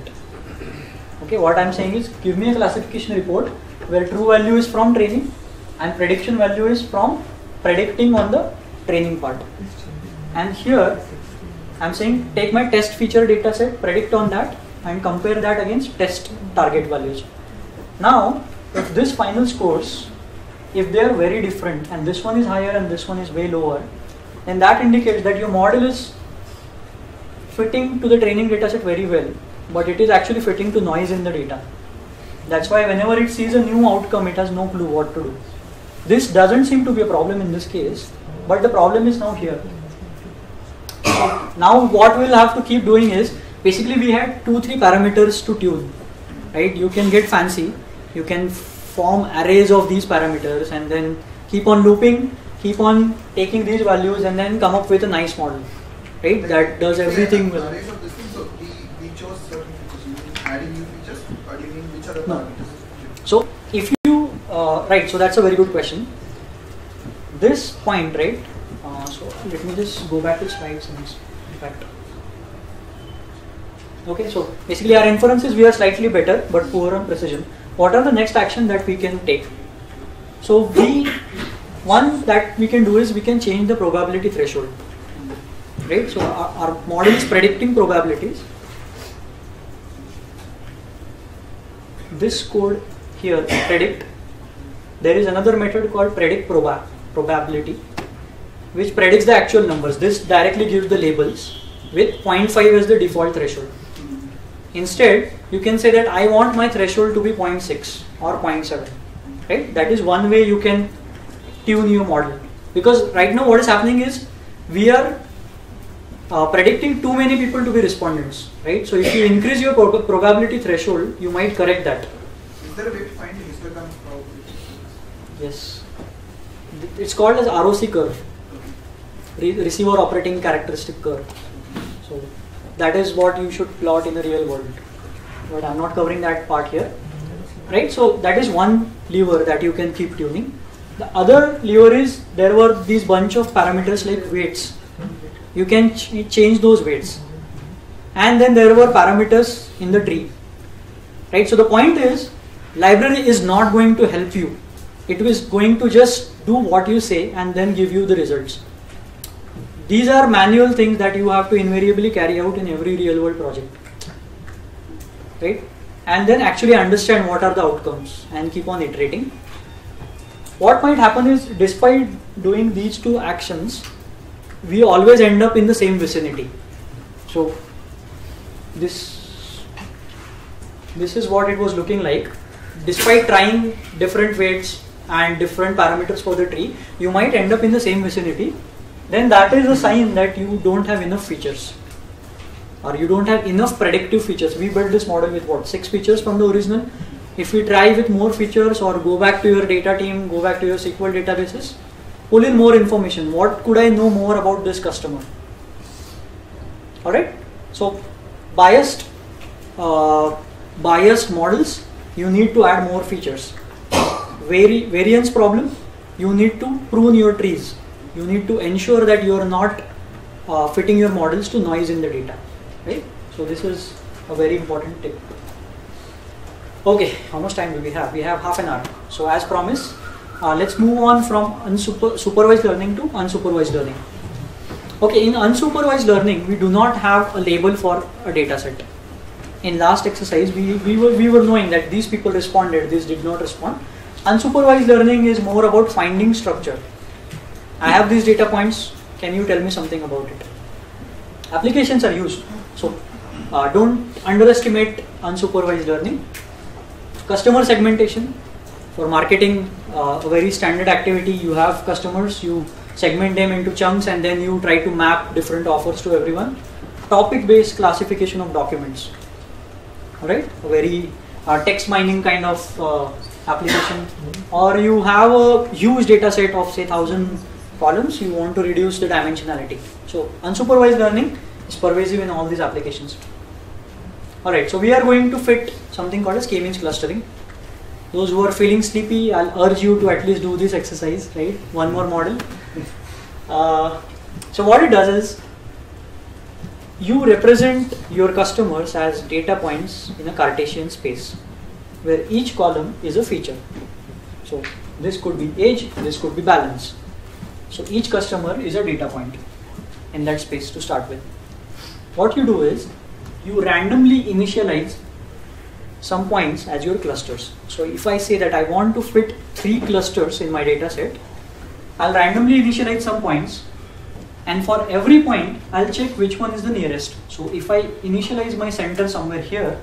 Okay, what I'm saying is give me a classification report where true value is from training and prediction value is from predicting on the training part. And here I'm saying take my test feature data set, predict on that and compare that against test target values. Now, if this final scores, if they are very different and this one is higher and this one is way lower, then that indicates that your model is fitting to the training data set very well, but it is actually fitting to noise in the data. That's why whenever it sees a new outcome, it has no clue what to do. This doesn't seem to be a problem in this case, but the problem is now here. Now what we'll have to keep doing is, basically we had two, three parameters to tune, right? You can get fancy, you can form arrays of these parameters and then keep on looping, keep on taking these values and then come up with a nice model, right? That does everything well. Arrays of this thing, so we, we chose certain features. You mean adding new features, or do you mean which are the So if you uh, right, so that's a very good question. This point, right? Uh, so let me just go back to slides and fact. Okay, so basically our inferences we are slightly better but poor on precision. What are the next action that we can take? So we one that we can do is we can change the probability threshold. Right? So our, our model is predicting probabilities. This code here predict there is another method called predict proba probability which predicts the actual numbers. This directly gives the labels with 0.5 as the default threshold. Instead, you can say that I want my threshold to be 0.6 or 0.7. Right? That is one way you can tune your model. Because right now what is happening is we are uh, predicting too many people to be respondents. Right? So if you increase your prob- probability threshold, you might correct that. Is there a way to find the histogram probability? Yes. It's called as ROC curve. Re- receiver operating characteristic curve. So that is what you should plot in the real world. But I'm not covering that part here. Right? So that is one lever that you can keep tuning. The other lever is there were these bunch of parameters like weights. You can ch- change those weights. And then there were parameters in the tree. Right? So the point is library is not going to help you. It is going to just do what you say and then give you the results. These are manual things that you have to invariably carry out in every real world project. Right? And then actually understand what are the outcomes and keep on iterating. What might happen is, despite doing these two actions, we always end up in the same vicinity. So, this this is what it was looking like. Despite trying different weights and different parameters for the tree, you might end up in the same vicinity. Then that is a sign that you don't have enough features or you don't have enough predictive features. We built this model with what six features from the original. If we try with more features or go back to your data team, go back to your SQL databases, pull in more information. What could I know more about this customer? Alright, so biased uh, biased models, you need to add more features. Vari- variance problem, you need to prune your trees. You need to ensure that you are not uh, fitting your models to noise in the data. Right? So this is a very important tip. Okay, how much time do we have? We have half an hour. So as promised, uh, let's move on from unsuper- supervised learning to unsupervised learning. Okay, in unsupervised learning, we do not have a label for a data set. In last exercise, we, we, were, we were knowing that these people responded, this did not respond. Unsupervised learning is more about finding structure. I have these data points, can you tell me something about it? Applications are used, so uh, don't underestimate unsupervised learning. Customer segmentation, for marketing, uh, a very standard activity, you have customers, you segment them into chunks and then you try to map different offers to everyone. Topic based classification of documents. Alright, a very uh, text mining kind of uh, application. Or you have a huge data set of say thousand columns, you want to reduce the dimensionality. So, unsupervised learning is pervasive in all these applications. Alright, so we are going to fit something called as k-means clustering. Those who are feeling sleepy, I'll urge you to at least do this exercise, right? One more model. Uh, so what it does is, you represent your customers as data points in a Cartesian space, where each column is a feature. So this could be age, this could be balance. So each customer is a data point in that space to start with. What you do is, you randomly initialize some points as your clusters. So if I say that I want to fit three clusters in my data set, I'll randomly initialize some points and for every point I'll check which one is the nearest. So if I initialize my center somewhere here,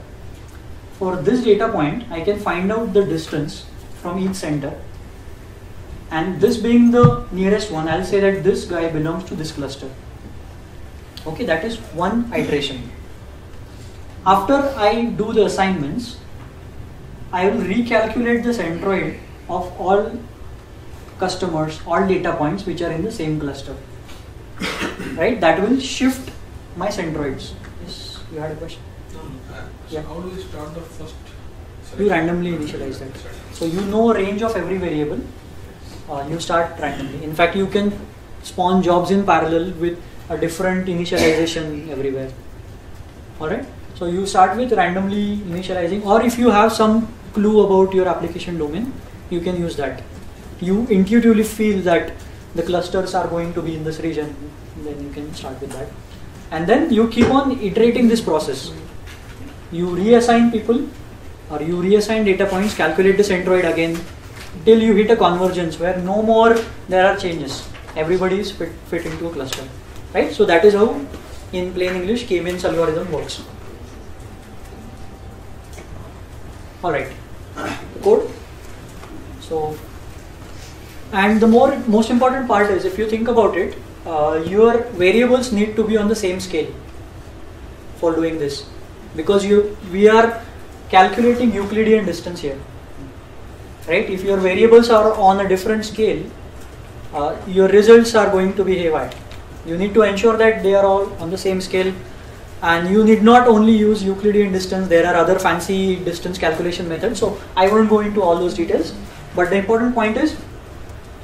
for this data point I can find out the distance from each center and this being the nearest one I'll say that this guy belongs to this cluster. Okay, that is one iteration. After I do the assignments, I will recalculate the centroid of all customers, all data points which are in the same cluster. right? That will shift my centroids. Yes, you had a question? No. Yeah. How do we start the first? You randomly initialize that. So you know range of every variable. Uh, you start randomly. In fact, you can spawn jobs in parallel with a different initialization everywhere. Alright? So you start with randomly initializing or if you have some clue about your application domain, you can use that. You intuitively feel that the clusters are going to be in this region, then you can start with that. And then you keep on iterating this process. You reassign people or you reassign data points, calculate the centroid again, till you hit a convergence where no more there are changes. Everybody is fit, fit into a cluster, right? So that is how, in plain English, K-means algorithm works. All right, code. So, and the more most important part is if you think about it, uh, your variables need to be on the same scale for doing this. Because you we are calculating Euclidean distance here. Right? If your variables are on a different scale uh, your results are going to be haywire you need to ensure that they are all on the same scale and you need not only use Euclidean distance there are other fancy distance calculation methods. So I won't go into all those details. But the important point is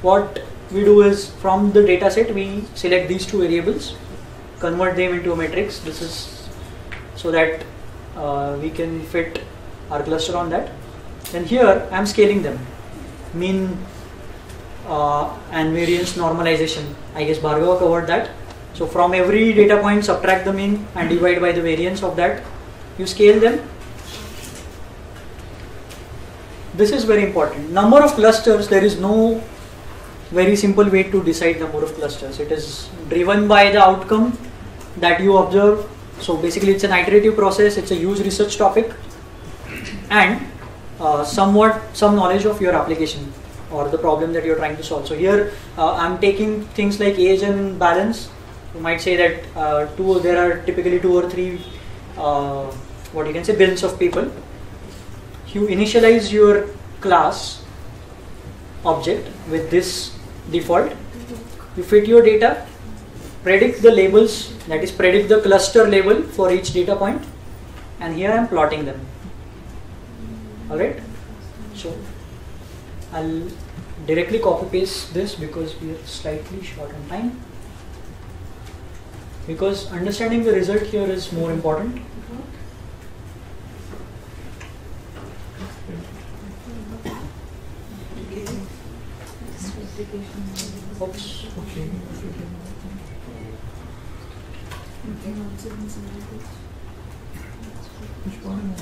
what we do is from the data set we select these two variables convert them into a matrix. This is so that uh, we can fit our cluster on that. Then here I am scaling them. Mean uh, and variance normalization. I guess Bhargava covered that so from every data point subtract the mean and divide by the variance of that. You scale them. This is very important. Number of clusters there is no very simple way to decide number of clusters. It is driven by the outcome that you observe. So basically it's an iterative process. It's a huge research topic. And uh, somewhat some knowledge of your application or the problem that you're trying to solve. So here uh, i'm taking things like age and balance you might say that uh, two there are typically two or three uh, what you can say billions of people. You initialize your class object with this default. You fit your data predict the labels that is predict the cluster label for each data point and here I am plotting them. Alright? So I'll directly copy paste this because we are slightly short on time because understanding the result here is more important Oops. Okay. Which one?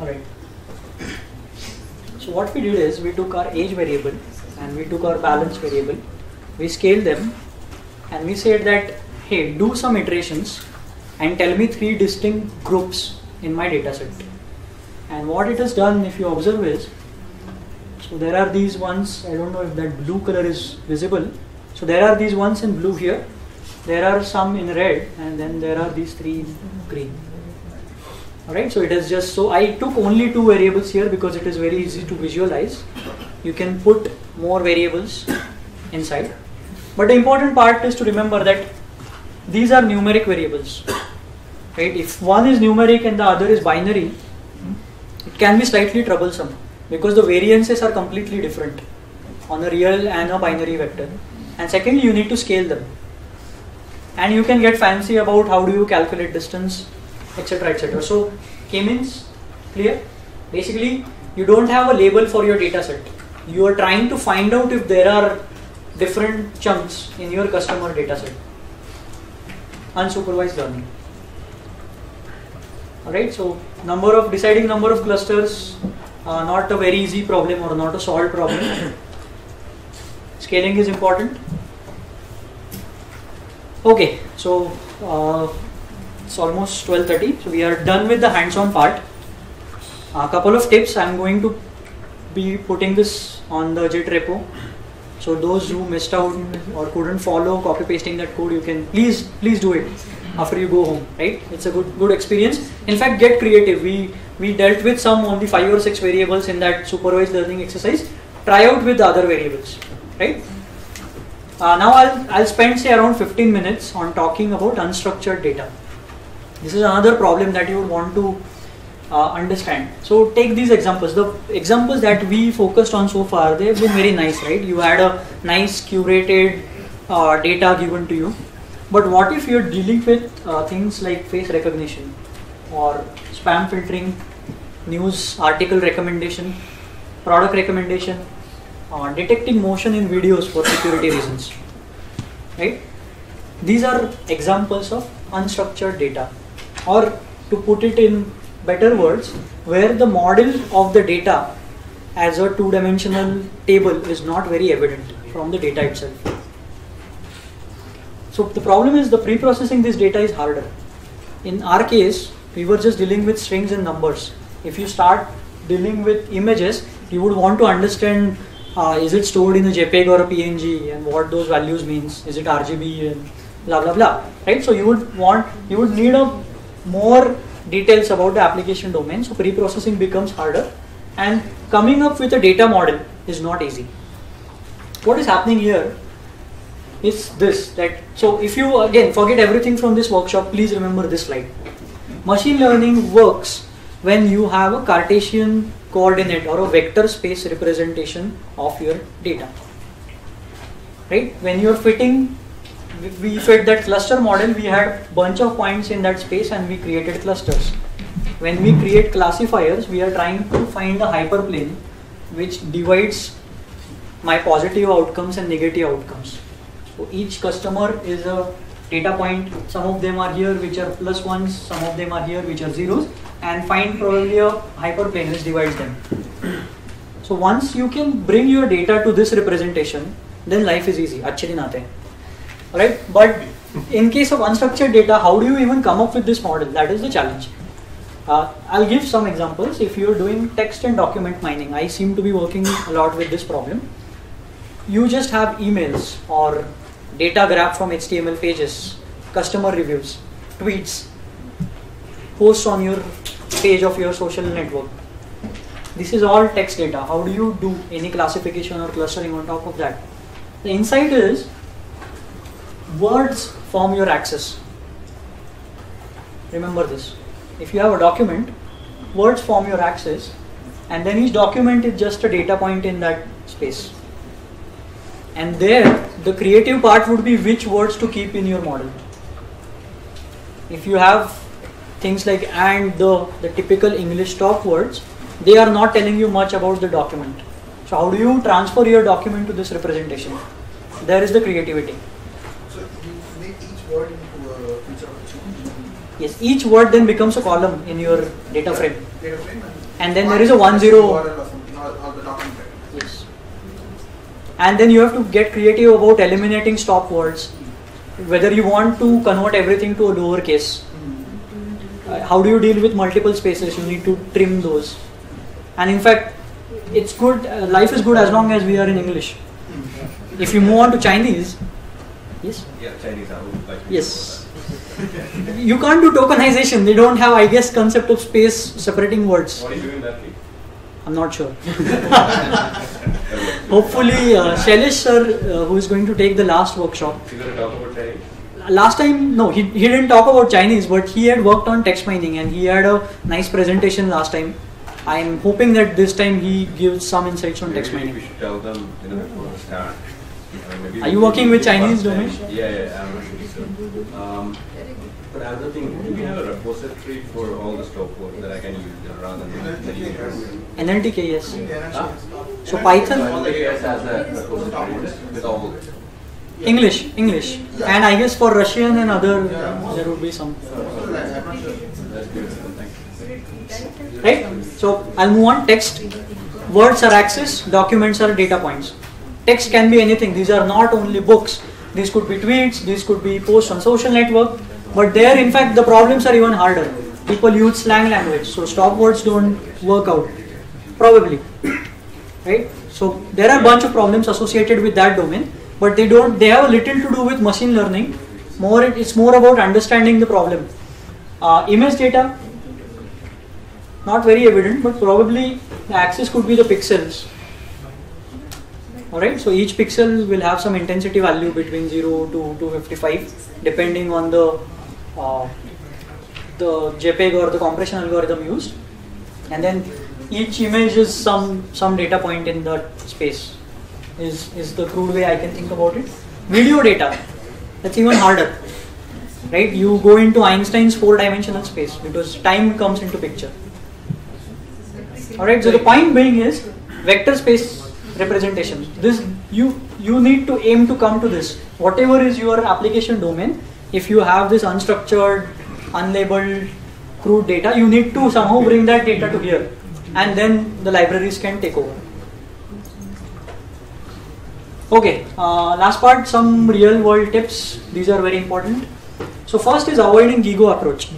Alright. So what we did is we took our age variable and we took our balance variable, we scaled them and we said that hey do some iterations and tell me three distinct groups in my dataset. And what it has done if you observe is so there are these ones I don't know if that blue color is visible. So there are these ones in blue here, there are some in red and then there are these three in green. Alright, so it is just so I took only two variables here because it is very easy to visualize. You can put more variables inside. But the important part is to remember that these are numeric variables. Right? If one is numeric and the other is binary, it can be slightly troublesome because the variances are completely different on a real and a binary vector. And secondly, you need to scale them. And you can get fancy about how do you calculate distance etc etc so k-means clear? Basically you don't have a label for your data set. You are trying to find out if there are different chunks in your customer data set. Unsupervised learning. Alright so number of deciding number of clusters uh, not a very easy problem or not a solved problem. Scaling is important. Okay so uh, it's almost 12.30 so we are done with the hands-on part. A couple of tips i'm going to be putting this on the git repo. So those who missed out or couldn't follow copy pasting that code you can please please do it after you go home right? It's a good good experience. In fact get creative. We we dealt with some only five or six variables in that supervised learning exercise. Try out with the other variables right? Uh, now I'll, I'll spend say around 15 minutes on talking about unstructured data this is another problem that you would want to uh, understand. So take these examples. The examples that we focused on so far, they have been very nice, right? You had a nice curated uh, data given to you. But what if you're dealing with uh, things like face recognition or spam filtering, news article recommendation, product recommendation, uh, detecting motion in videos for security reasons. right? These are examples of unstructured data, or to put it in better words, where the model of the data as a two-dimensional table is not very evident from the data itself. So the problem is the pre-processing this data is harder. In our case, we were just dealing with strings and numbers. If you start dealing with images, you would want to understand uh, is it stored in a JPEG or a PNG and what those values means. Is it RGB and blah blah blah. Right? So you would want you would need a more details about the application domain. So pre-processing becomes harder, and coming up with a data model is not easy. What is happening here is this that so if you again forget everything from this workshop, please remember this slide. Machine learning works when you have a Cartesian coordinate or a vector space representation of your data. Right? When you're fitting, we fit that cluster model, we had bunch of points in that space and we created clusters. When we create classifiers, we are trying to find a hyperplane which divides my positive outcomes and negative outcomes. So each customer is a data point. Some of them are here which are plus ones, some of them are here which are zeros and find probably a hyperplane which divides them. So once you can bring your data to this representation, then life is easy. Actually nothing. Alright, but in case of unstructured data, how do you even come up with this model? That is the challenge. Uh, I'll give some examples. If you're doing text and document mining, I seem to be working a lot with this problem. You just have emails or data grab from HTML pages, customer reviews, tweets, posts on your page of your social network. This is all text data. How do you do any classification or clustering on top of that? The insight is words form your axes. Remember this. If you have a document, words form your axes, and then each document is just a data point in that space. And there, the creative part would be which words to keep in your model. If you have things like and the, the typical English stop words, they are not telling you much about the document. So how do you transfer your document to this representation? There is the creativity. So you make each word into a feature of its own. Yes, each word then becomes a column in your data frame. Data frame And then there is a one zero. URL or something, or, or the. Yes. And then you have to get creative about eliminating stop words. Whether you want to convert everything to a lowercase. Uh, how do you deal with multiple spaces? You need to trim those. And in fact, it's good. Uh, life is good as long as we are in English. If you move on to Chinese, yes. Yeah, Chinese. I would like to Yes. You can't do tokenization. They don't have, I guess, concept of space separating words. What are you doing that? I'm not sure. Hopefully, uh, Shailesh sir, uh, who is going to take the last workshop. You're going to talk about Chinese? Last time, no, he, he didn't talk about Chinese, but he had worked on text mining and he had a nice presentation last time. I'm hoping that this time he gives some insights on text Maybe mining. we should tell them, you know, before the start. Maybe Are you working with Chinese domain? Yeah, yeah, I'm so. Um, another thing, do we have a repository for all the stop work that I can use you know, rather than many users? NLTK, yes. Huh? So Python, NLTK has a repository with all English, English. And I guess for Russian and other, there would be some. That's good. Thank you. right? So I'll move on. Text, words are axes, documents are data points. Text can be anything. These are not only books. These could be tweets. These could be posts on social network. But there, in fact, the problems are even harder. People use slang language, so stop words don't work out. Probably, right? So there are a bunch of problems associated with that domain, but they don't. They have little to do with machine learning. More, it's more about understanding the problem. Uh, image data, not very evident, but probably the axis could be the pixels. Alright, so each pixel will have some intensity value between 0 to 255 depending on the the JPEG or the compression algorithm used. And then each image is some some data point in that space. Is is the crude way I can think about it. Video data, that's even harder. Right? You go into Einstein's four dimensional space because time comes into picture. Alright, so the point being is vector space representation. This you you need to aim to come to this. Whatever is your application domain, if you have this unstructured, unlabeled, crude data, you need to somehow bring that data to here, and then the libraries can take over. Okay, uh, last part, some real world tips. These are very important. So first is avoiding GIGO approach.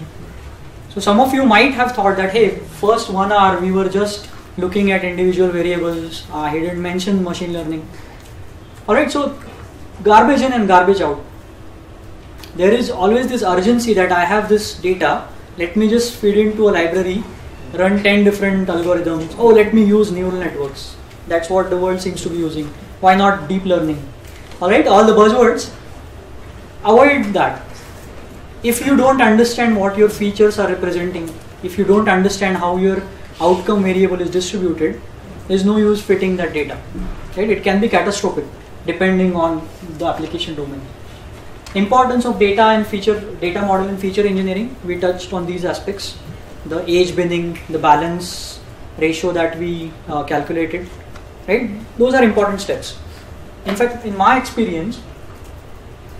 So some of you might have thought that hey, first one hour we were just looking at individual variables. Uh, he didn't mention machine learning. All right, so garbage in and garbage out. There is always this urgency that I have this data. Let me just feed into a library, run 10 different algorithms. Oh, let me use neural networks. That's what the world seems to be using. Why not deep learning? All right, all the buzzwords. Avoid that if you don't understand what your features are representing, if you don't understand how your outcome variable is distributed, there's no use fitting that data. Right? It can be catastrophic depending on the application domain. Importance of data and feature data model and feature engineering. We touched on these aspects. The age binning, the balance ratio that we uh, calculated. Right? Those are important steps. In fact, in my experience,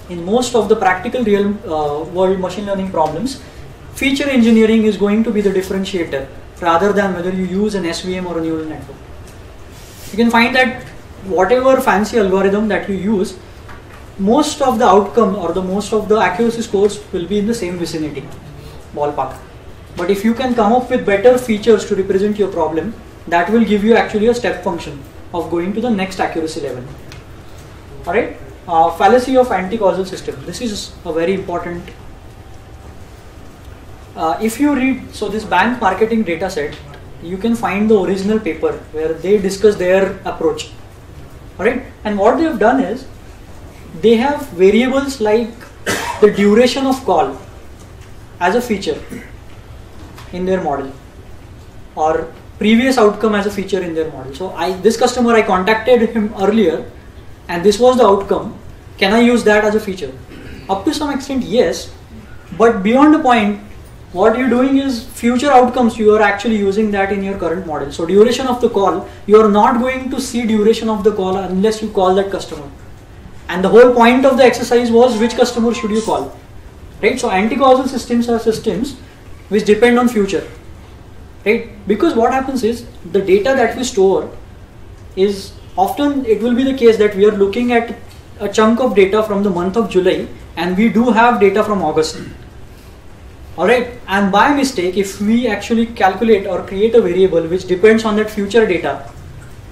in most of the practical real uh, world machine learning problems, feature engineering is going to be the differentiator rather than whether you use an SVM or a neural network. You can find that whatever fancy algorithm that you use, most of the outcome or the most of the accuracy scores will be in the same vicinity, ballpark. But if you can come up with better features to represent your problem, that will give you actually a step function of going to the next accuracy level. Alright? Uh, fallacy of anti-causal system. This is a very important. Uh, if you read, so this bank marketing data set, you can find the original paper where they discuss their approach. Alright? And what they have done is, they have variables like the duration of call as a feature in their model or previous outcome as a feature in their model. So I, this customer, I contacted him earlier and this was the outcome, can I use that as a feature? Up to some extent, yes, but beyond the point, what you're doing is future outcomes, you are actually using that in your current model. So duration of the call, you are not going to see duration of the call unless you call that customer. And the whole point of the exercise was which customer should you call, right? So anti-causal systems are systems which depend on future, right? Because what happens is the data that we store is often it will be the case that we are looking at a chunk of data from the month of July and we do have data from August. Alright, and by mistake, if we actually calculate or create a variable which depends on that future data,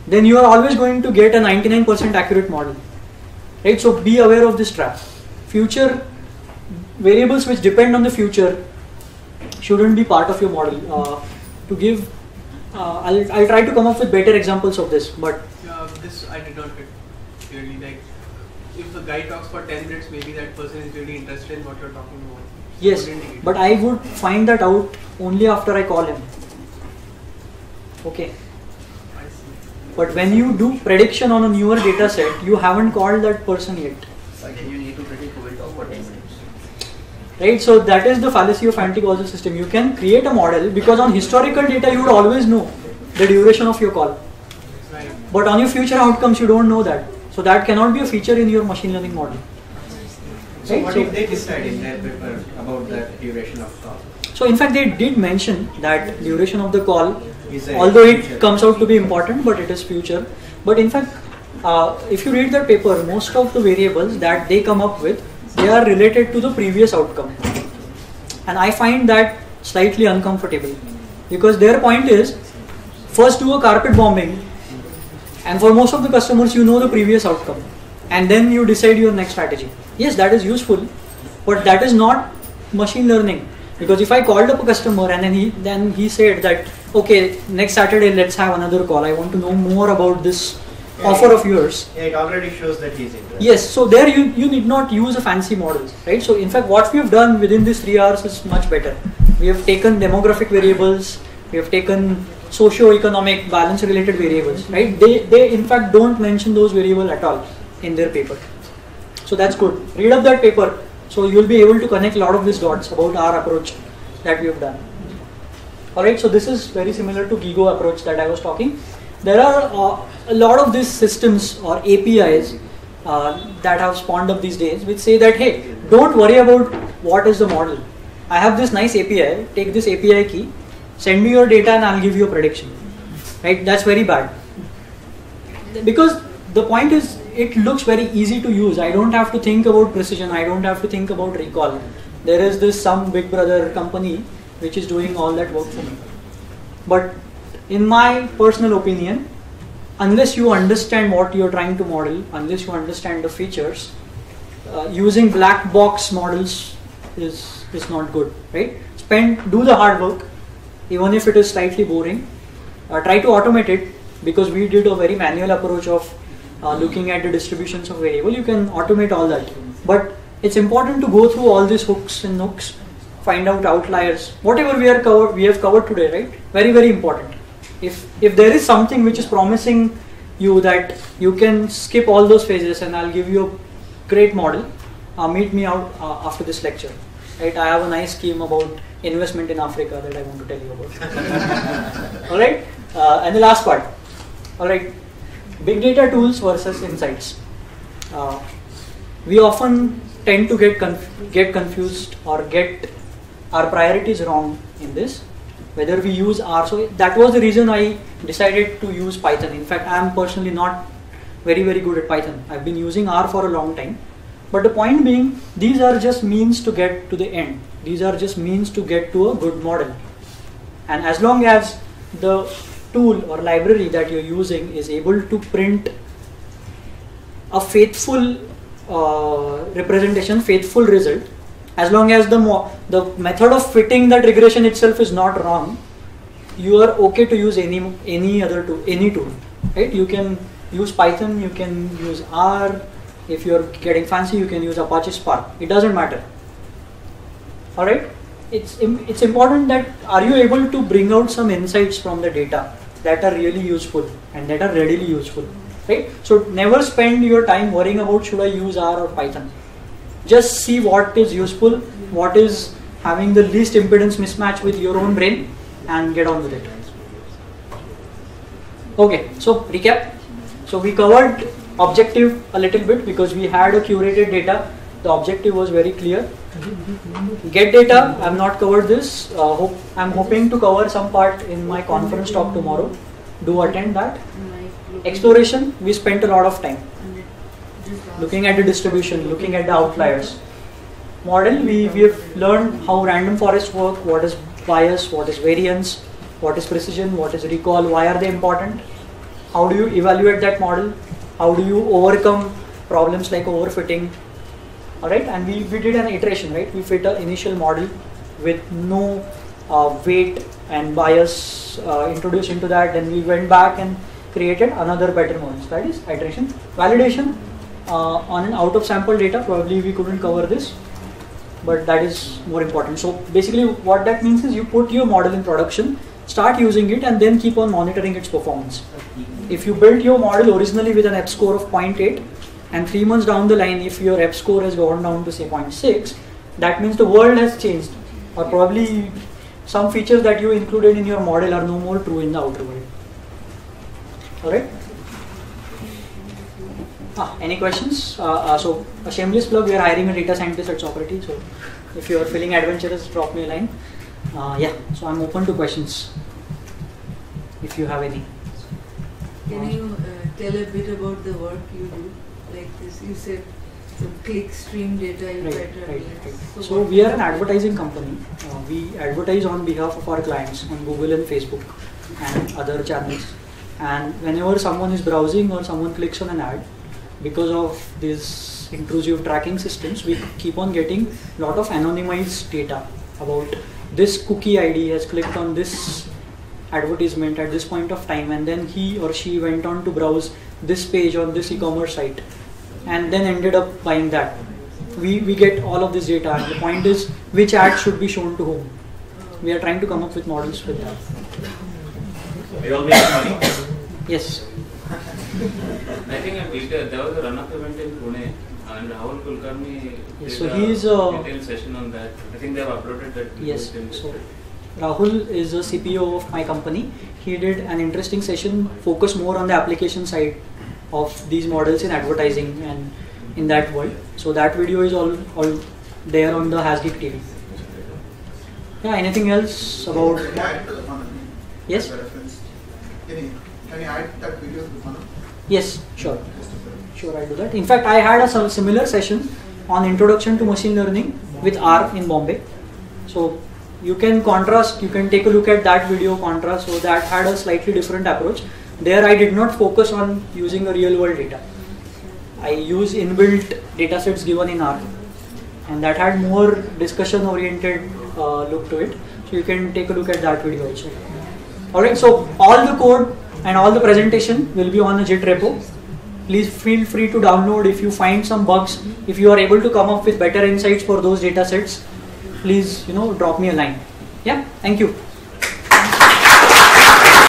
then you are always going to get a 99% accurate model. Right, so be aware of this trap. Future variables which depend on the future shouldn't be part of your model. Uh, to give, uh, I'll, I'll try to come up with better examples of this, but Uh, this I did not get clearly. Like, if the guy talks for 10 minutes, maybe that person is really interested in what you're talking about. Yes, but I would find that out only after I call him. Okay. But when you do prediction on a newer data set, you haven't called that person yet. Then you need to predict who will talk for 10 minutes. Right? So that is the fallacy of anti-causal system. You can create a model because on historical data you would always know the duration of your call. But on your future outcomes you don't know that. So that cannot be a feature in your machine learning model. So Right? what So- if they decide in their paper about the duration of call? So in fact they did mention that duration of the call, although it future. comes out to be important, but it is future. But in fact, uh, if you read that paper, most of the variables that they come up with, they are related to the previous outcome. And I find that slightly uncomfortable because their point is first do a carpet bombing and for most of the customers you know the previous outcome and then you decide your next strategy. Yes, that is useful, but that is not machine learning because if I called up a customer and then he then he said that okay next Saturday let's have another call. I want to know more about this offer of yours. Yeah, it already shows that he's interested. Yes, so there you, you need not use a fancy model, right? So in fact what we have done within these three hours is much better. We have taken demographic variables, we have taken socio-economic balance related variables, right? They, they in fact don't mention those variables at all in their paper. So that's good. Read up that paper so you'll be able to connect a lot of these dots about our approach that we have done. Alright, so this is very similar to Gigo approach that I was talking. there are uh, a lot of these systems or APIs uh, that have spawned up these days which say that hey don't worry about what is the model. I have this nice API take this API key send me your data and I'll give you a prediction. Right? That's very bad. Because the point is it looks very easy to use. I don't have to think about precision. I don't have to think about recall. There is this some big brother company which is doing all that work for me but in my personal opinion unless you understand what you're trying to model, unless you understand the features, uh, using black box models is is not good, right? Spend do the hard work, even if it is slightly boring. Uh, try to automate it because we did a very manual approach of uh, looking at the distributions of variable. You can automate all that, but it's important to go through all these hooks and nooks, find out outliers, whatever we are covered we have covered today, right? Very very important if if there is something which is promising you that you can skip all those phases and I'll give you a great model, uh, meet me out uh, after this lecture. Right? I have a nice scheme about investment in Africa that I want to tell you about. all right, uh, and the last part. All right, big data tools versus insights. Uh, we often tend to get conf- get confused or get our priorities wrong in this whether we use R. So that was the reason I decided to use Python. In fact, I am personally not very very good at Python. I've been using R for a long time. But the point being, these are just means to get to the end. These are just means to get to a good model. And as long as the tool or library that you're using is able to print a faithful uh, representation, faithful result, as long as the the method of fitting that regression itself is not wrong you are okay to use any any other tool any tool right? You can use python you can use r. If you're getting fancy you can use apache spark. It doesn't matter. All right? It's it's important that are you able to bring out some insights from the data that are really useful and that are readily useful right? So never spend your time worrying about should i use r or python just see what is useful, what is having the least impedance mismatch with your own brain and get on with it. Okay, so recap. So we covered objective a little bit because we had a curated data. The objective was very clear. Get data, I have not covered this. Uh, hope, I'm hoping to cover some part in my conference talk tomorrow. Do attend that. Exploration, we spent a lot of time looking at the distribution, looking at the outliers. Model, we, we have learned how random forests work, what is bias, what is variance, what is precision, what is recall, why are they important, how do you evaluate that model, how do you overcome problems like overfitting, alright, and we, we did an iteration, right, we fit an initial model with no uh, weight and bias uh, introduced into that, then we went back and created another better model, that is iteration. Validation, uh, on an out of sample data probably we couldn't cover this but that is more important. So basically what that means is you put your model in production start using it and then keep on monitoring its performance. If you built your model originally with an F score of 0.8 and three months down the line if your F score has gone down to say 0.6 that means the world has changed. Or probably some features that you included in your model are no more true in the outer world. Alright Ah, any questions? Uh, uh, so, a shameless plug, we are hiring a data scientist at Sokrati. So, if you are feeling adventurous, drop me a line. Uh, yeah, so I'm open to questions if you have any. Can you uh, tell a bit about the work you do? Like this, you said some click stream data you Right, right, right. So we are an advertising company. Uh, we advertise on behalf of our clients on Google and Facebook and other channels. And whenever someone is browsing or someone clicks on an ad, because of these intrusive tracking systems, we keep on getting a lot of anonymized data about this cookie ID has clicked on this advertisement at this point of time and then he or she went on to browse this page on this e-commerce site and then ended up buying that. We, we get all of this data and the point is which ad should be shown to whom. We are trying to come up with models for that. They all make money? Yes. I think a detail, there was a run-up event in Pune and Rahul Kulkarni Yes, did so a he is, uh, detailed session on that. I think they have uploaded that Yes. So Rahul is a CPO of my company. He did an interesting session focused more on the application side of these models in advertising and in that world. So that video is all, all there on the HasGeek TV. Yeah, anything else about Can you add to the funnel? Yes? The reference. Can you, can you add that video to the funnel? Yes, sure. Sure, I'll do that. In fact, I had a similar session on introduction to machine learning with R in Bombay. So you can contrast, you can take a look at that video contrast. So that had a slightly different approach. There I did not focus on using a real world data. I use inbuilt data sets given in R. And that had more discussion oriented uh, look to it. So you can take a look at that video also. Alright, so all the code and all the presentation will be on the Git repo. Please feel free to download if you find some bugs. If you are able to come up with better insights for those data sets, please you know drop me a line. Yeah, thank you.